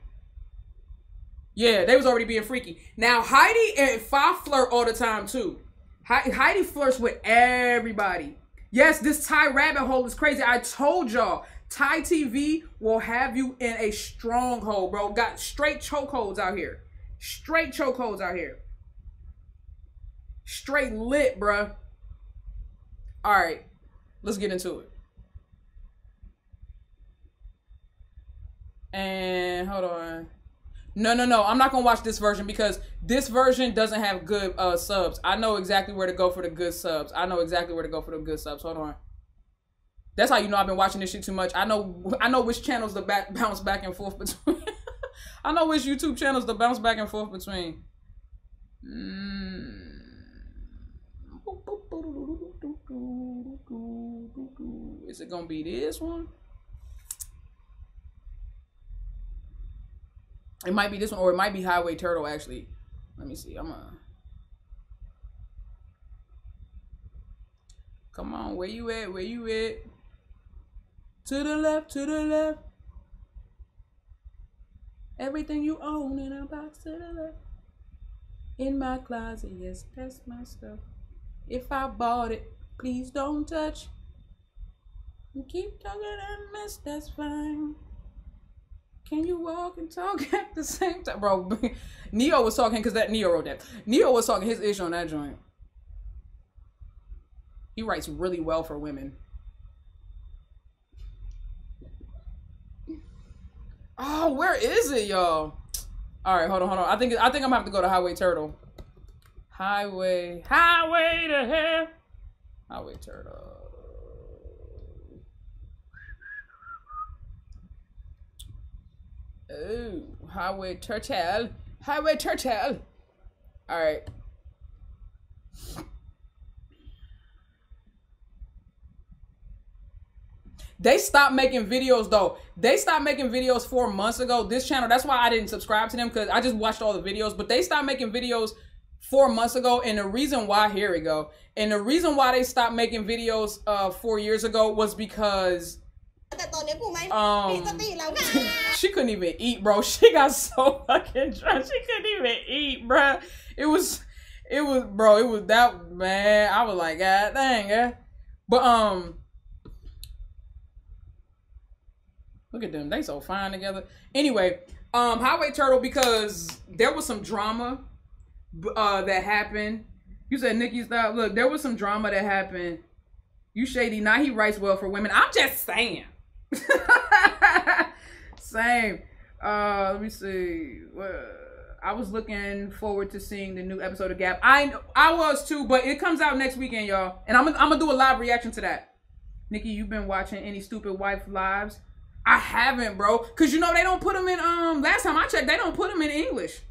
Speaker 1: Yeah, they was already being freaky. Now Heidi and Fa flirt all the time too. Hei- Heidi flirts with everybody. Yes, this Thai rabbit hole is crazy. I told y'all, Thai TV will have you in a stronghold, bro. Got straight chokeholds out here. Straight chokeholds out here. Straight lit, bruh. All right, let's get into it. And hold on. No, no, no. I'm not gonna watch this version because this version doesn't have good uh subs. I know exactly where to go for the good subs. I know exactly where to go for the good subs. Hold on. That's how you know I've been watching this shit too much. I know I know which channels to back bounce back and forth between. I know which YouTube channels to bounce back and forth between. Mm. Is it gonna be this one? It might be this one, or it might be Highway Turtle. Actually, let me see. I'm a. Come on, where you at? Where you at? To the left, to the left. Everything you own in a box to the left. In my closet, yes, that's my stuff. If I bought it, please don't touch. Keep talking and miss, that's fine. Can you walk and talk at the same time? Bro, Neo was talking because that Neo wrote that. Neo was talking his issue on that joint. He writes really well for women. Oh, where is it, y'all? All right, hold on, hold on. I think I think I'm gonna have to go to Highway Turtle. Highway, Highway to Hell. Highway Turtle. Oh, Highway Turtle. Highway Turtle. All right. They stopped making videos though. They stopped making videos four months ago. This channel, that's why I didn't subscribe to them because I just watched all the videos. But they stopped making videos four months ago. And the reason why, here we go. And the reason why they stopped making videos uh four years ago was because um, She couldn't even eat, bro. She got so fucking drunk. She couldn't even eat, bro. It was, it was, bro. It was that man. I was like, God dang, yeah. But um, look at them. They so fine together. Anyway, um, Highway Turtle because there was some drama uh that happened. You said Nikki stop. Look, there was some drama that happened. You shady. Now he writes well for women. I'm just saying. Same. Uh, let me see. I was looking forward to seeing the new episode of Gap. I I was too, but it comes out next weekend, y'all. And I'm I'm gonna do a live reaction to that. Nikki, you've been watching any stupid wife lives? I haven't, bro. Cause you know they don't put them in. Um, last time I checked, they don't put them in English.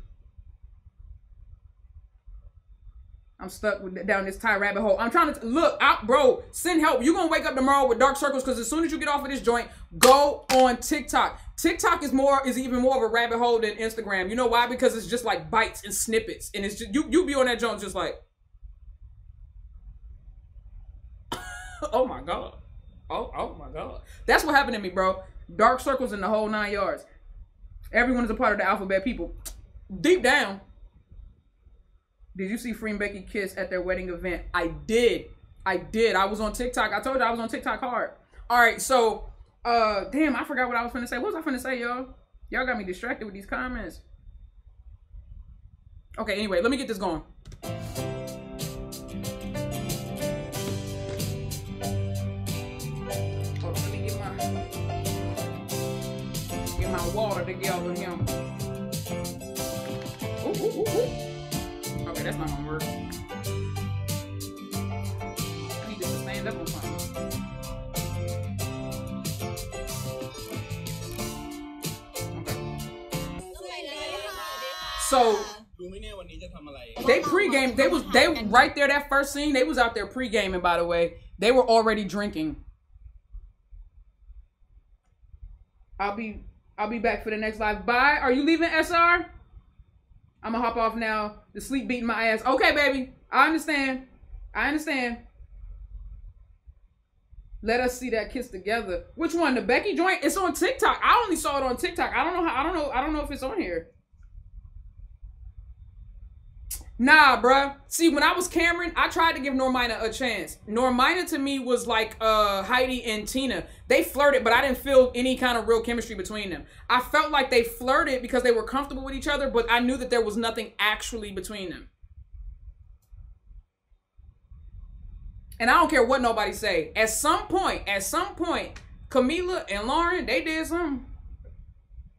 Speaker 1: I'm stuck with, down this Thai rabbit hole. I'm trying to look out, bro. Send help. You're gonna wake up tomorrow with dark circles because as soon as you get off of this joint, go on TikTok. TikTok is more is even more of a rabbit hole than Instagram. You know why? Because it's just like bites and snippets, and it's just you you be on that joint just like, oh my god, oh oh my god. That's what happened to me, bro. Dark circles in the whole nine yards. Everyone is a part of the alphabet people. Deep down, did you see Freen and Becky kiss at their wedding event? I did. I did. I was on TikTok. I told you I was on TikTok hard. All right, so uh damn, I forgot what I was gonna say. What was I gonna say, y'all? Y'all got me distracted with these comments. Okay, anyway, let me get this going. Let me get my get my water together here. Ooh. Okay, that's not gonna work. I need to stand up on So they pregame. They was they right there that first scene. They was out there pre-gaming. By the way, they were already drinking. I'll be I'll be back for the next live. Bye. Are you leaving, SR? I'm gonna hop off now. The sleep beating my ass. Okay, baby. I understand. I understand. Let us see that kiss together. Which one? The Becky joint? It's on TikTok. I only saw it on TikTok. I don't know how. I don't know. I don't know if it's on here. Nah, bruh. See, when I was Camren, I tried to give Norminah a chance. Norminah to me was like uh Heidi and Tina. They flirted, but I didn't feel any kind of real chemistry between them. I felt like they flirted because they were comfortable with each other, but I knew that there was nothing actually between them. And I don't care what nobody say. At some point, at some point, Camila and Lauren, they did something.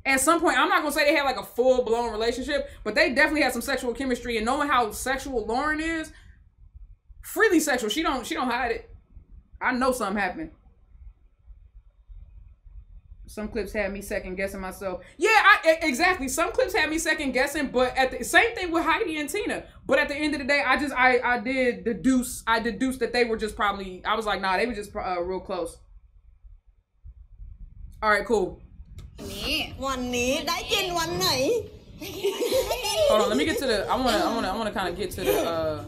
Speaker 1: At some point, I'm not gonna say they had like a full blown relationship, but they definitely had some sexual chemistry. And knowing how sexual Lauren is, freely sexual. She don't she don't hide it. I know something happened. Some clips had me second guessing myself. Yeah, I, exactly. Some clips had me second guessing, but at the same thing with Heidi and Tina. But at the end of the day, I just I I did deduce I deduced that they were just probably I was like nah they were just uh, real close. All right, cool.
Speaker 7: นี่
Speaker 5: วันนี้ได้กินวันไหน
Speaker 1: Hold on, let me get to the. I wanna, I wanna, I wanna kind of get to the. uh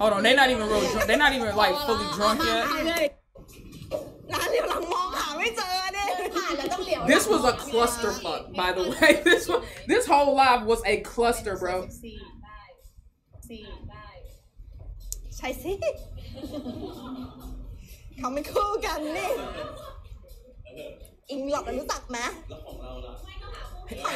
Speaker 1: Hold on, they not even real drunk. They're not even like fully drunk yet.
Speaker 5: ร้านเดียวหลังมองหาไม่เจอเด้
Speaker 1: This was a clusterfuck, by the way. This one, this whole live was a cluster, bro.
Speaker 7: สี่สี่
Speaker 5: ใช่สิ เขาไม่คู่กันนี่อิงหลอกรู้จักไหม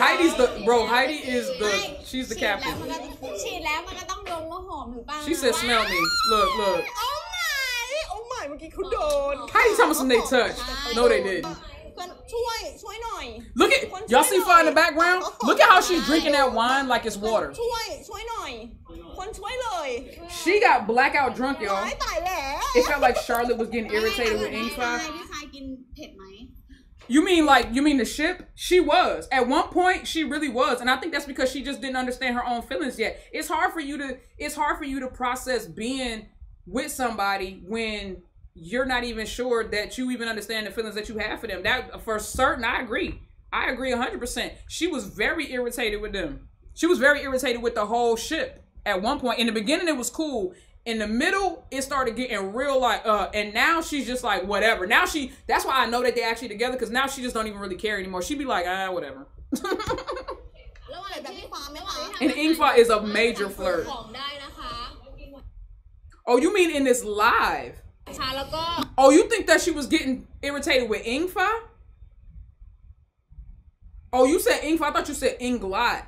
Speaker 1: Heidi's the bro. Heidi is the. She's the
Speaker 7: ฉีดแล้ว
Speaker 1: captain.
Speaker 7: มันก็ฉีดแล้วมันก็ต้องดมว่าหอมหรือเปล่า
Speaker 1: She said, "Smell me." Look, look.
Speaker 5: โอ้ไม่โอ้ไม่เมื่อกี้เขาโดน
Speaker 1: Heidi talking about some they touched. No, they didn't.
Speaker 5: เพื่อนช่วยช่วยหน่อย
Speaker 1: Look at y'all see Far in the background. Look at how she's drinking that wine like it's water.
Speaker 5: ช่วยช่วยหน่อย คนช่วยเลย
Speaker 1: She got blackout drunk,
Speaker 5: ตา
Speaker 1: y'all.
Speaker 5: ยตายแล้ว
Speaker 1: It felt like Charlotte was getting irritated with Ink
Speaker 7: พี่
Speaker 1: Five.
Speaker 7: พี่ชายกินเผ็ดไหม
Speaker 1: You mean like you mean the ship? She was. At one point she really was. And I think that's because she just didn't understand her own feelings yet. It's hard for you to it's hard for you to process being with somebody when you're not even sure that you even understand the feelings that you have for them. That for certain, I agree. I agree 100%. She was very irritated with them. She was very irritated with the whole ship at one point. In the beginning, it was cool. In the middle, it started getting real like, uh, and now she's just like, whatever. Now she, that's why I know that they actually together because now she just don't even really care anymore. She'd be like, ah, whatever. and Engfa is a major flirt. Oh, you mean in this live? Oh, you think that she was getting irritated with Engfa? Oh, you said Engfa. I thought you said Englot.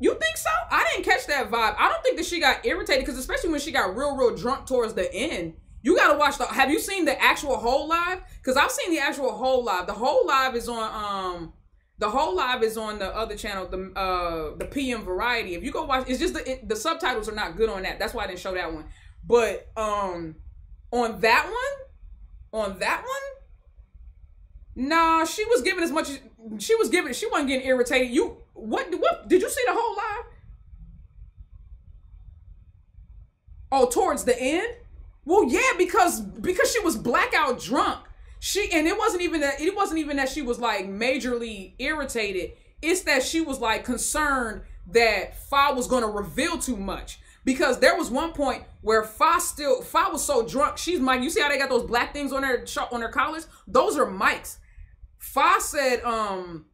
Speaker 1: You think so? I didn't catch that vibe. I don't think that she got irritated because especially when she got real, real drunk towards the end. You gotta watch the. Have you seen the actual whole live? Because I've seen the actual whole live. The whole live is on. Um, the whole live is on the other channel, the uh, the PM Variety. If you go watch, it's just the it, the subtitles are not good on that. That's why I didn't show that one. But um, on that one, on that one, nah, she was giving as much. as She was giving. She wasn't getting irritated. You what? What did you see the whole live? Oh, towards the end. Well, yeah, because because she was blackout drunk. She and it wasn't even that it wasn't even that she was like majorly irritated. It's that she was like concerned that Fa was gonna reveal too much. Because there was one point where Fa still Fa was so drunk. She's Mike. You see how they got those black things on their on their collars? Those are mics. Fa said, um,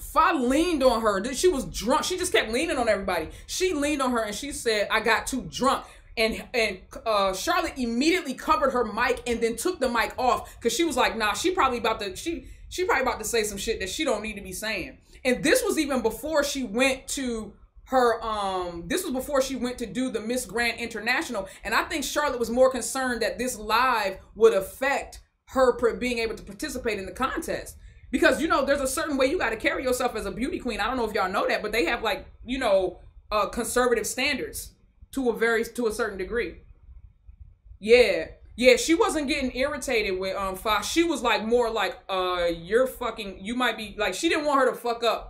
Speaker 1: Fa leaned on her. She was drunk. She just kept leaning on everybody. She leaned on her and she said, I got too drunk. And and uh, Charlotte immediately covered her mic and then took the mic off because she was like, nah, she probably about to she she probably about to say some shit that she don't need to be saying. And this was even before she went to her um this was before she went to do the Miss Grand International. And I think Charlotte was more concerned that this live would affect her being able to participate in the contest because you know there's a certain way you got to carry yourself as a beauty queen. I don't know if y'all know that, but they have like you know uh, conservative standards to a very to a certain degree. Yeah, yeah, she wasn't getting irritated with um Fox. She was like more like uh you're fucking you might be like she didn't want her to fuck up,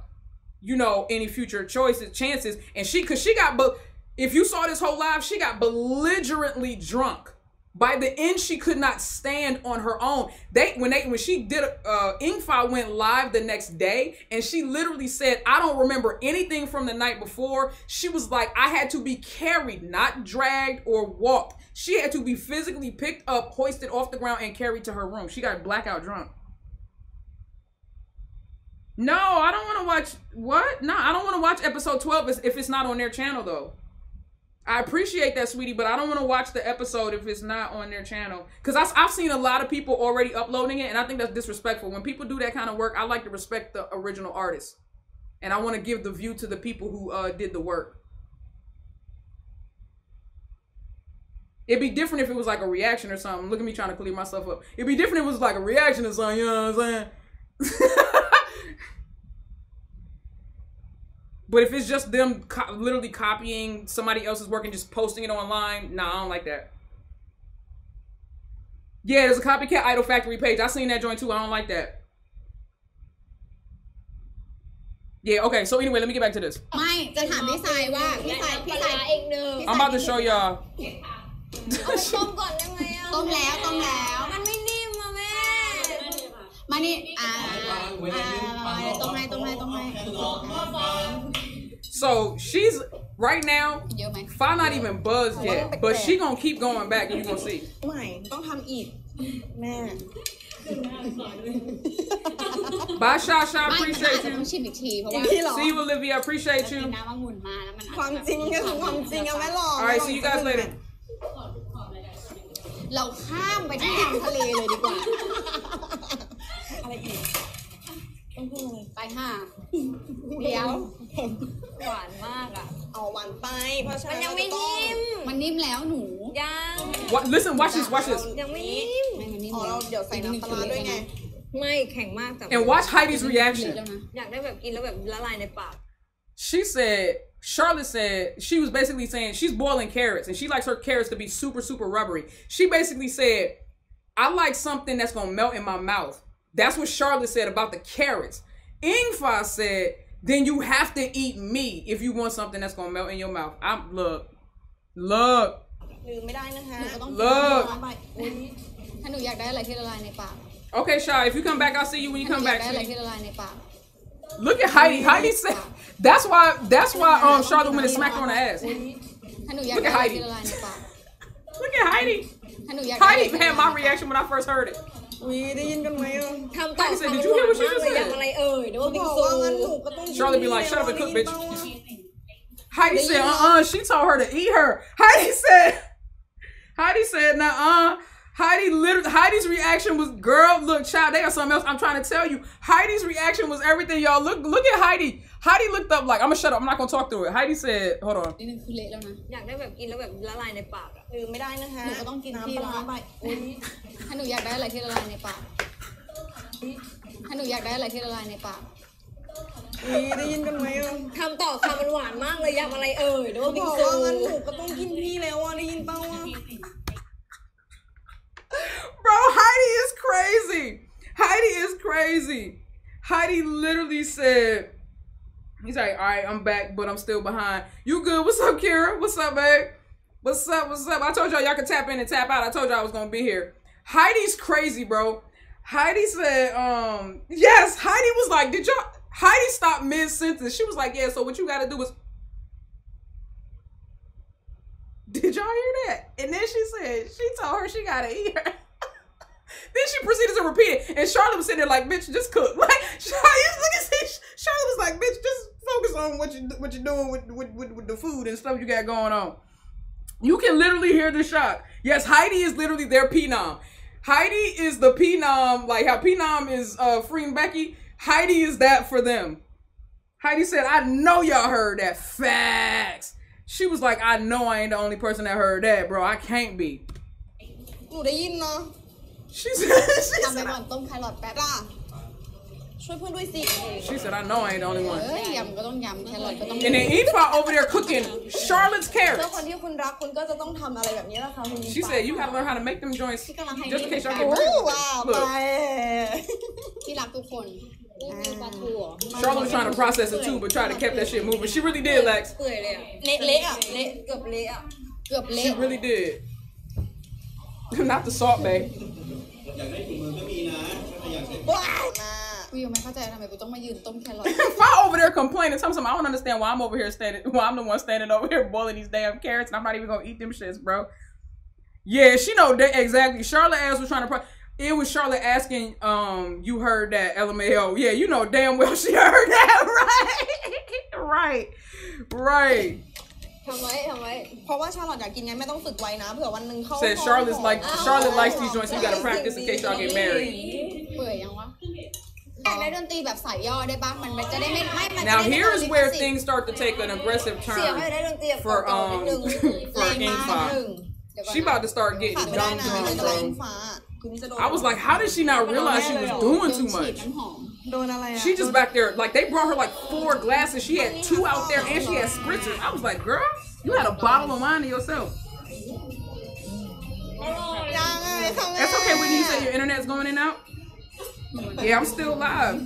Speaker 1: you know, any future choices chances, and she cause she got but if you saw this whole live, she got belligerently drunk. By the end, she could not stand on her own. They when they when she did uh Engfa went live the next day and she literally said, I don't remember anything from the night before. She was like, I had to be carried, not dragged or walked. She had to be physically picked up, hoisted off the ground, and carried to her room. She got blackout drunk. No, I don't want to watch what? No, I don't want to watch episode 12 if it's not on their channel though. I appreciate that, sweetie, but I don't want to watch the episode if it's not on their channel. Because I've seen a lot of people already uploading it, and I think that's disrespectful. When people do that kind of work, I like to respect the original artist. And I want to give the view to the people who uh, did the work. It'd be different if it was like a reaction or something. Look at me trying to clear myself up. It'd be different if it was like a reaction or something, you know what I'm saying? But if it's just them co- literally copying somebody else's work and just posting it online, nah, I don't like that. Yeah, there's a copycat Idol Factory page. I seen that joint too. I don't like that. Yeah, okay. So anyway, let me get back to this.
Speaker 5: ไม่จะถามพี่สายว่าพี่สายพี่สาย
Speaker 2: อีกหนึ่ง
Speaker 1: I'm about to show y'all.
Speaker 5: เอาไปต้มก่อนได้ไหมอ่ะต้มแล้วต้มแล้ว มันไม่นิ่มอ่ะแม่ มานี่อ่าอ่าต้มให้ต้มให้ต้มให้
Speaker 1: So she's right now.
Speaker 5: เ ยอะไหม
Speaker 1: Fine, not even buzzed yet, but she gonna keep going back, and you gonna see.
Speaker 5: ใหม่ต้องทำอีก แม่
Speaker 1: Bye, Shasha.
Speaker 5: ไม่
Speaker 1: Appreciate
Speaker 5: อาจจะต้อง
Speaker 1: you.
Speaker 5: ชิมอีกทีเพราะว่า
Speaker 1: See you, Olivia. Appreciate
Speaker 5: กิน
Speaker 1: you.
Speaker 5: น้ำองุ่นมาแล้วมัน
Speaker 9: ความจริงก็คือความจริงอะแม่หลอก
Speaker 1: All right, see you guys later.
Speaker 5: เราข้ามไปที่ทางทะเลเลยดีกว่า
Speaker 9: อะไรอีกต้องพูดอะ ไร
Speaker 5: ไปห้าเดี๋ยว
Speaker 4: หวานมากอ่ะ
Speaker 9: เอาหวานไป เพราะฉะ
Speaker 4: มั
Speaker 9: นั้น น
Speaker 4: ยังไม่นิ่ม
Speaker 5: มันนิ่มแล้วหนู
Speaker 4: ยัง
Speaker 1: What? Listen, watch this. Watch this.
Speaker 4: ยังไม่นิ่ม
Speaker 5: ไม่มันนิ่ม
Speaker 9: อ๋อเราเดี๋ยวใส่น้ำปลาร้าด้วยไง
Speaker 4: ไม่แข็งมากแต่
Speaker 1: And watch Heidi's
Speaker 5: แล้ว
Speaker 1: reaction.
Speaker 5: นะ
Speaker 4: อยากได้แบบกินแล้วแบบละลายในปาก
Speaker 1: She said, Charlotte said, she was basically saying she's boiling carrots and she likes her carrots to be super, super rubbery. She basically said, I like something that's gonna melt in my mouth. That's what Charlotte said about the carrots. Engfa said, then you have to eat me if you want something that's gonna melt in your mouth. I'm look, look. Okay, Charlotte. if you come back, I'll see you when you come back. Look at Heidi. Heidi said that's why that's why um Charlotte went and smacked her on the ass. Look at Heidi. Look at Heidi. Heidi had my reaction when I first heard it.
Speaker 9: อุ้ยได้ยินกันไหมอ่ะ
Speaker 4: ทำต่อ
Speaker 1: Heidi said,
Speaker 4: ค่ะ
Speaker 1: "Did
Speaker 4: มัน
Speaker 1: you
Speaker 4: ห
Speaker 1: hear
Speaker 4: วาน
Speaker 1: what she
Speaker 4: มาก
Speaker 1: just
Speaker 4: เลยอยาก
Speaker 1: said?"
Speaker 4: อะไรเอ่ยเดี๋ยว
Speaker 9: บ
Speaker 4: บิง
Speaker 9: อก
Speaker 4: ซู
Speaker 9: ว่างั้นหนูก็ต้องกิน
Speaker 1: Charlotte be like,
Speaker 9: นี่
Speaker 1: "Shut up and
Speaker 9: แล้ว
Speaker 1: cook,
Speaker 9: ได้ยิน
Speaker 1: bitch."
Speaker 9: เปล่า
Speaker 1: Heidi said, uh uh she told her to eat her. Heidi said, Heidi said, nah uh. Heidi literally, Heidi's reaction was, girl, look, child, they are something else. I'm trying to tell you. Heidi's reaction was everything, y'all. Look, look at Heidi. Heidi looked up like, I'm gonna shut up. I'm not gonna talk through it. Heidi said, hold on.
Speaker 5: นี่คือเละแล้วนะ
Speaker 4: อยากได้แบบกินแล้วแบบละลายในปากอ่ะ
Speaker 9: ลืมไม่ได้นะคะ
Speaker 5: หนูก็ต้องกินที่
Speaker 9: น้ำปลาร้า
Speaker 5: ร้าน
Speaker 9: ไปอุ้ย
Speaker 5: ถ้าหนูอยากได้อะไรที่ละลายในปากถ้าหนูอยากได้อะไรที่ละลายในปาก
Speaker 9: อุ้ยได้ยินกันไหมอะ
Speaker 4: ทำต่อค่ะมันหวานมากเลยอยากอะไรเอ่ยเดี๋ยวบิ
Speaker 9: บ
Speaker 4: ง
Speaker 9: อก
Speaker 4: ซู
Speaker 9: ว่างั้นหนูก็ต้องกินพี่แล้วอะได้ยินเปล่าอะ
Speaker 1: Bro, Heidi is crazy. Heidi is crazy. Heidi literally said, he's like, all right, I'm back, but I'm still behind. You good? What's up, Kira? What's up, babe? What's up? What's up? I told y'all y'all could tap in and tap out. I told y'all I was gonna be here. Heidi's crazy, bro. Heidi said, um, yes, Heidi was like, did y'all Heidi stopped mid-sentence. She was like, yeah, so what you gotta do is Did y'all hear that? And then she said, she told her she gotta eat her. then she proceeded to repeat it. And Charlotte was sitting there like, bitch, just cook. Like, Charlotte. Charlotte was like, bitch, just focus on what you what you're doing with, with, with, with the food and stuff you got going on. You can literally hear the shock. Yes, Heidi is literally their phenom. Heidi is the phenom, like how phenom is uh, Freen Becky. Heidi is that for them. Heidi said, I know y'all heard that. Facts. She was like, I know I ain't the only person that heard that, bro. I can't be. She said, she said, she said, I know I ain't the only one. And then Eva over there cooking Charlotte's carrots. She said, you gotta learn how to make them joints just in case y'all
Speaker 9: โอ้
Speaker 1: get
Speaker 9: ว้าว burned. ไป
Speaker 1: Look, Charlotte was trying to process it too, but tried to keep that shit moving. She really did, Lex.
Speaker 9: เปื่อยเลยอะเละเละอ่ะเละเกือบเละอ่ะ
Speaker 5: เกือบ
Speaker 1: She really did. Not the Salt
Speaker 6: Bae. กูยั
Speaker 5: งไม่เข้าใจทำไมกูต้องมายืนต้มแครอท
Speaker 1: If I over there complaining, tell me something, I don't understand why I'm over here standing, why I'm the one standing over here boiling these damn carrots, and I'm not even gonna eat them shits, bro. Yeah, she know that exactly. Charlotte ass was trying to. Pro- it was Charlotte asking, um, you heard that LMAO. Yeah, you know damn well she heard that, right? right, right.
Speaker 9: ทำไว้ทำไว้ เพราะว่าชาลอตอยากกินไงไม่ต้องฝึกไว้นะเผื่อวันหนึ่งเข้า
Speaker 1: Said
Speaker 9: ห้อง
Speaker 1: Charlotte's like
Speaker 9: อ้าว
Speaker 1: Charlotte likes these joints, so you gotta practice in case y'all get married.
Speaker 5: เปื่อยยังวะ อยากได้ดนตรีแบบสายย่อได้ปะมันจะได้ไม่ไม่มันจะ
Speaker 1: Now
Speaker 5: ได้ไม่
Speaker 1: here's
Speaker 5: โดนลิข
Speaker 1: where
Speaker 5: สิทธิ์
Speaker 1: things start to take an aggressive
Speaker 9: เสียงให้
Speaker 1: turn
Speaker 9: ได้ดนตรีแบบ
Speaker 1: for
Speaker 9: เก่าๆนิด
Speaker 1: um
Speaker 9: นึง
Speaker 1: for
Speaker 5: แรงมาก
Speaker 1: Ingfa.
Speaker 5: หนึ่งเดี๋ยวก่อน
Speaker 1: She about to start
Speaker 9: ขาด
Speaker 1: getting
Speaker 9: ไม่ได้
Speaker 1: dumb
Speaker 9: นะ
Speaker 1: drunk,
Speaker 9: จะ
Speaker 1: bro.
Speaker 9: ร้องฟ้าคืนนี้จะโดน
Speaker 1: I was like, how did she not realize she was doing too
Speaker 5: โดนฉีด
Speaker 1: much?
Speaker 5: น้ำหอม
Speaker 9: โดนอะไรอะ
Speaker 1: She just back there, like they brought her like four glasses. She had two out there and she had spritzers. I was like, girl, you had a bottle of wine to yourself.
Speaker 9: ยังไงค่ะแม่
Speaker 1: That's okay when you say your internet's going in and out. Yeah, I'm still live.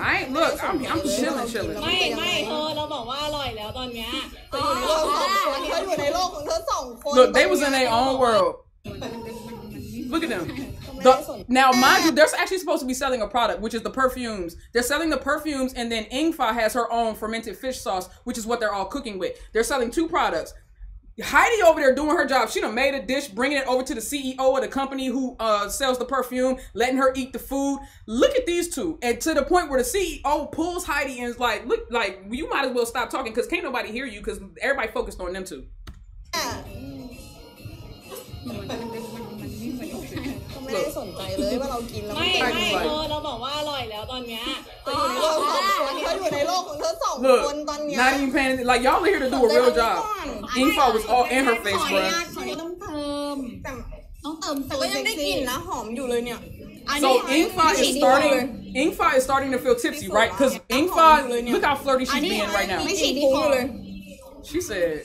Speaker 1: I ain't look. I'm I'm chilling, chilling.
Speaker 2: ไม่ไม่เธอเราบอกว่าอร่อยแล้วตอนเนี้ย
Speaker 9: เธออยู่ในโลกของเธอเธออยู่ในโลกของเธอสองคน
Speaker 1: Look, they was in their own world. Look at them. The, now, mind you, they're actually supposed to be selling a product, which is the perfumes. They're selling the perfumes, and then Engfa has her own fermented fish sauce, which is what they're all cooking with. They're selling two products. Heidi over there doing her job. She done made a dish, bringing it over to the CEO of the company who uh, sells the perfume, letting her eat the food. Look at these two, and to the point where the CEO pulls Heidi and is like, "Look, like you might as well stop talking because can't nobody hear you because everybody focused on them two."
Speaker 9: ไม่ได้สนใจเลยว่าเรากินแล้ว
Speaker 2: ไม่
Speaker 9: ไม่
Speaker 2: ไม่โทษเราบอกว่าอร่อยแล้วตอนเนี้ย
Speaker 9: แต่อยู่ในโลกของเราอยู่ในโลกของเธอสองคน
Speaker 1: not even paying. Like y'all are here to do a real job. Engfa was all in her face, bro.
Speaker 5: ญาตขออนุญาตต้องเติม
Speaker 1: So
Speaker 5: Engfa
Speaker 1: is starting. Engfa is starting to feel tipsy, right? Because Engfa, look how flirty she's being right now. She said.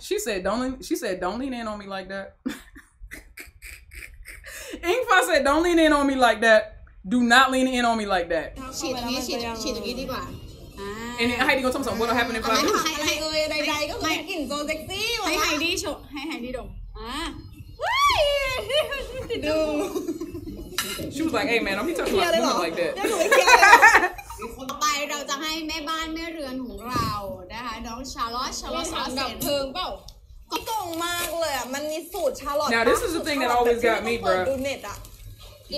Speaker 1: She said, don't. She said, don't lean in on me like that. Ingfa said, "Don't lean in on me like that. Do not lean in on me like that."
Speaker 5: ฉีดตรงนี้ฉีดฉีดตรงนี้ดีกว่าอ่า
Speaker 1: And then Heidi gonna tell me something. What'll happen if I do?
Speaker 9: อะไรเอ่ยใดๆก็คือเป็นกลิ่นโซเซ็กซี่หมด
Speaker 5: ให้
Speaker 9: ละ
Speaker 5: ไฮดี้โชว์ให้ไฮดี้ดมอ่า
Speaker 9: ดู
Speaker 1: She was like, "Hey man, don't be touching
Speaker 9: เคลีย
Speaker 1: my
Speaker 9: ร์เลยเหรอ
Speaker 1: woman like
Speaker 9: เดี๋ยว
Speaker 1: that."
Speaker 9: หนูไปเคลียร์เลยเหรอ
Speaker 5: ต่อไปเราจะให้แม่บ้านแม่เรือนของเรานะคะน้องชาร์ลอตชาร์ลอตชาร์ลอต
Speaker 2: ดับเพลิงเปล่า
Speaker 9: ก็ ตรงมากเลยอ่ะ มันมีสูตรชาลอต
Speaker 1: Now, this is the thing that always got me,
Speaker 9: เปิด
Speaker 1: bruh.
Speaker 9: ดูเน็ตอ่ะ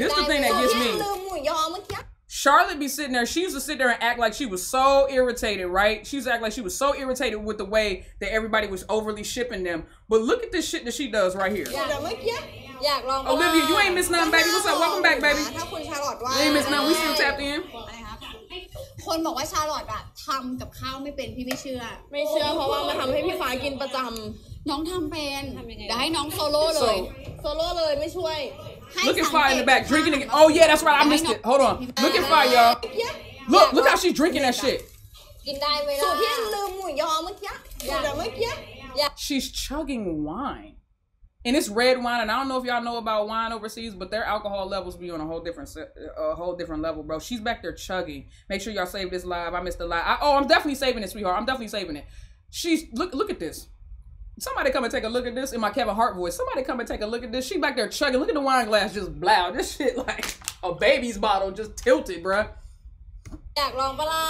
Speaker 1: This the thing that gets
Speaker 9: เนี่ย
Speaker 1: me.
Speaker 9: ลืมหมูยอเมื่อกี้
Speaker 1: Charlotte be sitting there. She used to sit there and act like she was so irritated, right? She used to act like she was so irritated with the way that everybody was overly shipping them. But look at this shit that she does right here.
Speaker 9: เดี๋ยวเมื่อกี้
Speaker 2: อยากลอง
Speaker 1: Olivia, you ain't miss nothing, baby. What's up? Welcome back, baby.
Speaker 9: ถ้าคุณชาลอตว่า
Speaker 1: You ain't miss nothing. We still tapped in.
Speaker 5: อะไรครับคนบอกว่าชาร์ลอตอะทำกับข้าวไม่เป็นพี่ไม่เชื่อ
Speaker 2: ไม่เชื่อเพราะว่ามาทำให้พี่ฟ้ากินประจ
Speaker 5: น้องทำเป็น
Speaker 2: ทำยังไง
Speaker 5: เดี๋ยวให้น้องโซโล่เลย ำ
Speaker 2: โซโล่เลยไม่ช่วย
Speaker 5: ให้
Speaker 1: Look at
Speaker 5: สัง
Speaker 1: Fire
Speaker 5: เก
Speaker 1: in
Speaker 5: ต
Speaker 1: the back drinking it. Oh yeah, that's right. I missed it. Hold on. Look at Fire, y'all. Look, look how she's drinking that shit.
Speaker 2: กินได้เว
Speaker 9: สู
Speaker 2: ลา
Speaker 9: ตรที่ลืมหมูยอเมื่อกี้เดี๋ยวเมื่อกี้
Speaker 1: She's chugging wine. And it's red wine, and I don't know if y'all know about wine overseas, but their alcohol levels be on a whole different, se- a whole different level, bro. She's back there chugging. Make sure y'all save this live. I missed the live. I, oh, I'm definitely saving it, sweetheart. I'm definitely saving it. She's look, look at this. Somebody come and take a look at this in my Kevin Hart voice. Somebody come and take a look at this. She back there chugging. Look at the wine glass just blow. This shit like a baby's bottle just tilted, bruh.
Speaker 2: อยากลองปะล่ะ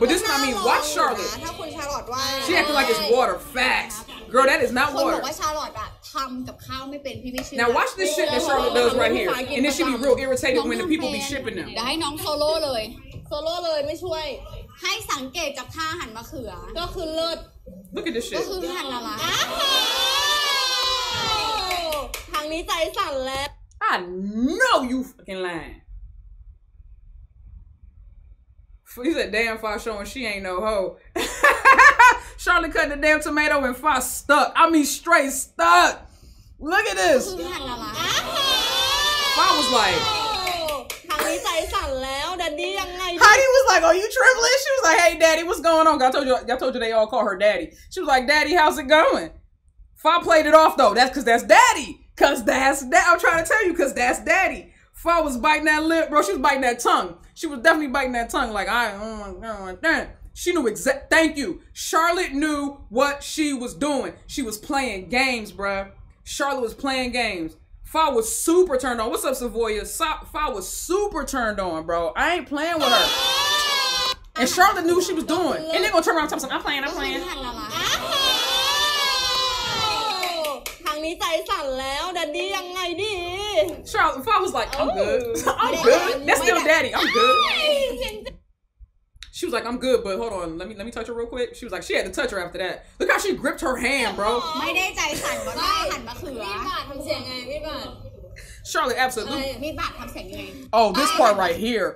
Speaker 1: But this is what I mean. Watch
Speaker 9: นะ
Speaker 1: Charlotte.
Speaker 9: ถ้าคุณชาลอตว่า
Speaker 1: She acting like it's water. Facts, girl. That is not
Speaker 5: คนบอ
Speaker 1: water.
Speaker 5: กว่าชาร์ลอตอะทำกับข้าวไม่เป็นพี่ไม่เชื่อ
Speaker 1: Now watch this shit that Charlotte does right here, and then she be real irritated when the people be shipping them.
Speaker 5: เดี๋ยวให้น้องโซโล่เลย
Speaker 2: โซโล่เลยไม่ช่วย
Speaker 5: ให้สังเกตจากท่าหั่นมะเขือ
Speaker 2: ก็คือเลิศ
Speaker 1: Look at this
Speaker 5: ก็
Speaker 1: shit.
Speaker 5: คือหั่นอะไร
Speaker 2: ทางนี้ใจสั่นแล้ว
Speaker 1: I know you fucking lying. He said, "Damn, Fa showing she ain't no hoe." Charlotte cutting the damn tomato and Fa stuck. I mean, straight stuck. Look at this.
Speaker 5: คือหั่นอะไร
Speaker 1: Fa was like,
Speaker 9: ทาง นี้ นี้ใจสั่นแล้วดัดดี้ยังไง
Speaker 1: Heidi was like, "Are you trembling?" She was like, "Hey, Daddy, what's going on?" I told you, I told you they all call her Daddy. She was like, "Daddy, how's it going?" Fa played it off though. That's because that's Daddy. Cause that's that. I'm trying to tell you, cause that's Daddy. Fa was biting that lip, bro. She was biting that tongue. She was definitely biting that tongue. Like I, oh my god, damn. She knew exact. Thank you. Charlotte knew what she was doing. She was playing games, bruh. Charlotte was playing games. Fa was super turned on. What's up, Savoya? Sa- Fa was super turned on, bro. I ain't playing with her. And Charlotte knew what she was doing. And they gonna turn around and tell me, something, I'm playing, I'm playing.
Speaker 9: ทางนี้ใจสั่นแล้วดัดดี้ยังไงดี
Speaker 1: Charlotte, Fa was like, I'm good. I'm good. That's still daddy. I'm good. She was like, I'm good, but hold on. Let me let me touch her real quick. She was like, she had to touch her after that. Look how she gripped her hand, bro.
Speaker 5: ไม่ได้ใจสั่นเพราะว่าหั่นมะเขือ
Speaker 9: บาดทำเสียงไงพี่บาด
Speaker 1: Charlotte, absolutely.
Speaker 5: มีดบาดทำเสียงยังไง
Speaker 1: Oh, this part right here.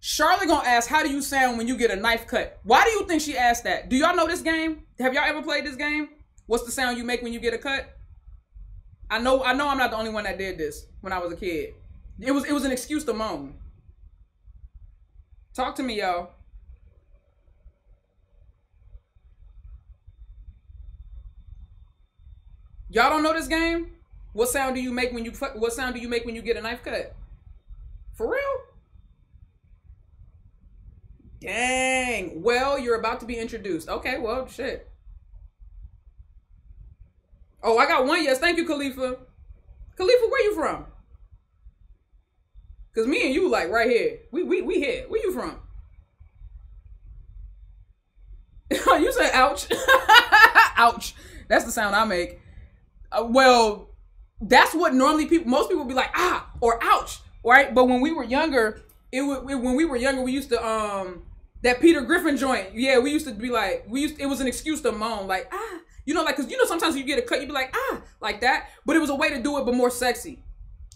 Speaker 1: Charlotte gonna ask, how do you sound when you get a knife cut? Why do you think she asked that? Do y'all know this game? Have y'all ever played this game? What's the sound you make when you get a cut? I know, I know, I'm not the only one that did this when I was a kid. It was, it was an excuse to moan. Talk to me, y'all. Y'all don't know this game? What sound do you make when you what sound do you make when you get a knife cut? For real? Dang. Well, you're about to be introduced. Okay, well, shit. Oh, I got one yes. Thank you, Khalifa. Khalifa, where you from? Cause me and you like right here. We we we here. Where you from? you said ouch. ouch. That's the sound I make. Uh, well, that's what normally people most people be like ah or ouch right? But when we were younger it would it- when we were younger we used to um that peter griffin joint. Yeah we used to be like we used it was an excuse to moan like ah you know like because you know sometimes you get a cut you be like ah like that. But it was a way to do it but more sexy.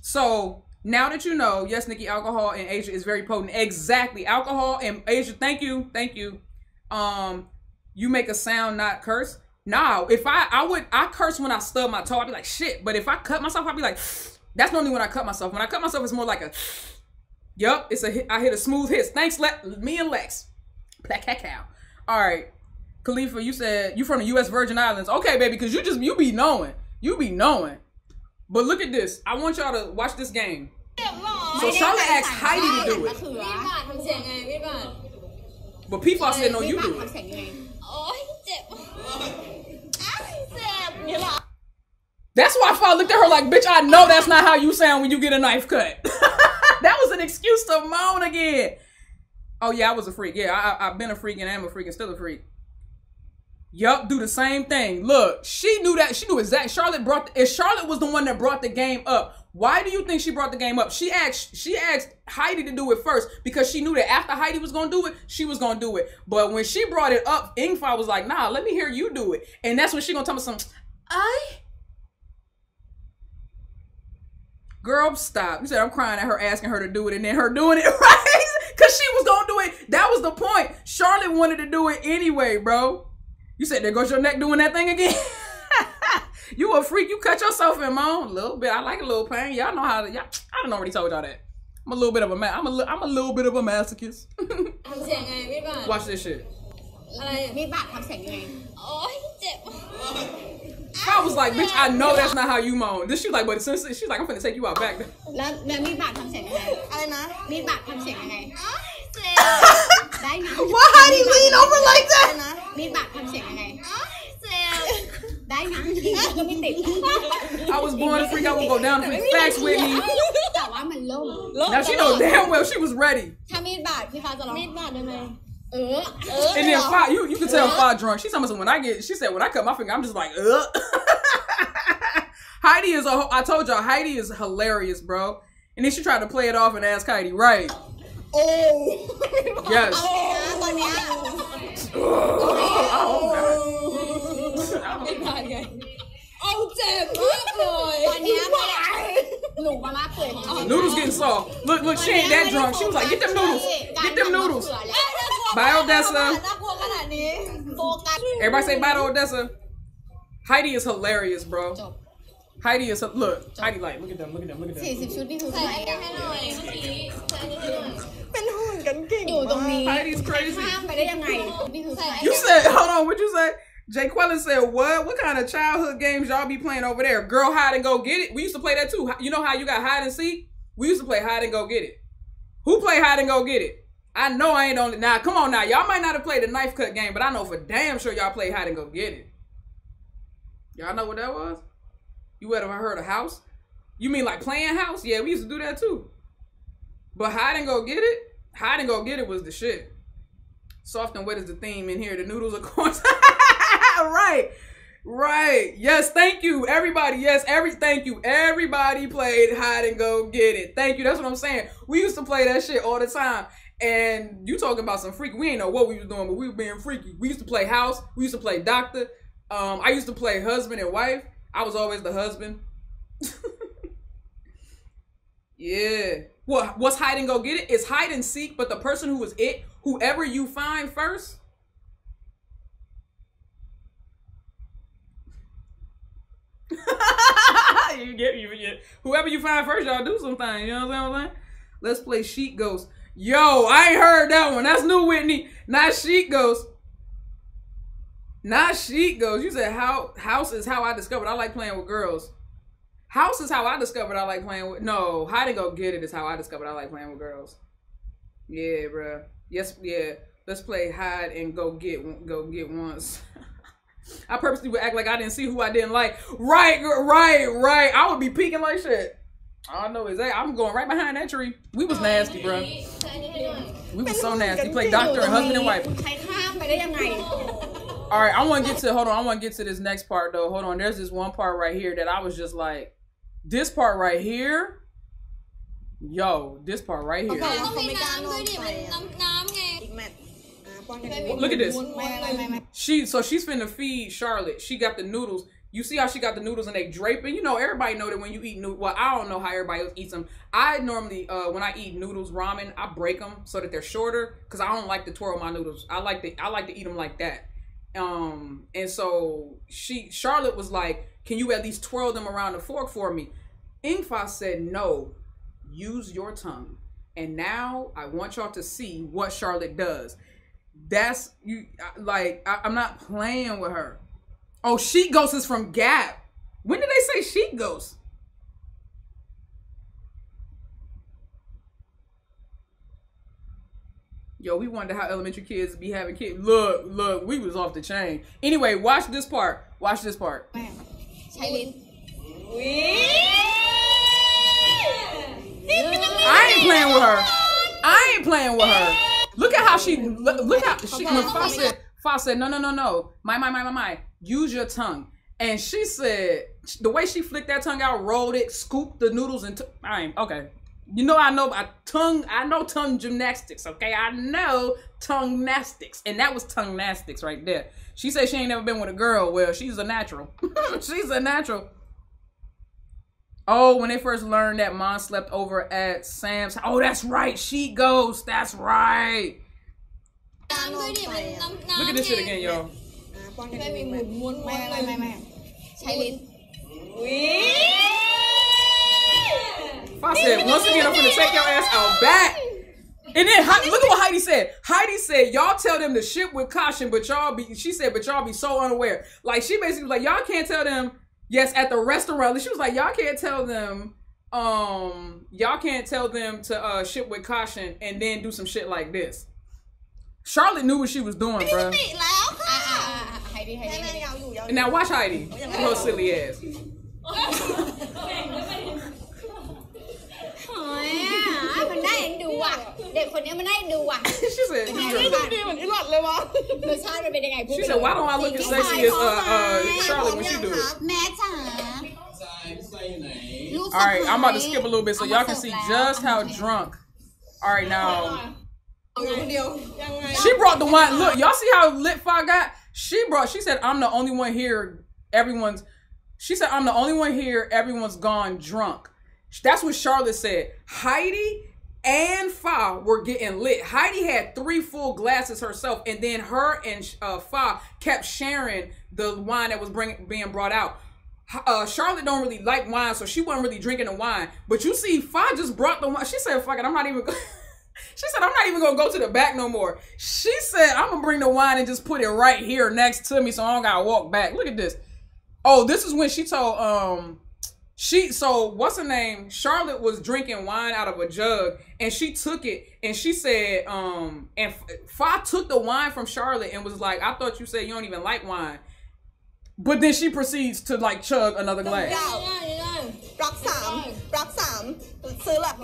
Speaker 1: So now that you know yes nikki alcohol in asia is very potent. Exactly. Alcohol in asia thank you thank you. Um you make a sound not curse Nah, if I I would I curse when I stub my toe, I'd be like shit. But if I cut myself, I'd be like, that's normally when I cut myself. When I cut myself, it's more like a, yup, it's a hit. I hit a smooth hit. Thanks, Le- me and Lex, black cat cow. All right, Khalifa, you said you from the U.S. Virgin Islands. Okay, baby, because you just you be knowing, you be knowing. But look at this. I want y'all to watch this game. So Charlotte asked Heidi to do it, but people are saying
Speaker 5: no,
Speaker 1: you do it.
Speaker 5: ทำเสียงยังไง
Speaker 9: โอ๊ยเจ็บอ้าวเจ็บนี่หรอ
Speaker 1: That's why I looked at her like, bitch, I know that's not how you sound when you get a knife cut. that was an excuse to moan again. Oh yeah, I was a freak. Yeah, I, I, I've been a freak and I'm a freak and still a freak. Yup, do the same thing. Look, she knew that. She knew exact. Charlotte brought. The, if Charlotte was the one that brought the game up, why do you think she brought the game up? She asked. She asked Heidi to do it first because she knew that after Heidi was gonna do it, she was gonna do it. But when she brought it up, Engfa was like, "Nah, let me hear you do it." And that's when she gonna tell me some. I. Girl, stop. You said I'm crying at her asking her to do it and then her doing it, right? Because she was to do it. That was the point. Charlotte wanted to do it anyway, bro. You said, there goes your neck doing that thing again. you a freak. You cut yourself in my own little bit. I like a little pain. Y'all know how to. Y'all, I don't already told y'all that. I'm a little bit of a ma- I'm a I'm a little bit of a masochist. Watch this shit.
Speaker 9: อะไร
Speaker 5: มีดบาดทำเสียงยังไง
Speaker 9: โอ๊ยเจ็บ
Speaker 1: I was like, bitch, I know that's not how you moan. This she like, but since she's like, I'm finna take you out back.
Speaker 5: แล้วแล้วมีดบาดทำเสียงยังไง
Speaker 9: อะไรนะ
Speaker 5: มีดบาดทำเสียงยังไง
Speaker 9: โอ๊ยเจ็บ
Speaker 5: ได้นะ
Speaker 1: Why Heidi lean over like
Speaker 9: อะไร
Speaker 1: that?
Speaker 9: นะ
Speaker 5: มีดบาดทำเสียงยังไง
Speaker 9: โอ๊ยเจ็บ
Speaker 5: ได้นะก็ไม่ติด
Speaker 1: I was born to freak. I will go down to freak. Facts with me.
Speaker 5: แต่ว่ามันโล่ง
Speaker 1: Now she know damn well she was ready.
Speaker 9: ถ้ามีดบาดพี่ฟ้าจะร้องมีดบาดยังไง
Speaker 5: เออ
Speaker 9: เออ
Speaker 1: and then five, you you can tell uh-huh. five drunk. She's talking about when I get. She said when I cut my finger, I'm just like, Heidi is. A, I told y'all, Heidi is hilarious, bro. And then she tried to play it off and ask Heidi, right?
Speaker 9: Oh.
Speaker 1: Yes.
Speaker 9: Oh. oh. oh. oh. oh. oh.
Speaker 1: oh.
Speaker 9: oh. าดไงเอาเจ็บมากเลย
Speaker 5: ตอนเนี้ยไม่ได้หนูมาม่าเปื่อยของจริง
Speaker 1: Noodles getting soft. Look, look, she ain't that drunk. She was like, get them noodles. Get them noodles. Bye, Odessa.
Speaker 9: น่ากลัวขนาดนี้
Speaker 5: โฟกัส
Speaker 1: Everybody say bye to Odessa. Heidi is hilarious, bro. Heidi is, look, Heidi like, look at them, look at them, look at them.
Speaker 5: 40 ชุดนี่คือ
Speaker 9: ใส่
Speaker 5: ใคร
Speaker 9: อันนี้
Speaker 5: อ่ะ
Speaker 9: ให้หน่อยเมื่อกี้ใส่อันนี้ให้หน่อย
Speaker 1: is crazy.
Speaker 5: ข้ามไปได้ยังไงนี่คือใคร
Speaker 1: You said, hold on, what you say? Jay Quellen said, what? What kind of childhood games y'all be playing over there? Girl hide and go get it? We used to play that too. You know how you got hide and seek? We used to play hide and go get it. Who play hide and go get it? I know I ain't on it. Now, come on now. Y'all might not have played the knife cut game, but I know for damn sure y'all play hide and go get it. Y'all know what that was? You ever heard of house? You mean like playing house? Yeah, we used to do that too. But hide and go get it? Hide and go get it was the shit. Soft and wet is the theme in here. The noodles, of course. right. Right. Yes, thank you. Everybody. Yes, every thank you. Everybody played hide and go get it. Thank you. That's what I'm saying. We used to play that shit all the time. And you talking about some freak. We ain't know what we was doing, but we were being freaky. We used to play house. We used to play doctor. Um, I used to play husband and wife. I was always the husband. yeah. What what's hide and go get it? It's hide and seek, but the person who was it, whoever you find first. you get you get whoever you find first, y'all do something. You know what I'm saying? Let's play Sheet Ghost. Yo, I ain't heard that one. That's new Whitney. Not Sheet Ghost. Not Sheet Ghost. You said how house is how I discovered I like playing with girls. House is how I discovered I like playing with. No, hide and go get it is how I discovered I like playing with girls. Yeah, bruh. Yes, yeah. Let's play hide and go get go get once. I purposely would act like I didn't see who I didn't like. Right, right, right. I would be peeking like shit. I know exactly. I'm going right behind that tree. We was nasty, bro. We was so nasty. Play doctor and husband and wife. All right, I want to get to. Hold on, I want to get to this next part though. Hold on. There's this one part right here that I was just like, this part right here. Yo, this part right here.
Speaker 5: Well,
Speaker 1: look at this. She so she's finna feed Charlotte. She got the noodles. You see how she got the noodles and they draping. you know everybody know that when you eat noodles. Well, I don't know how everybody else eats them. I normally uh, when I eat noodles ramen, I break them so that they're shorter because I don't like to twirl my noodles. I like to I like to eat them like that. Um, and so she Charlotte was like, "Can you at least twirl them around the fork for me?" Engfa said, "No, use your tongue." And now I want y'all to see what Charlotte does. That's you like I, am not playing with her. Oh, she ghost is from Gap. When did they say she ghost? Yo, we wonder how elementary kids be having kids. Look, look, we was off the chain. Anyway, watch this part. Watch this part. I ain't playing with her. I ain't playing with her. Look at how she oh, look, look how she when Fa said Fa said no no no no. My my my my my. Use your tongue. And she said the way she flicked that tongue out rolled it scooped the noodles and took I ain't okay. You know I know about tongue I know tongue gymnastics okay? I know tongue gymnastics and that was tongue gymnastics right there. She said she ain't never been with a girl. Well she's a natural. She's a natural Oh, when they first learned that Mom slept over at Sam's. Oh, that's right. She Ghost. That's right.
Speaker 2: น้ำด้วยดิมันน้ำน้ำ
Speaker 1: Look at this shit again, yo.
Speaker 5: อ่าป้อนกันอีกแมทไม่ไม่ไม่ไม่ใช้ลิ้น
Speaker 1: If I said once again, I'm gonna take your ass out back. And then Hei- look at what Heidi said. Heidi said, "Y'all tell them to ship with caution, but y'all be." She said, "But y'all be so unaware." Like she basically was like, "Y'all can't tell them." Yes, at the restaurant. She was like, y'all can't tell them, um, y'all can't tell them to uh, ship with caution and then do some shit like this. Charlotte knew what she was doing, bro. Now watch Heidi. Her silly ass.
Speaker 5: เด็กคนนี้มันได้เอ็นดูอ่ะ
Speaker 1: she said.
Speaker 9: ดีเหมือนอีหลอดเลยวะ
Speaker 5: รสชาติมันเป็นยังไงพูด
Speaker 1: She
Speaker 5: ไป
Speaker 1: said, "Why don't I look as sexy as uh, uh Charlotte when she do it?"
Speaker 5: แม่จ๋า
Speaker 6: ทรายทรายอยู่ไหน
Speaker 5: ลูก
Speaker 1: All right, I'm about to skip a little bit so y'all can see just how drunk. All right, now
Speaker 9: อยู่คนเดียว ยังไง
Speaker 1: she brought the wine. Look, y'all see how lit Fi got? She brought. She said, "I'm the only one here. Everyone's." She said, "I'm the only one here. Everyone's gone drunk." That's what Charlotte said. Heidi and Fa were getting lit. Heidi had three full glasses herself, and then her and uh, Fa kept sharing the wine that was bring, being brought out. Uh, Charlotte don't really like wine, so she wasn't really drinking the wine. But you see, Fa just brought the wine. She said, "Fuck it, I'm not even." She said, I'm not even gonna go to the back no more. She said, I'm gonna bring the wine and just put it right here next to me so I don't gotta walk back. Look at this. Oh, this is when she told um she so what's her name? Charlotte was drinking wine out of a jug and she took it and she said um and Fa took the wine from Charlotte and was like, I thought you said you don't even like wine. But then she proceeds to like chug another glass.
Speaker 9: บล็อกสามบล็อกสามซื้อแบบ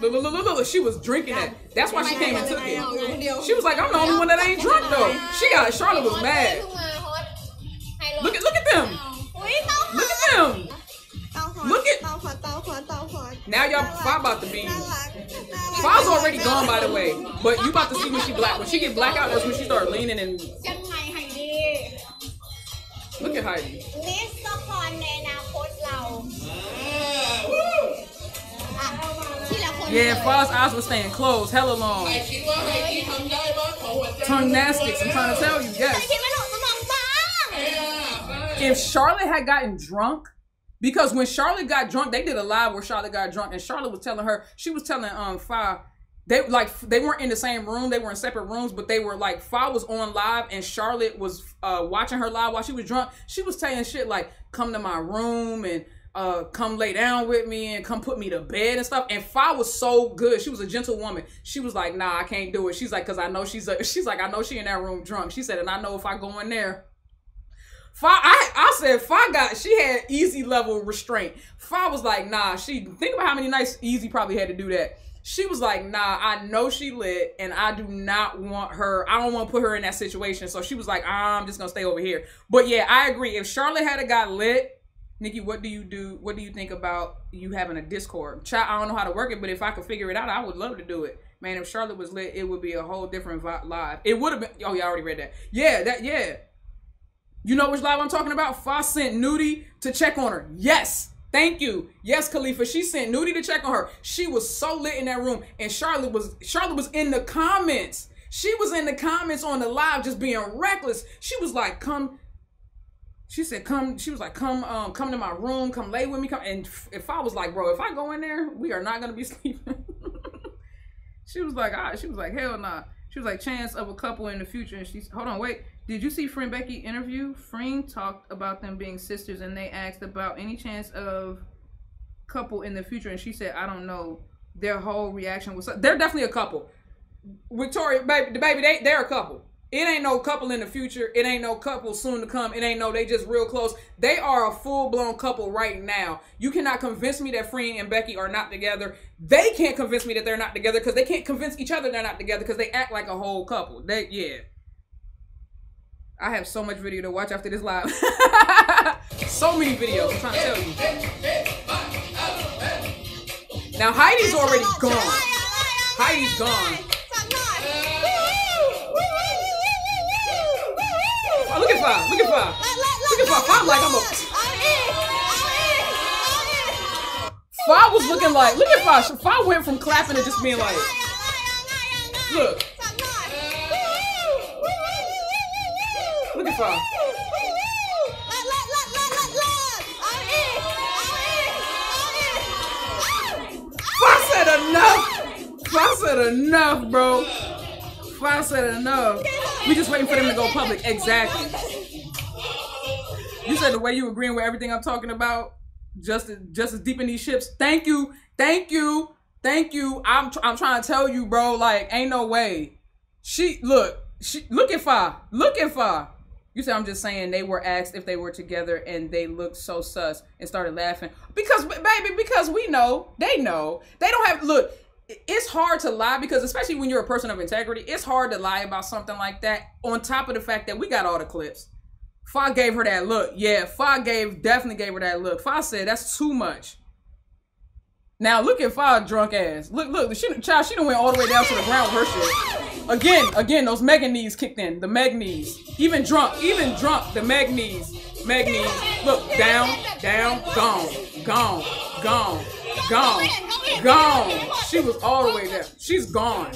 Speaker 1: Look, look, look, look, look, she was drinking that. That's why she came and took it. She was like, I'm the only one that ain't drunk though. She got Charlotte was mad. Look at look at them.
Speaker 9: อุ้ยเต้า
Speaker 1: Look at them.
Speaker 9: เต้าฮอต
Speaker 1: Look at-
Speaker 9: เต้าฮอตเต้าฮอตเต้าฮอต
Speaker 1: Now y'all Fa about to be.
Speaker 9: น่ารักน่ารัก
Speaker 1: Fa's already gone by the way. But you about to see when she black. When she get black out, that's when she start leaning and
Speaker 5: ยังไงไฮดี
Speaker 1: look at Heidi.
Speaker 5: ลิสละครในอนาคตเราอ่ะทีละคน
Speaker 1: Yeah, Fa's eyes were staying closed hella long.
Speaker 6: คิดว่าไฮกี้ทำได้บ้างของหัวใจ
Speaker 1: Tongue nastics, I'm trying to tell you,
Speaker 5: ใคร
Speaker 1: yes.
Speaker 5: คิดไม่หลงสมองบ้าง
Speaker 1: If Charlotte had gotten drunk, because when Charlotte got drunk, they did a live where Charlotte got drunk, and Charlotte was telling her, she was telling um Fa, they like they weren't in the same room, they were in separate rooms, but they were like Fa was on live and Charlotte was uh watching her live while she was drunk. She was saying shit like, "Come to my room and." Uh, come lay down with me and come put me to bed and stuff. And Fa was so good. She was a gentle woman. She was like, "Nah, I can't do it." She's like, "Cause I know she's a." She's like, "I know she in that room drunk." She said, "And I know if I go in there, Fa, I, I said Fa got she had Ezee level restraint. Fa was like, nah, she think about how many nights Ezee probably had to do that. She was like, nah, I know she lit and I do not want her, I don't want to put her in that situation. So she was like, I'm just gonna stay over here. But yeah, I agree. If Charlotte had a got lit, Nikki, what do you do? What do you think about you having a Discord? Child, I don't know how to work it, but if I could figure it out, I would love to do it. Man, if Charlotte was lit, it would be a whole different vi- live. It would have been. Oh, I already read that. Yeah, that. Yeah, you know which live I'm talking about? Fa sent Nudie to check on her. Yes. Thank you. Yes, Khalifa. She sent Nudie to check on her. She was so lit in that room. And Charlotte was Charlotte was in the comments. She was in the comments on the live just being reckless. She was like, come. She said, come, she was like, come, um, come to my room, come lay with me. Come and if I was like, bro, if I go in there, we are not gonna be sleeping. she was like, ah, she was like, hell nah. She was like, chance of a couple in the future. And she's hold on, wait. Did you see Freen Becky interview? Freen talked about them being sisters, and they asked about any chance of couple in the future, and she said, I don't know. Their whole reaction was they're definitely a couple. Victoria, baby, the baby, they they're a couple. It ain't no couple in the future. It ain't no couple soon to come. It ain't no they just real close. They are a full blown couple right now. You cannot convince me that Freen and Becky are not together. They can't convince me that they're not together because they can't convince each other they're not together because they act like a whole couple. They yeah. I have so much video to watch after this live. so many videos. I'm trying to tell you. Now Heidi's already gone. Heidi's gone. Oh, look at five. Look at five. Look at five. Five like I'm a. Five was looking like. Look at five. Five went from clapping to just being like. Look. Look at five. Five said enough. Five said enough, bro. Five said enough. We just waiting for them to go public. Exactly. You said the way you agreeing with everything I'm talking about, just as, just as deep in these ships. Thank you, thank you, thank you. I'm tr- I'm trying to tell you, bro. Like, ain't no way. She look, she look at Fa, look at Fa. You said I'm just saying they were asked if they were together and they looked so sus and started laughing because baby because we know they know they don't have look it's hard to lie because especially when you're a person of integrity, it's hard to lie about something like that. On top of the fact that we got all the clips. Fa gave her that look. Yeah, Fa gave definitely gave her that look. Fa said that's too much. Now look at Fa drunk ass. Look, look, she child, she done went all the way down to the ground with her shit. Again, again, those Megan knees kicked in. The Meg knees. Even drunk, even drunk, the Meg knees. Meg knees. Look, down, down, gone, gone, gone, gone, gone. She was all the way down. She's gone.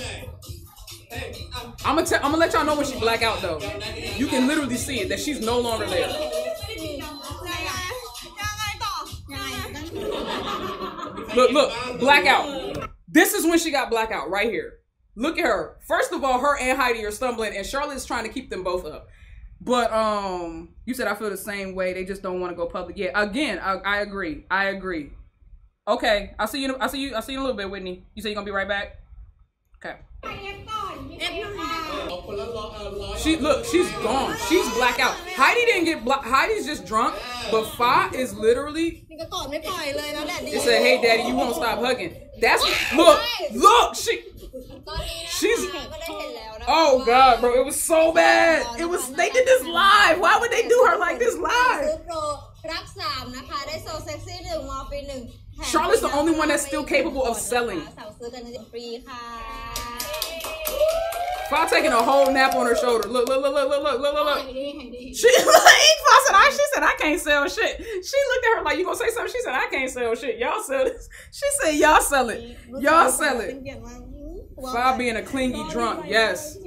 Speaker 1: I'm gonna tell. I'm gonna let y'all know when she black out though. You can literally see it that she's no longer there. Look, look, blackout, This is when she got blackout right here. Look at her. First of all, her and Heidi are stumbling, and Charlotte's trying to keep them both up. But um, you said I feel the same way. They just don't want to go public. Yeah, again, I, I agree. I agree. Okay, I'll see you. I see you. I see you in a little bit, Whitney. You say you're gonna be right back. Okay. She look, she's gone. She's blackout. Heidi didn't get black. Heidi's just drunk, but Fa is literally. It's a hey, daddy, you won't stop hugging. That's look, look. She She's. Oh God, bro, it was so bad. It was. They did this live. Why would they do her like this live? Charlotte's the only one that's still capable of selling. Fa taking a whole nap on her shoulder. Look, look, look, look, look, look, look, look. She said, I, she said, I can't sell shit. She looked at her like, you gonna say something? She said, I can't sell shit. Y'all sell this. She said, y'all sell it. Y'all sell it. Fa being a clingy drunk. Yes.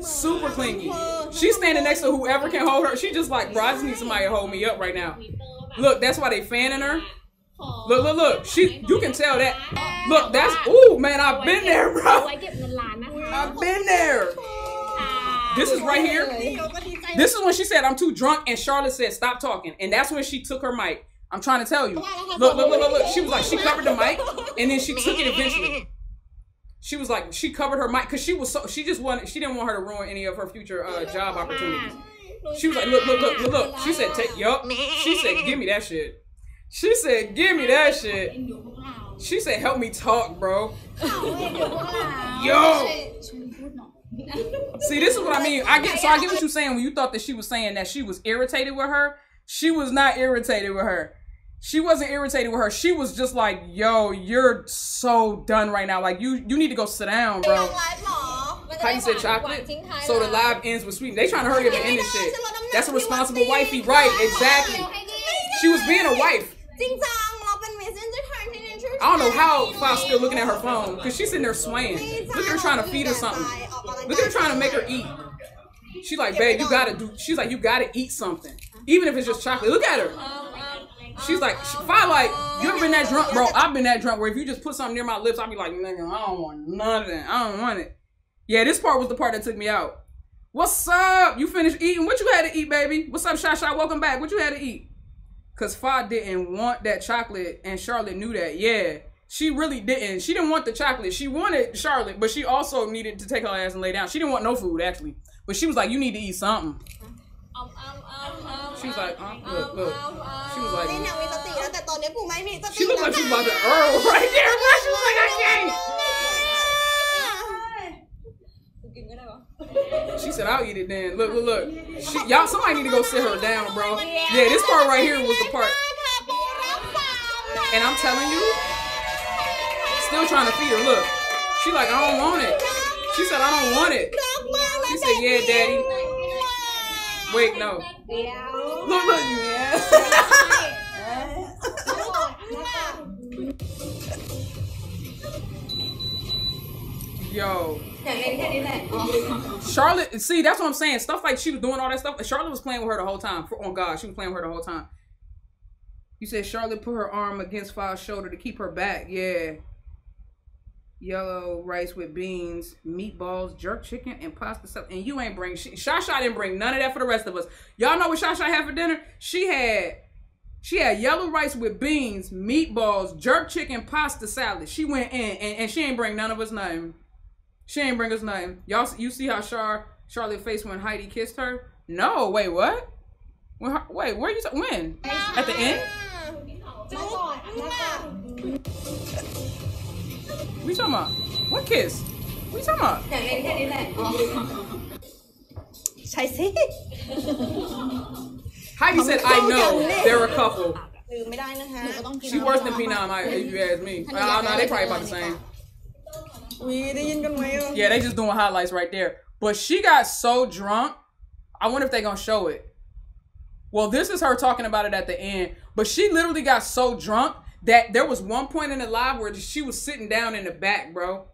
Speaker 1: Super clingy. She's standing next to whoever can hold her. She just like, bro, I just need somebody to hold me up right now. Look, that's why they fanning her. Look, look, look. She, you can tell that. Look, that's, ooh, man, I've been there, bro. I've been there. This is right here. This is when she said, I'm too drunk, and Charlotte said, Stop talking. And that's when she took her mic. I'm trying to tell you. Look, look, look, look, look. She was like, she covered the mic, and then she took it eventually. She was like, she covered her mic because she was so she just wanted she didn't want her to ruin any of her future uh, job opportunities. She was like, look, look, look, look, look. She said, take yup. She said, give me that shit. She said, give me that shit. She said, help me talk, bro. Yo. See, this is what I mean. I get so I get what you're saying when you thought that she was saying that she was irritated with her. She was not irritated with her. She wasn't irritated with her. She was just like, yo, you're so done right now. Like you you need to go sit down, bro. How you said chocolate. So the live ends with sweet. They trying to hurry up and end this shit. That's a responsible wifey, right? Exactly. She was being a wife. I don't know how Fa's still looking at her phone because she's sitting there swaying. Look at her trying to feed her something. Look at her trying to make her eat. She's like, babe, you gotta do. She's like, you gotta eat something, even if it's just chocolate. Look at her. She's like, Fa like, you ever been that drunk, bro? I've been that drunk where if you just put something near my lips, I'll be like, nigga, I don't want nothing. I don't want it. Yeah, this part was the part that took me out. What's up? You finished eating? What you had to eat, baby? What's up, Shasha? Welcome back. What you had to eat? Cause Fa didn't want that chocolate, and Charlotte knew that. Yeah, she really didn't. She didn't want the chocolate. She wanted Charlotte, but she also needed to take her ass and lay down. She didn't want no food actually, but she was like, "You need to eat something." She was like, um, look, look. She was like, she looked like she was about to Earl right there. She was like, I can't. She said, "I'll eat it then." Look, look, look. She, y'all, somebody need to go sit her down, bro. Yeah, this part right here was the part. And I'm telling you, still trying to feed her. Look, she like, I don't want it. She said, I don't want it. She said, Yeah, daddy. Wait, no. Look, look, yeah. Yo. Charlotte, see, that's what I'm saying. Stuff like she was doing all that stuff. Charlotte was playing with her the whole time. Oh God, she was playing with her the whole time. You said Charlotte put her arm against Five's shoulder to keep her back. Yeah. Yellow rice with beans, meatballs, jerk chicken, and pasta stuff. And you ain't bring she, Shasha didn't bring none of that for the rest of us. Y'all know what Shasha had for dinner? She had she had yellow rice with beans, meatballs, jerk chicken, pasta salad. She went in and, and she ain't bring none of us nothing. She ain't bring us nothing. Y'all, you see how Char Charlotte faced when Heidi kissed her? No, wait, what? When, wait, where you? When? At the end? We talking about? What kiss? We talking about?
Speaker 5: Should
Speaker 9: I say it?
Speaker 1: Heidi said, "I know they're a couple." She worse than P9, if you ask me. I don't know. They probably about the same. Yeah, they just doing highlights right there. But she got so drunk. I wonder if they gonna show it. Well, this is her talking about it at the end. But she literally got so drunk that there was one point in the live where she was sitting down in the back, bro.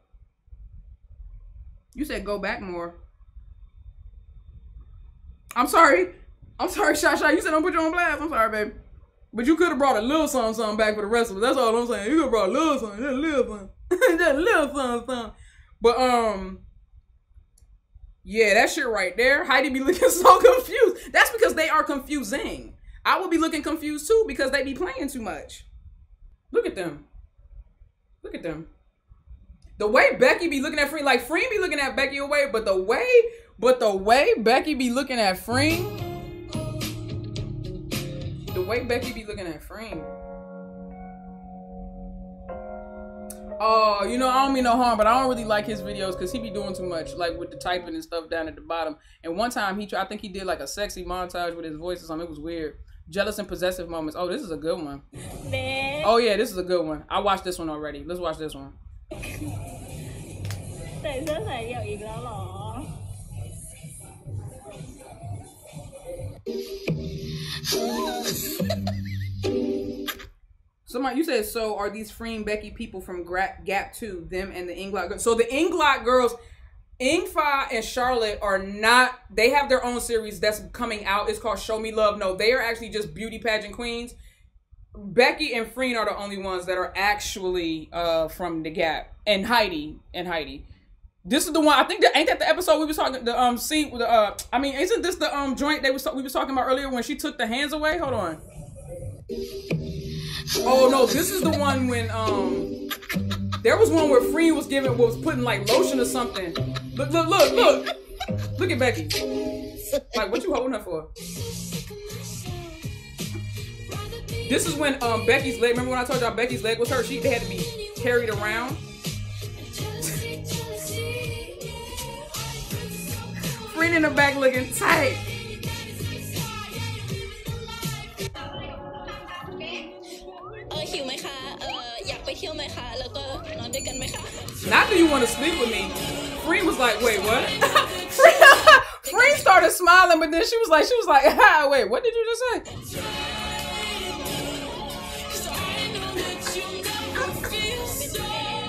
Speaker 1: You said go back more. I'm sorry. I'm sorry, Shasha. You said don't put you on blast. I'm sorry, baby. But you could have brought a little something, something back for the rest of us. That's all I'm saying. You could have brought a little something, just a little something, just a little something, something. But um, yeah, that shit right there. Heidi be looking so confused. That's because they are confusing. I would be looking confused too because they be playing too much. Look at them. Look at them. The way Becky be looking at Free, like Free be looking at Becky away, but the way, but the way Becky be looking at Free, the way Becky be looking at Free. Oh, you know, I don't mean no harm, but I don't really like his videos because he be doing too much, like with the typing and stuff down at the bottom. And one time he, tried, I think he did like a sexy montage with his voice or something. It was weird. Jealous and possessive moments. Oh, this is a good one. Oh yeah, this is a good one. I watched this one already. Let's watch this one. Somebody, you said so. Are these Freen Becky people from Gra- Gap Two? Them and the Englot girls. So the Englot girls, Engfa and Charlotte are not. They have their own series that's coming out. It's called Show Me Love. No, they are actually just beauty pageant queens. Becky and Freen are the only ones that are actually uh, from the Gap, and Heidi and Heidi. This is the one I think that ain't that the episode we was talking the um scene with the uh I mean isn't this the um joint they was we was talking about earlier when she took the hands away? Hold on. Oh no, this is the one when um there was one where Free was giving was putting like lotion or something. Look, look, look, look. Look at Becky. Like what you holding her for? This is when um Becky's leg. Remember when I told y'all Becky's leg was hurt? She had to be carried around. Freen in the back looking tight. Not do you want to sleep with me. Free was like, wait, what? Free started smiling, but then she was like, she was like, ah, wait, what did you just say?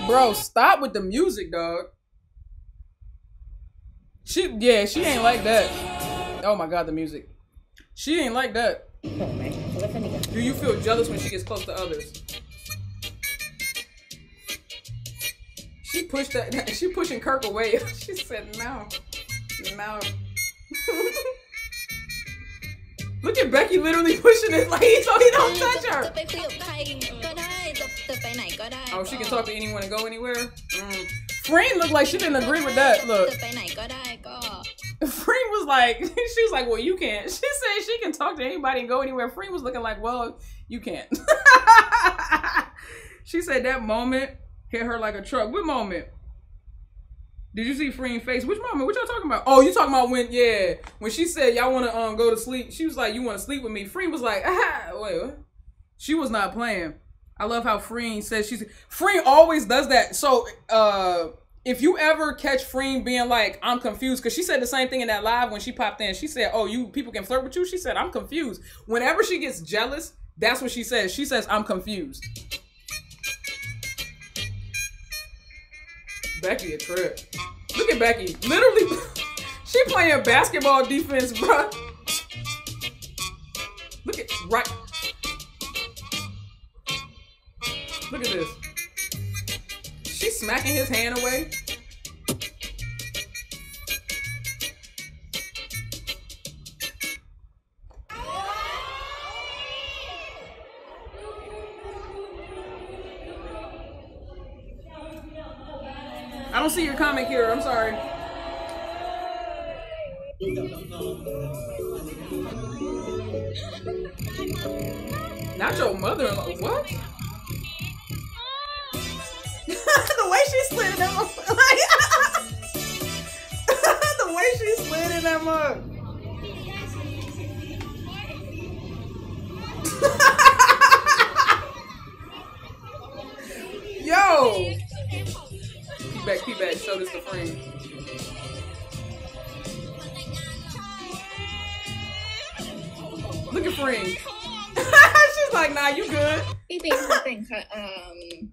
Speaker 1: Bro, stop with the music, dog. She yeah, she ain't like that. Oh my god, the music. She ain't like that. Do you feel jealous when she gets close to others? She pushed that. She pushing Kirk away. she said no, no. Look at Becky literally pushing it like he told me don't touch her. Oh, she can talk to anyone and go anywhere. Mm. Freen looked like she didn't agree with that. Look. Free was like, she was like, well, you can't. She said she can talk to anybody and go anywhere. Free was looking like, well, you can't. she said that moment hit her like a truck. What moment? Did you see Freen face? Which moment? What y'all talking about? Oh, you talking about when? Yeah, when she said y'all want to um go to sleep. She was like, "You want to sleep with me?" Freen was like, "Ah, wait." She was not playing. I love how Freen says she's Freen always does that. So uh if you ever catch Freen being like, "I'm confused," because she said the same thing in that live when she popped in. She said, "Oh, you people can flirt with you." She said, "I'm confused." Whenever she gets jealous, that's what she says. She says, "I'm confused." Becky a trip. Look at Becky. Literally, she playing basketball defense, bruh. Look at right. Look at this. She's smacking his hand away. I don't see your comment here. I'm sorry. Not your mother-in-law. What? the way she slid in that mug. The way she slid in that mug. Yo. Back, pee back. Show this to friends. Look at friend. She's like, nah, you good.
Speaker 7: Pee back, um.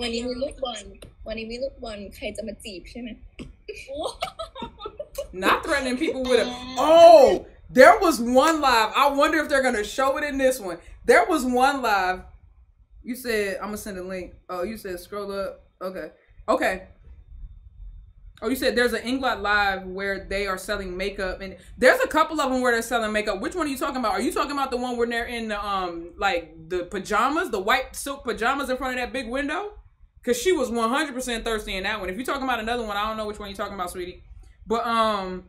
Speaker 7: วันนี้มีลูกบอล วันนี้มีลูกบอล ใครจะมาจีบใช่ไหม
Speaker 1: Not threatening people with it. Oh, there was one live. I wonder if they're gonna show it in this one. There was one live. You said I'm gonna send a link. Oh, you said scroll up. Okay, okay. Oh, you said there's an Englot Live where they are selling makeup, and there's a couple of them where they're selling makeup. Which one are you talking about? Are you talking about the one where they're in the um like the pajamas, the white silk pajamas in front of that big window? Cause she was 100% thirsty in that one. If you're talking about another one, I don't know which one you're talking about, sweetie. But um,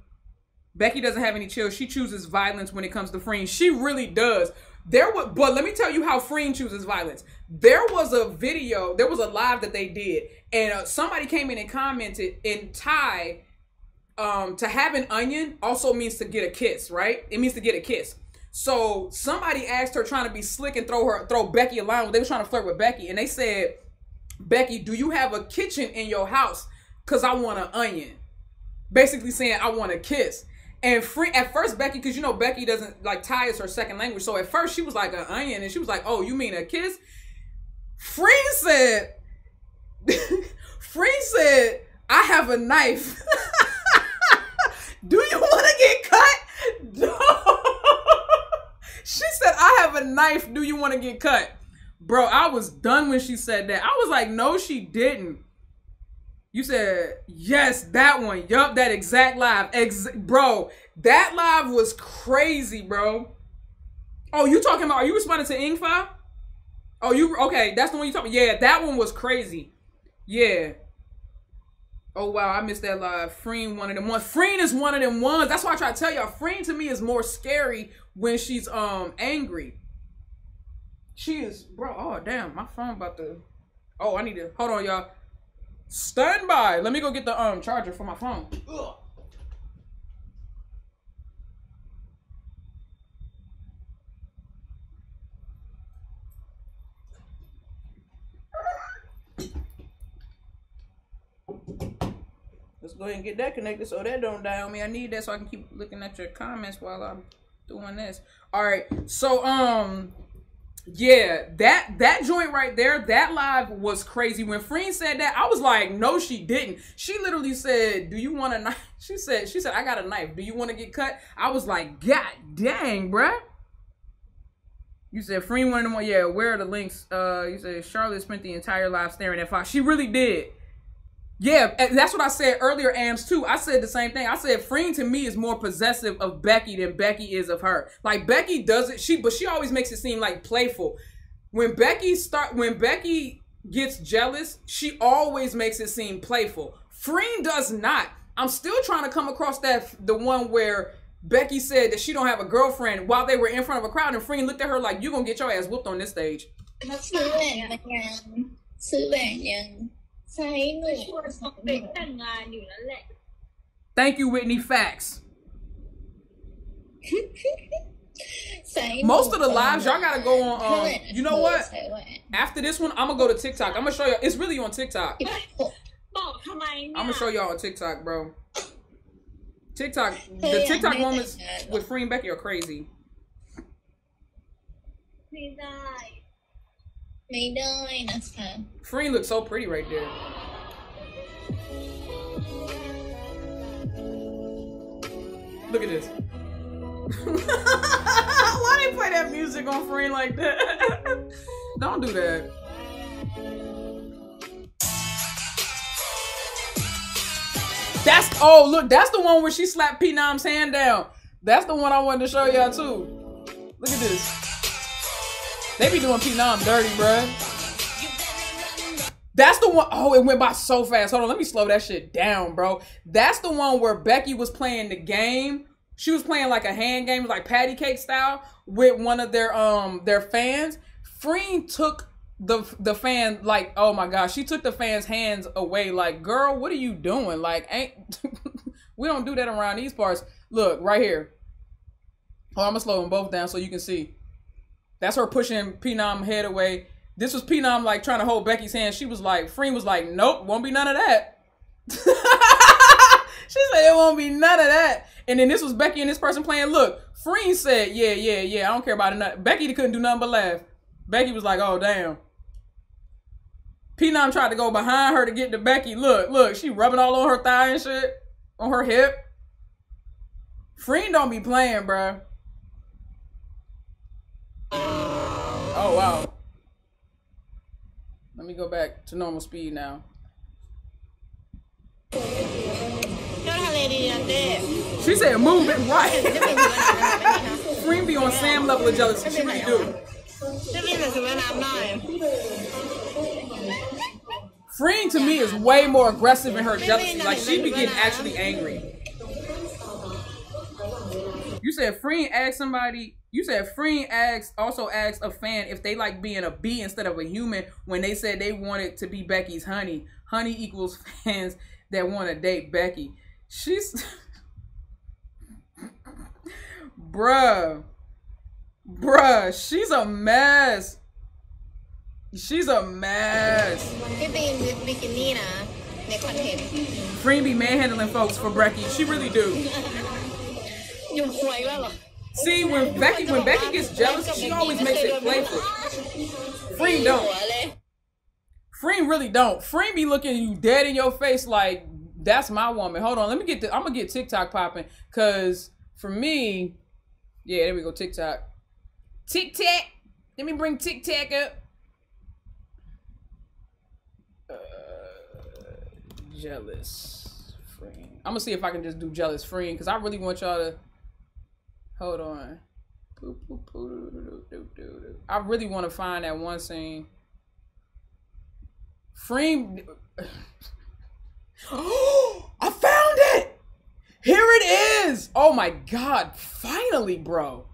Speaker 1: Becky doesn't have any chill. She chooses violence when it comes to Freen. She really does. There was, but let me tell you how Freen chooses violence. There was a video, there was a live that they did, and uh, somebody came in and commented in Thai. Um, to have an onion also means to get a kiss, right? It means to get a kiss. So somebody asked her trying to be slick and throw her throw Becky a line. They were trying to flirt with Becky, and they said, "Becky, do you have a kitchen in your house? Cause I want an onion." Basically saying, "I want a kiss." And free at first Becky, because you know Becky doesn't like Thai is her second language. So at first she was like an onion, and she was like, "Oh, you mean a kiss?" Free said, Free said, "I have a knife. Do you want to get cut?" she said, "I have a knife. Do you want to get cut?" Bro, I was done when she said that. I was like, "No, she didn't." You said, yes, that one. Yup, that exact live. Ex- bro, that live was crazy, bro. Oh, you talking about, are you responding to Engfa? Oh, you, okay, that's the one you talking Yeah, that one was crazy. Yeah. Oh, wow, I missed that live. Freen one of them ones. Freen is one of them ones. That's why I try to tell y'all. Freen to me is more scary when she's um angry. She is, bro, oh, damn, my phone about to, oh, I need to, hold on, y'all. Stand by. Let me go get the um charger for my phone. Ugh. Let's go ahead and get that connected so that don't die on me. I need that so I can keep looking at your comments while I'm doing this. All right. So um yeah, that that joint right there, that live was crazy. When Freen said that, I was like, no, she didn't. She literally said, "Do you want a knife?" She said, "She said, I got a knife. Do you want to get cut?" I was like, God dang, bruh. You said Freen wanted them. Yeah, where are the links? Uh, you said Charlotte spent the entire live staring at Fox. She really did. Yeah, that's what I said earlier, Ams, too. I said the same thing. I said Freen to me is more possessive of Becky than Becky is of her. Like Becky does it, she but she always makes it seem like playful. When Becky start when Becky gets jealous, she always makes it seem playful. Freen does not. I'm still trying to come across that the one where Becky said that she don't have a girlfriend while they were in front of a crowd, and Freen looked at her like, "You gonna get your ass whooped on this stage."
Speaker 7: ใช้หนู
Speaker 2: เป็นแต่งงานอยู่นั่นแหละ
Speaker 1: Thank you, Whitney. Facts.
Speaker 7: ใช้
Speaker 1: Most of the lives, y'all gotta go on. Um, you know what? After this one, I'm gonna go to TikTok. I'm gonna show you. It's really on TikTok.
Speaker 2: บอกทำไมเนี่ย
Speaker 1: I'm gonna show y'all on TikTok, bro. TikTok, the TikTok moments with Free and Becky are crazy.
Speaker 2: ไม่ได้
Speaker 7: They? That's fine.
Speaker 1: Free looks so pretty right there. Look at this. Why they play that music on Free like that? Don't do that. That's oh look, that's the one where she slapped P Nom's hand down. That's the one I wanted to show y'all too. Look at this. They be doing P Nam dirty, bruh. That's the one oh it went by so fast. Hold on, let me slow that shit down, bro. That's the one where Becky was playing the game. She was playing like a hand game, like patty cake style, with one of their um their fans. Freen took the the fan like oh my gosh she took the fans hands away like girl what are you doing like ain't we don't do that around these parts look right here oh i'm gonna slow them both down so you can see that's her pushing Phenom head away this was Phenom like trying to hold becky's hand she was like Freen was like nope won't be none of that she said it won't be none of that and then this was becky and this person playing look Freen said yeah yeah yeah i don't care about it becky couldn't do nothing but laugh Becky was like, oh, damn. Phenom tried to go behind her to get to Becky. Look, look, she rubbing all on her thigh and shit, on her hip. Freen don't be playing, bruh. Oh, wow. Let me go back to normal speed now. She said moon it right. Freen be on Sam level of jealousy. She really do. Freen to me is way more aggressive in her jealousy. Like she be getting actually angry. You said "Freen," ask somebody you said Freen asked also asked a fan if they like being a bee instead of a human when they said they wanted to be Becky's honey. Honey equals fans that want to date Becky. She's Bruh. Bruh, she's a mess. She's a mess.
Speaker 9: You're Nina.
Speaker 1: Freen be manhandling folks for Becky. She really do. See, when Becky when Becky gets jealous, she always makes it playful. Free don't. Free really don't. Free be looking you dead in your face like that's my woman. Hold on, let me get the. I'm gonna get TikTok popping because for me, yeah, there we go. TikTok, TikTok. Let me bring TikTok up. Uh, jealous Freen. I'm gonna see if I can just do jealous Freen because I really want y'all to doo, on. I really want to find that one scene. Frame. I found it! Here it is! Oh my god, finally, bro.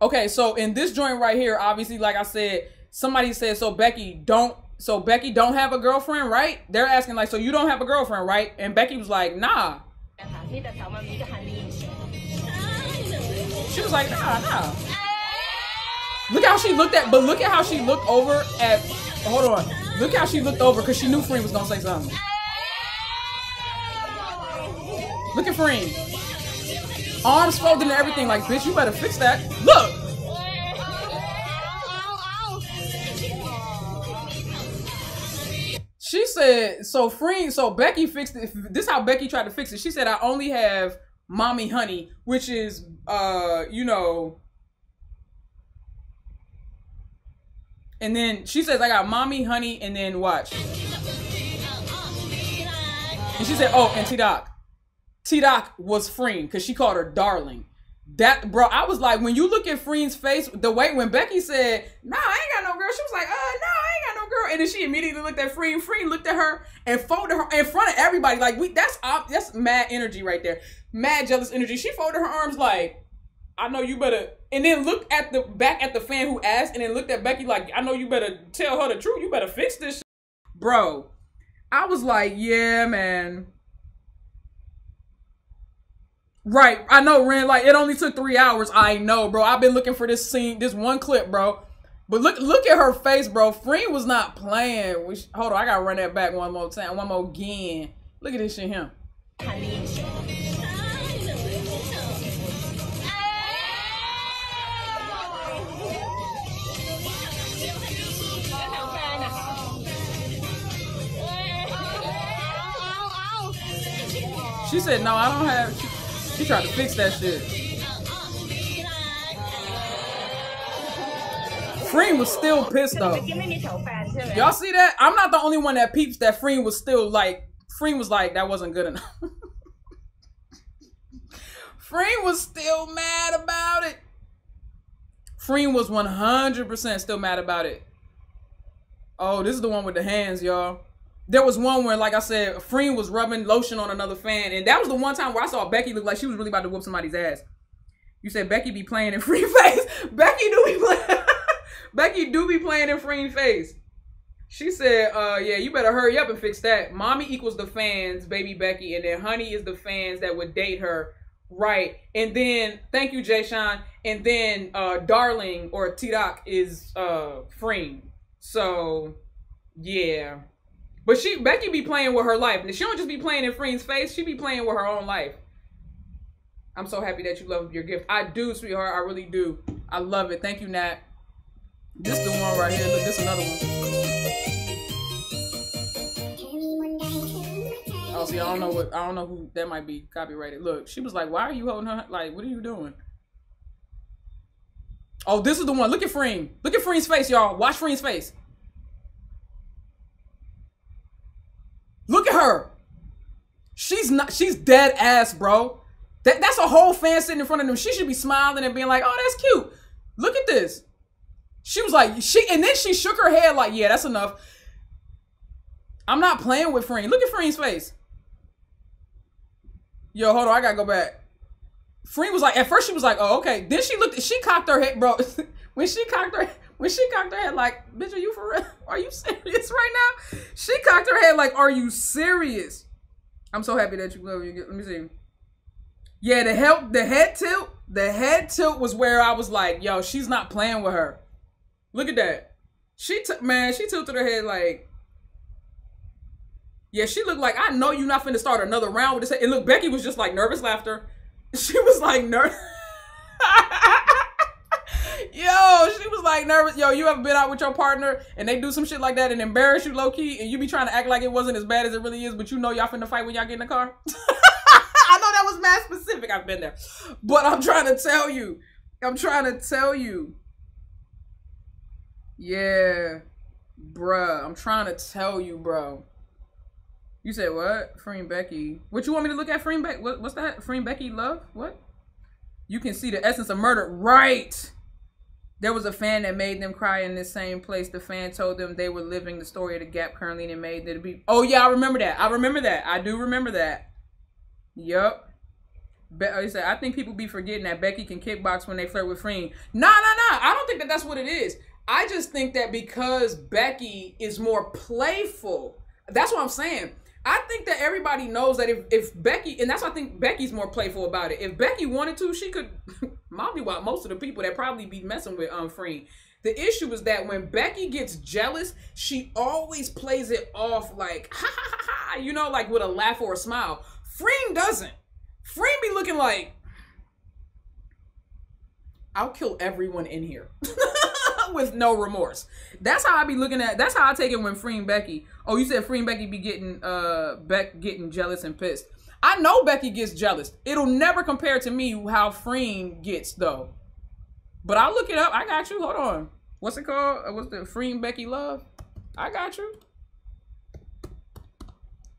Speaker 1: Okay, so in this joint right here, obviously, like I said, somebody said, so Becky, don't. So Becky don't have a girlfriend, right? They're asking like, so you don't have a girlfriend, right? And Becky was like, nah. She was like, nah, nah. Look how she looked at, but look at how she looked over at. Hold on. Look how she looked over because she knew Freen was gonna say something. Look at Freen. Arms folded and everything. Like, bitch, you better fix that. Look. She said, so Freen, so Becky fixed it. This is how Becky tried to fix it. She said, I only have mommy honey, which is, uh, you know, and then she says, I got mommy honey, and then watch. And she said, oh, and T Doc. T Doc was Freen because she called her darling. That bro, I was like, when you look at Freen's face, the way when Becky said, "Nah, I ain't got no girl," she was like, "Uh, no, I ain't got no girl," and then she immediately looked at Freen. Freen looked at her and folded her in front of everybody. Like we, that's that's mad energy right there, mad jealous energy. She folded her arms like, "I know you better," and then looked at the back at the fan who asked, and then looked at Becky like, "I know you better tell her the truth. You better fix this, shit. bro." I was like, "Yeah, man." Right, I know, Ren. Like it only took three hours. I know, bro. I've been looking for this scene, this one clip, bro. But look, look at her face, bro. Freen was not playing. We sh- hold on, I gotta run that back one more time, one more again. Look at this shit, him. She said, "No, I don't have." She tried to fix that shit. Freen was still pissed though. Y'all see that? I'm not the only one that peeps that Freen was still like, Freen was like, that wasn't good enough. Freen was still mad about it. Freen was 100% still mad about it. Oh, this is the one with the hands, y'all. There was one where, like I said, Freen was rubbing lotion on another fan, and that was the one time where I saw Becky look like she was really about to whoop somebody's ass. You said Becky be playing in Freen face. Becky do be playing. Becky do be playing in Freen face. She said, uh, yeah, you better hurry up and fix that. Mommy equals the fans, baby Becky, and then honey is the fans that would date her. Right. And then thank you, Jay Sean. And then uh Darling or T Doc is uh Freen. So yeah. But she Becky be playing with her life. And she don't just be playing in Freen's face, she be playing with her own life. I'm so happy that you love your gift. I do, sweetheart. I really do. I love it. Thank you, Nat. This the one right here. Look, this another one. Oh, see, I don't know what I don't know who that might be copyrighted. Look, she was like, "Why are you holding her? Like, what are you doing?" Oh, this is the one. Look at Freen. Look at Freen's face, y'all. Watch Freen's face. Look at her. She's not. She's dead ass, bro. That that's a whole fan sitting in front of them. She should be smiling and being like, "Oh, that's cute. Look at this." She was like, she, and then she shook her head like, "Yeah, that's enough." I'm not playing with Freen. Look at Freen's face. Yo, hold on. I gotta go back. Freen was like, at first she was like, oh, okay. Then she looked, she cocked her head, bro. when she cocked her, when she cocked her head, like, bitch, are you for real? Are you serious right now? She cocked her head like, are you serious? I'm so happy that you love you. Let me see. Yeah, the help, the head tilt, the head tilt was where I was like, yo, she's not playing with her. Look at that. She took, man, she tilted her head like, yeah, she looked like I know you're not finna start another round with this. And look, Becky was just like nervous laughter. She was like nervous. Yo, she was like nervous. Yo, you ever been out with your partner and they do some shit like that and embarrass you low key and you be trying to act like it wasn't as bad as it really is, but you know y'all finna fight when y'all get in the car? I know that was mad specific. I've been there. But I'm trying to tell you. I'm trying to tell you. Yeah. Bruh. I'm trying to tell you, bro. You said what? Freen Becky. What you want me to look at? Freen Becky? What, what's that? Freen Becky love? What? You can see the essence of murder. Right. There was a fan that made them cry in this same place. The fan told them they were living the story of the gap currently and it made them be. Oh, yeah, I remember that. I remember that. I do remember that. Yup. Be- he said, I think people be forgetting that Becky can kickbox when they flirt with Freen. Nah, nah, nah. I don't think that that's what it is. I just think that because Becky is more playful, that's what I'm saying. I think that everybody knows that if, if Becky, and that's why I think Becky's more playful about it. If Becky wanted to, she could molly wop most of the people that probably be messing with um Free. The issue is that when Becky gets jealous, she always plays it off like ha ha ha ha, you know, like with a laugh or a smile. Freen doesn't. Freen be looking like I'll kill everyone in here. with no remorse. That's how I be looking at. That's how I take it when Freen Becky. Oh, you said Freen Becky be getting uh Beck getting jealous and pissed. I know Becky gets jealous. It'll never compare to me how Freen gets though. But I'll look it up. I got you. Hold on. What's it called? Uh, what's the Freen Becky love? I got you.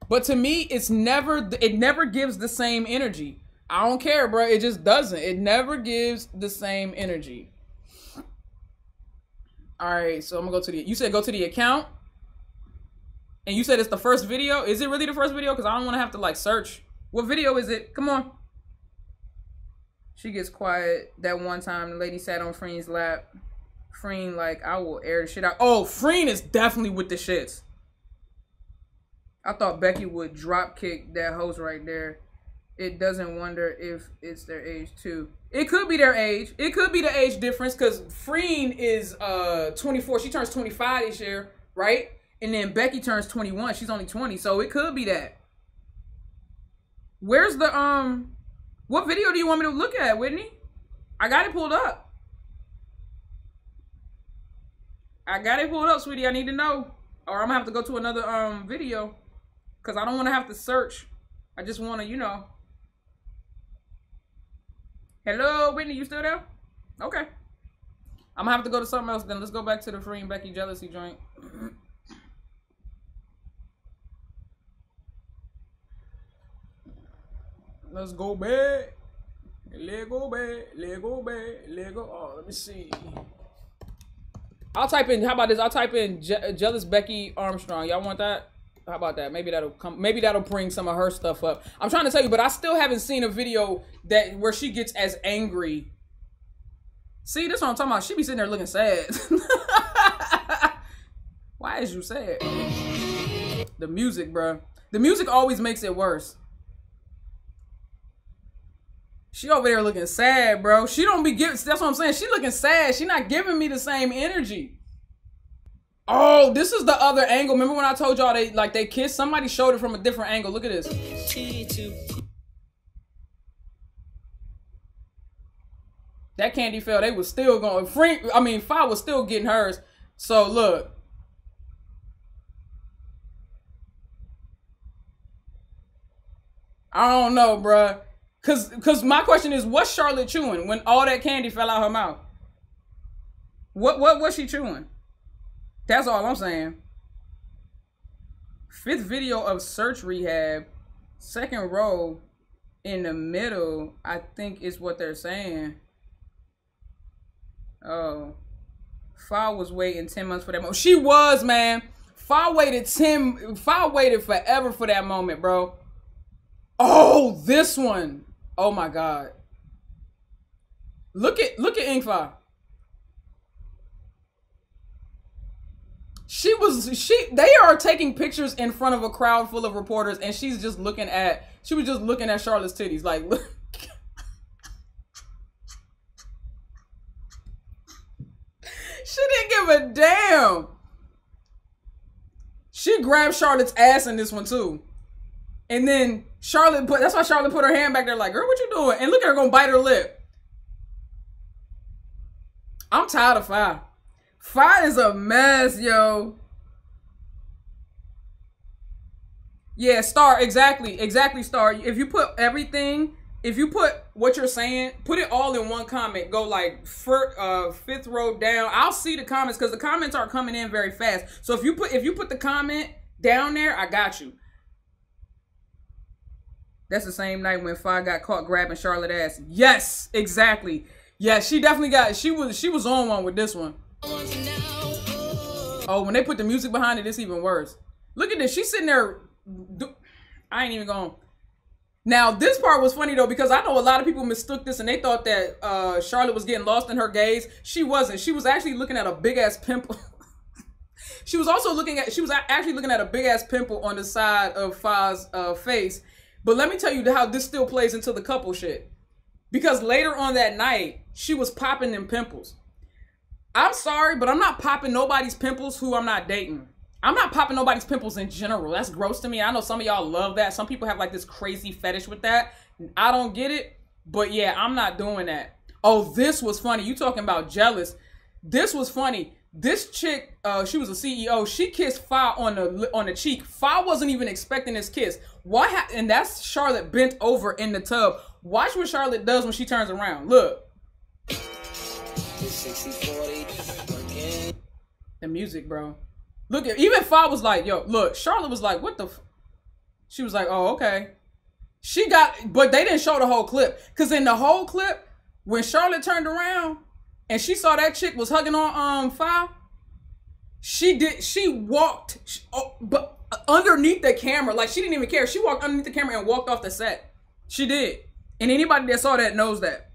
Speaker 1: But to me, it's never. It never gives the same energy. I don't care, bro. It just doesn't. It never gives the same energy. All right, so I'm gonna go to the. You said go to the account, and you said it's the first video. Is it really the first video? Because I don't want to have to like search. What video is it? Come on. She gets quiet. That one time, the lady sat on Freen's lap. Freen like, I will air the shit out. Oh, Freen is definitely with the shits. I thought Becky would drop kick that host right there. It doesn't wonder if it's their age too. It could be their age. It could be the age difference because Freen is uh 24. She turns 25 this year, right? And then Becky turns 21. She's only 20, so it could be that. Where's the um? What video do you want me to look at, Whitney? I got it pulled up. I got it pulled up, sweetie. I need to know, or I'm gonna have to go to another um video, cause I don't want to have to search. I just want to, you know. Hello, Whitney, you still there? Okay. I'm gonna have to go to something else then. Let's go back to the free and Becky jealousy joint. Let's go back. Let go back. Let go back. Let go. Oh, let me see. I'll type in. How about this? I'll type in Je jealous Becky Armstrong. Y'all want that? How about that? Maybe that'll come. Maybe that'll bring some of her stuff up. I'm trying to tell you, but I still haven't seen a video that where she gets as angry. See, this what I'm talking about. She be sitting there looking sad. Why is you sad? The music, bro. The music always makes it worse. She over there looking sad, bro. She don't be giving. That's what I'm saying. She looking sad. She not giving me the same energy. Oh, this is the other angle. Remember when I told y'all they like they kissed? Somebody showed it from a different angle. Look at this. That candy fell. They was still going. Free. I mean, Fi was still getting hers. So look. I don't know, bruh. Cause, cause my question is, what's Charlotte chewing when all that candy fell out her mouth? What, what, what's she chewing? That's all I'm saying. Fifth video of search rehab, second row, in the middle. I think is what they're saying. Oh, Fa was waiting ten months for that moment. She was, man. Fa waited ten. Fa waited forever for that moment, bro. Oh, this one. Oh my god. Look at look at Engfa. She was she they are taking pictures in front of a crowd full of reporters and she's just looking at she was just looking at Charlotte's titties like look She didn't give a damn. She grabbed Charlotte's ass in this one too. And then Charlotte put that's why Charlotte put her hand back there like, girl, what you doing? And look at her gonna bite her lip. I'm tired of Fi. Fi is a mess, yo. Yeah, Star, exactly, exactly, Star. If you put everything, if you put what you're saying, put it all in one comment. Go like fir- uh, fifth row down. I'll see the comments because the comments are coming in very fast. So if you put if you put the comment down there, I got you. That's the same night when Fi got caught grabbing Charlotte ass. Yes, exactly. Yeah, she definitely got. She was she was on one with this one. Oh, when they put the music behind it, it's even worse. Look at this. She's sitting there. I ain't even going. Now this part was funny though because I know a lot of people mistook this and they thought that uh, Charlotte was getting lost in her gaze. She wasn't. She was actually looking at a big ass pimple. she was also looking at. She was actually looking at a big ass pimple on the side of Fa's uh, face. But let me tell you how this still plays into the couple shit. Because later on that night, she was popping them pimples. I'm sorry, but I'm not popping nobody's pimples who I'm not dating. I'm not popping nobody's pimples in general. That's gross to me. I know some of y'all love that. Some people have like this crazy fetish with that. I don't get it. But yeah, I'm not doing that. Oh, this was funny. You talking about jealous. This was funny. This chick, uh, she was a CEO. She kissed Fa on the on the cheek. Fa wasn't even expecting this kiss. Why? Ha- and that's Charlotte bent over in the tub. Watch what Charlotte does when she turns around. Look. The music, bro. Look at even Fa was like, "Yo, look." Charlotte was like, "What the?" She was like, "Oh, okay." She got, but they didn't show the whole clip because in the whole clip, when Charlotte turned around and she saw that chick was hugging on um Fa, she did. She walked, she, oh, but underneath the camera, like she didn't even care. She walked underneath the camera and walked off the set. She did, and anybody that saw that knows that.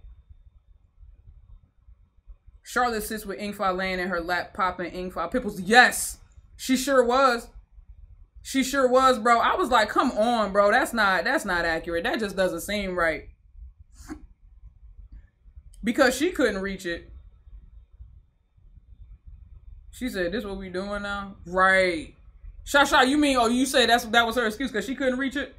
Speaker 1: Charlotte sits with Engfa laying in her lap, popping Engfa pimples. Yes, she sure was. She sure was, bro. I was like, come on, bro. That's not that's not accurate. That just doesn't seem right. Because she couldn't reach it. She said, "This what we doing now?" Right. Shasha, you mean? Oh, you say that's that was her excuse because she couldn't reach it?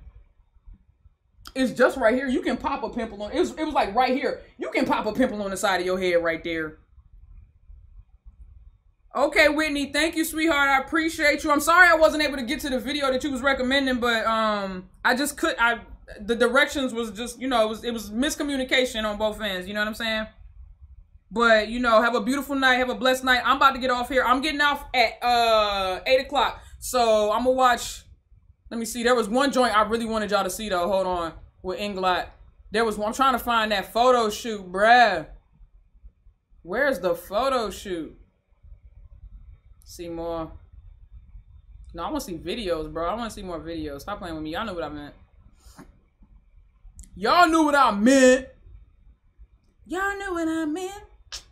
Speaker 1: It's just right here. You can pop a pimple on. It was it was like right here. You can pop a pimple on the side of your head right there. Okay, Whitney, thank you, sweetheart. I appreciate you. I'm sorry I wasn't able to get to the video that you was recommending, but um, I just could. I the directions was just you know it was it was miscommunication on both ends. You know what I'm saying? But you know, have a beautiful night. Have a blessed night. I'm about to get off here. I'm getting off at uh eight o'clock. So I'm gonna watch. Let me see. There was one joint I really wanted y'all to see though. Hold on, with Englot. There was one. I'm trying to find that photo shoot, bruh. Where's the photo shoot? See more. No, I want to see videos, bro. I want to see more videos. Stop playing with me. Y'all know what I meant. Y'all knew what I meant. Y'all knew what I meant.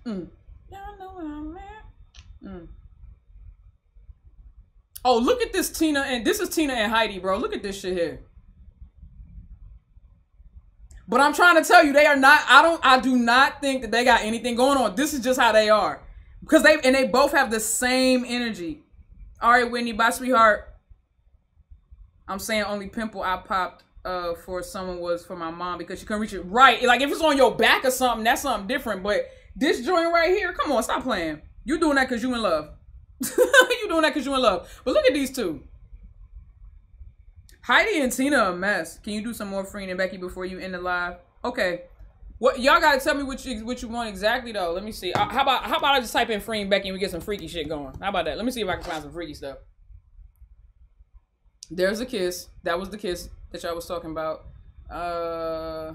Speaker 1: Mm. Y'all know what I meant. Mm. Oh, look at this Tina and this is Tina and Heidi, bro. Look at this shit here. But I'm trying to tell you, they are not. I don't. I do not think that they got anything going on. This is just how they are, because they and they both have the same energy. All right, Whitney, bye, sweetheart. I'm saying only pimple I popped uh for someone was for my mom because she couldn't reach it. Right, like if it's on your back or something, that's something different. But this joint right here, come on, stop playing. You doing that because you in love. you doing that because you in love. But look at these two. Heidi and Tina a mess. Can you do some more Freen and Becky before you end the live? Okay. What y'all gotta tell me what you what you want exactly though. Let me see. Uh, how about how about I just type in Free and Becky and we get some freaky shit going? How about that? Let me see if I can find some freaky stuff. There's a kiss. That was the kiss that y'all was talking about. Uh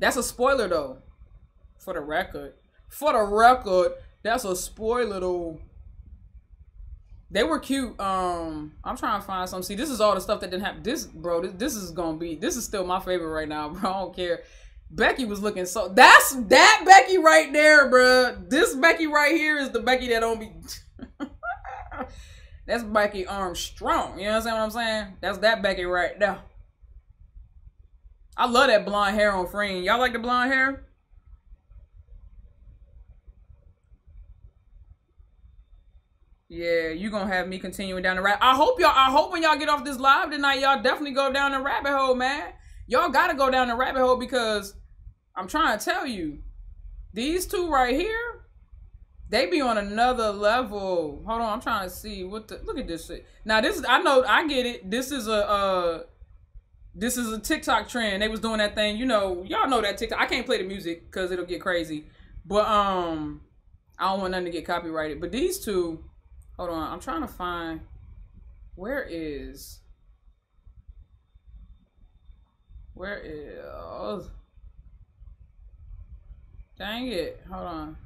Speaker 1: That's a spoiler though. For the record. For the record, that's a spoiler though. They were cute. Um, I'm trying to find some. See, this is all the stuff that didn't happen. This, bro, this, this is gonna be. This is still my favorite right now, bro. I don't care. Becky was looking so. That's that Becky right there, bro. This Becky right here is the Becky that don't be. That's Becky Armstrong. You know what I'm saying? That's that Becky right there. I love that blonde hair on Freen. Y'all like the blonde hair? Yeah, you gonna have me continuing down the rabbit. I hope y'all. I hope when y'all get off this live tonight, y'all definitely go down the rabbit hole, man. Y'all gotta go down the rabbit hole because I'm trying to tell you, these two right here, they be on another level. Hold on, I'm trying to see what the look at this shit. Now this is I know I get it. This is a uh this is a TikTok trend. They was doing that thing, you know, y'all know that TikTok. I can't play the music because it'll get crazy. But um I don't want nothing to get copyrighted. But these two, hold on, I'm trying to find where is where is Dang it. Hold on.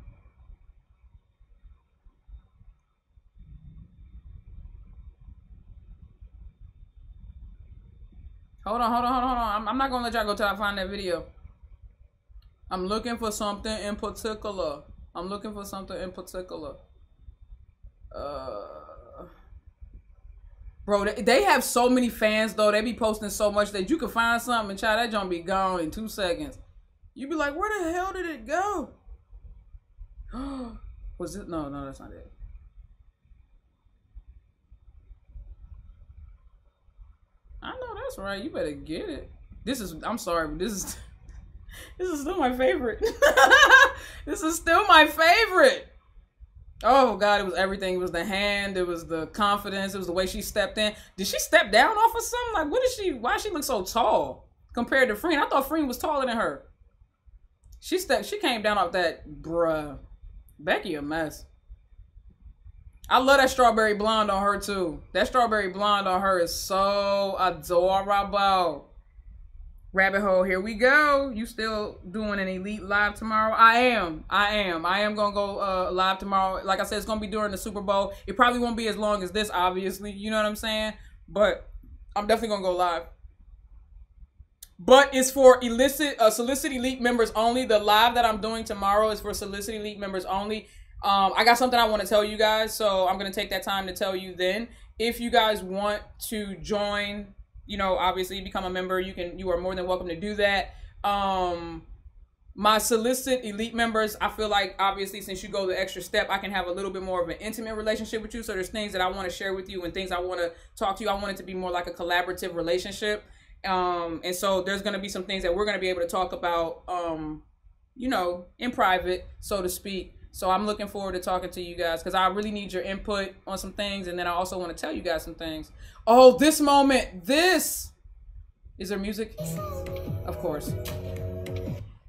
Speaker 1: Hold on, hold on, hold on, hold on. I'm, I'm not gonna let y'all go till I find that video. I'm looking for something in particular. I'm looking for something in particular. Uh, bro, they, they have so many fans though. They be posting so much that you can find something and try that jump be gone in two seconds. You be like, where the hell did it go? Was it? No, no, that's not it. I know that's right. You better get it. This is. I'm sorry, but this is. This is still my favorite. this is still my favorite. Oh God, it was everything. It was the hand. It was the confidence. It was the way she stepped in. Did she step down off of something? Like, what is she? Why she look so tall compared to Freen? I thought Freen was taller than her. She stepped. She came down off that, bruh. Becky a mess. I love that strawberry blonde on her too. That strawberry blonde on her is so adorable. Rabbit hole, here we go. You still doing an elite live tomorrow? I am. I am. I am gonna go uh, live tomorrow. Like I said, it's gonna be during the Super Bowl. It probably won't be as long as this, obviously. You know what I'm saying? But I'm definitely gonna go live. But it's for illicit, uh, solicit elite members only. The live that I'm doing tomorrow is for solicit elite members only. Um, I got something I want to tell you guys, so I'm gonna take that time to tell you then. If you guys want to join you know, obviously become a member, you can you are more than welcome to do that. Um my solicit elite members, I feel like obviously since you go the extra step, I can have a little bit more of an intimate relationship with you. So there's things that I want to share with you and things I want to talk to you. I want it to be more like a collaborative relationship. Um, and so there's going to be some things that we're going to be able to talk about, um, you know, in private, so to speak. So I'm looking forward to talking to you guys because I really need your input on some things, and then I also want to tell you guys some things. Oh, this moment, this is there music? Of course.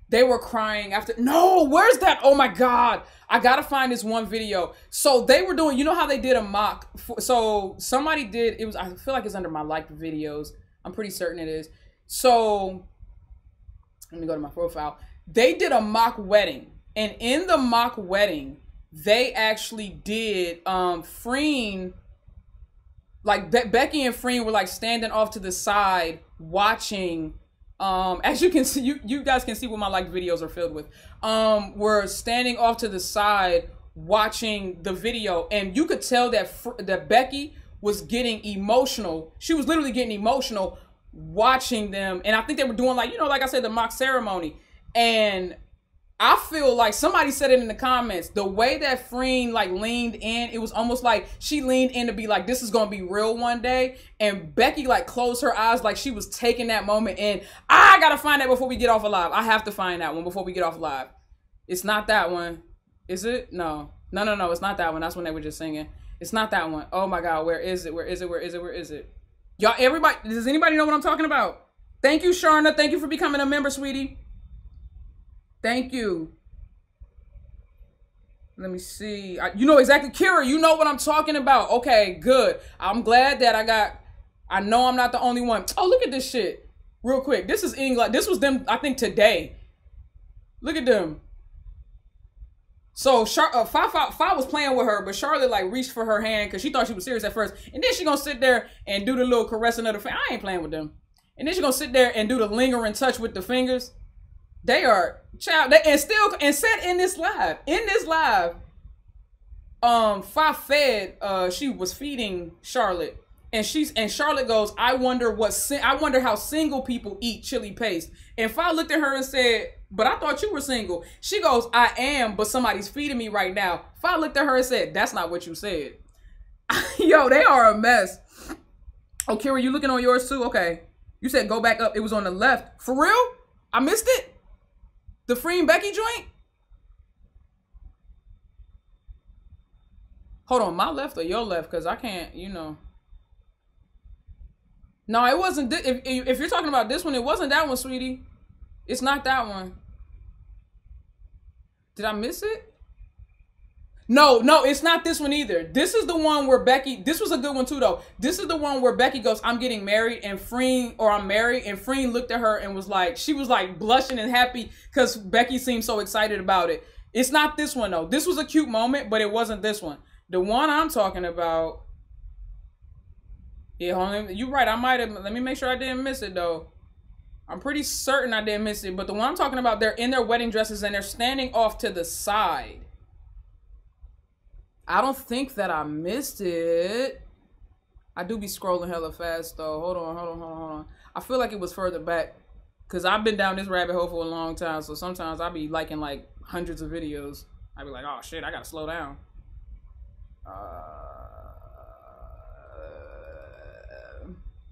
Speaker 1: They were crying after. No, where's that? Oh my god, I gotta find this one video. So they were doing. You know how they did a mock. For, so somebody did. It was. I feel like it's under my liked videos. I'm pretty certain it is. So let me go to my profile. They did a mock wedding and in the mock wedding, they actually did um Freen like Be- Becky and Freen were like standing off to the side watching um as you can see you you guys can see what my like videos are filled with um we're standing off to the side watching the video. And you could tell that Fr- that Becky was getting emotional. She was literally getting emotional watching them. And I think they were doing like you know like I said the mock ceremony. And I feel like somebody said it in the comments. The way that Freen like leaned in, it was almost like she leaned in to be like, "This is gonna be real one day." And Becky like closed her eyes, like she was taking that moment in. I gotta find that before we get off alive. I have to find that one before we get off live. It's not that one. Is it? No. No, no, no. It's not that one. That's when they were just singing. It's not that one. Oh my God. Where is it? Where is it? Where is it? Where is it? Y'all, everybody, does anybody know what I'm talking about? Thank you, Sharna. Thank you for becoming a member, sweetie. Thank you. Let me see. I, you know exactly, Kira. You know what I'm talking about. Okay, good. I'm glad that I got. I know I'm not the only one. Oh, look at this shit. Real quick. This is Englot. This was them. I think today. Look at them. So Char- uh, was playing with her, but Charlotte like reached for her hand because she thought she was serious at first, and then she gonna sit there and do the little caressing of the. Fa- I ain't playing with them. And then she gonna sit there and do the lingering touch with the fingers. They are child, they, and still and said in this live, in this live, um, Fa fed. Uh, she was feeding Charlotte, and she's and Charlotte goes, I wonder what si- I wonder how single people eat chili paste. And Fa looked at her and said, But I thought you were single. She goes, I am, but somebody's feeding me right now. Fa looked at her and said, That's not what you said. Yo, they are a mess. Oh, Kira, you looking on yours too? Okay. You said go back up. It was on the left. For real? I missed it? The Freen and Becky joint? Hold on, my left or your left? Because I can't, you know. No, it wasn't. If, if if you're talking about this one, it wasn't that one, sweetie. It's not that one. Did I miss it? No, no, it's not this one either. This is the one where Becky. This was a good one too, though. This is the one where Becky goes, "I'm getting married," and Freen or I'm married, and Freen looked at her and was like, she was like blushing and happy because Becky seemed so excited about it. It's not this one though. This was a cute moment, but it wasn't this one. The one I'm talking about. Yeah, on. You're right. I might have. Let me make sure I didn't miss it though. I'm pretty certain I didn't miss it. But the one I'm talking about, they're in their wedding dresses and they're standing off to the side. I don't think that I missed it. I do be scrolling hella fast though. Hold on, hold on, hold on, hold on. I feel like it was further back. Cause I've been down this rabbit hole for a long time. So sometimes I be liking like hundreds of videos. I be like, oh shit, I gotta slow down. Uh,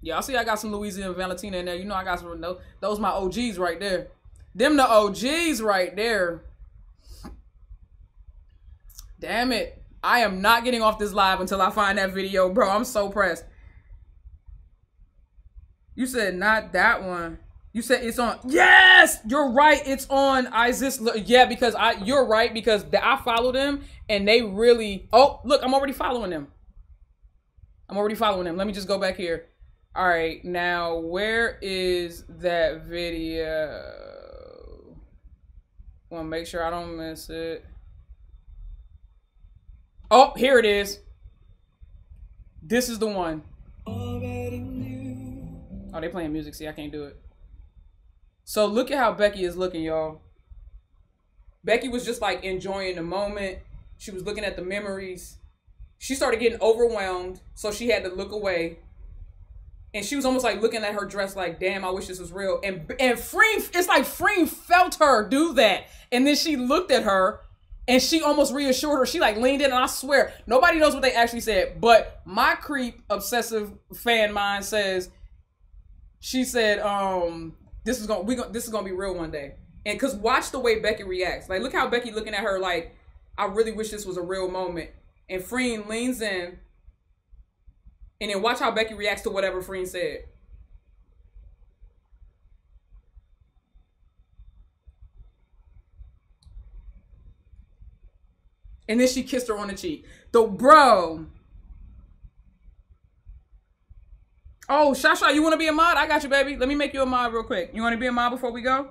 Speaker 1: yeah, I see I got some Louisiana Valentina in there. You know I got some those, those my OGs right there. Them the OGs right there. Damn it. I am not getting off this live until I find that video, bro. I'm so pressed. You said not that one. You said it's on. Yes, you're right. It's on Isis. Yeah, because I you're right because I follow them and they really. Oh, look, I'm already following them. I'm already following them. Let me just go back here. All right, now where is that video? Want to make sure I don't miss it. Oh, here it is. This is the one. Oh, they playing music. See, I can't do it. So look at how Becky is looking, y'all. Becky was just like enjoying the moment. She was looking at the memories. She started getting overwhelmed, so she had to look away. And she was almost like looking at her dress like, damn, I wish this was real. And and Freen, it's like Freen felt her do that. And then she looked at her and she almost reassured her. She like leaned in, and I swear nobody knows what they actually said. But my creep obsessive fan mind says she said, um, this is gonna we gonna this is gonna be real one day. And cause watch the way Becky reacts. Like look how Becky looking at her like, I really wish this was a real moment. And Freen leans in, and then watch how Becky reacts to whatever Freen said. And then she kissed her on the cheek. The bro. Oh, Shasha, you want to be a mod? I got you, baby. Let me make you a mod real quick. You want to be a mod before we go?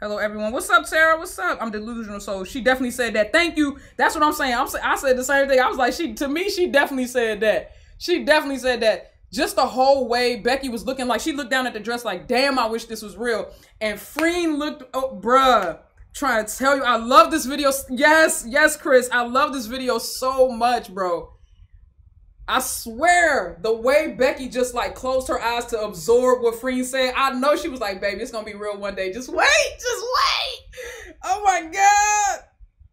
Speaker 1: Hello, everyone. What's up, Sarah? What's up? I'm delusional so She definitely said that. Thank you. That's what I'm saying. I'm I said the same thing. I was like, she to me, she definitely said that. She definitely said that. Just the whole way Becky was looking like she looked down at the dress like, damn, I wish this was real. And Freen looked, oh, bruh trying to tell you I love this video. Yes, yes, Chris. I love this video so much, bro. I swear, the way Becky just like closed her eyes to absorb what Freen said, I know she was like, baby, it's gonna be real one day. Just wait, just wait. Oh my god.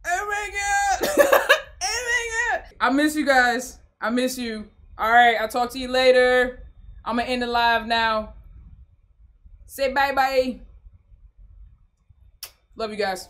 Speaker 1: Oh my god. oh my god. I miss you guys. I miss you. All right, I'll talk to you later. I'm gonna end the live now. Say bye bye. Love you guys.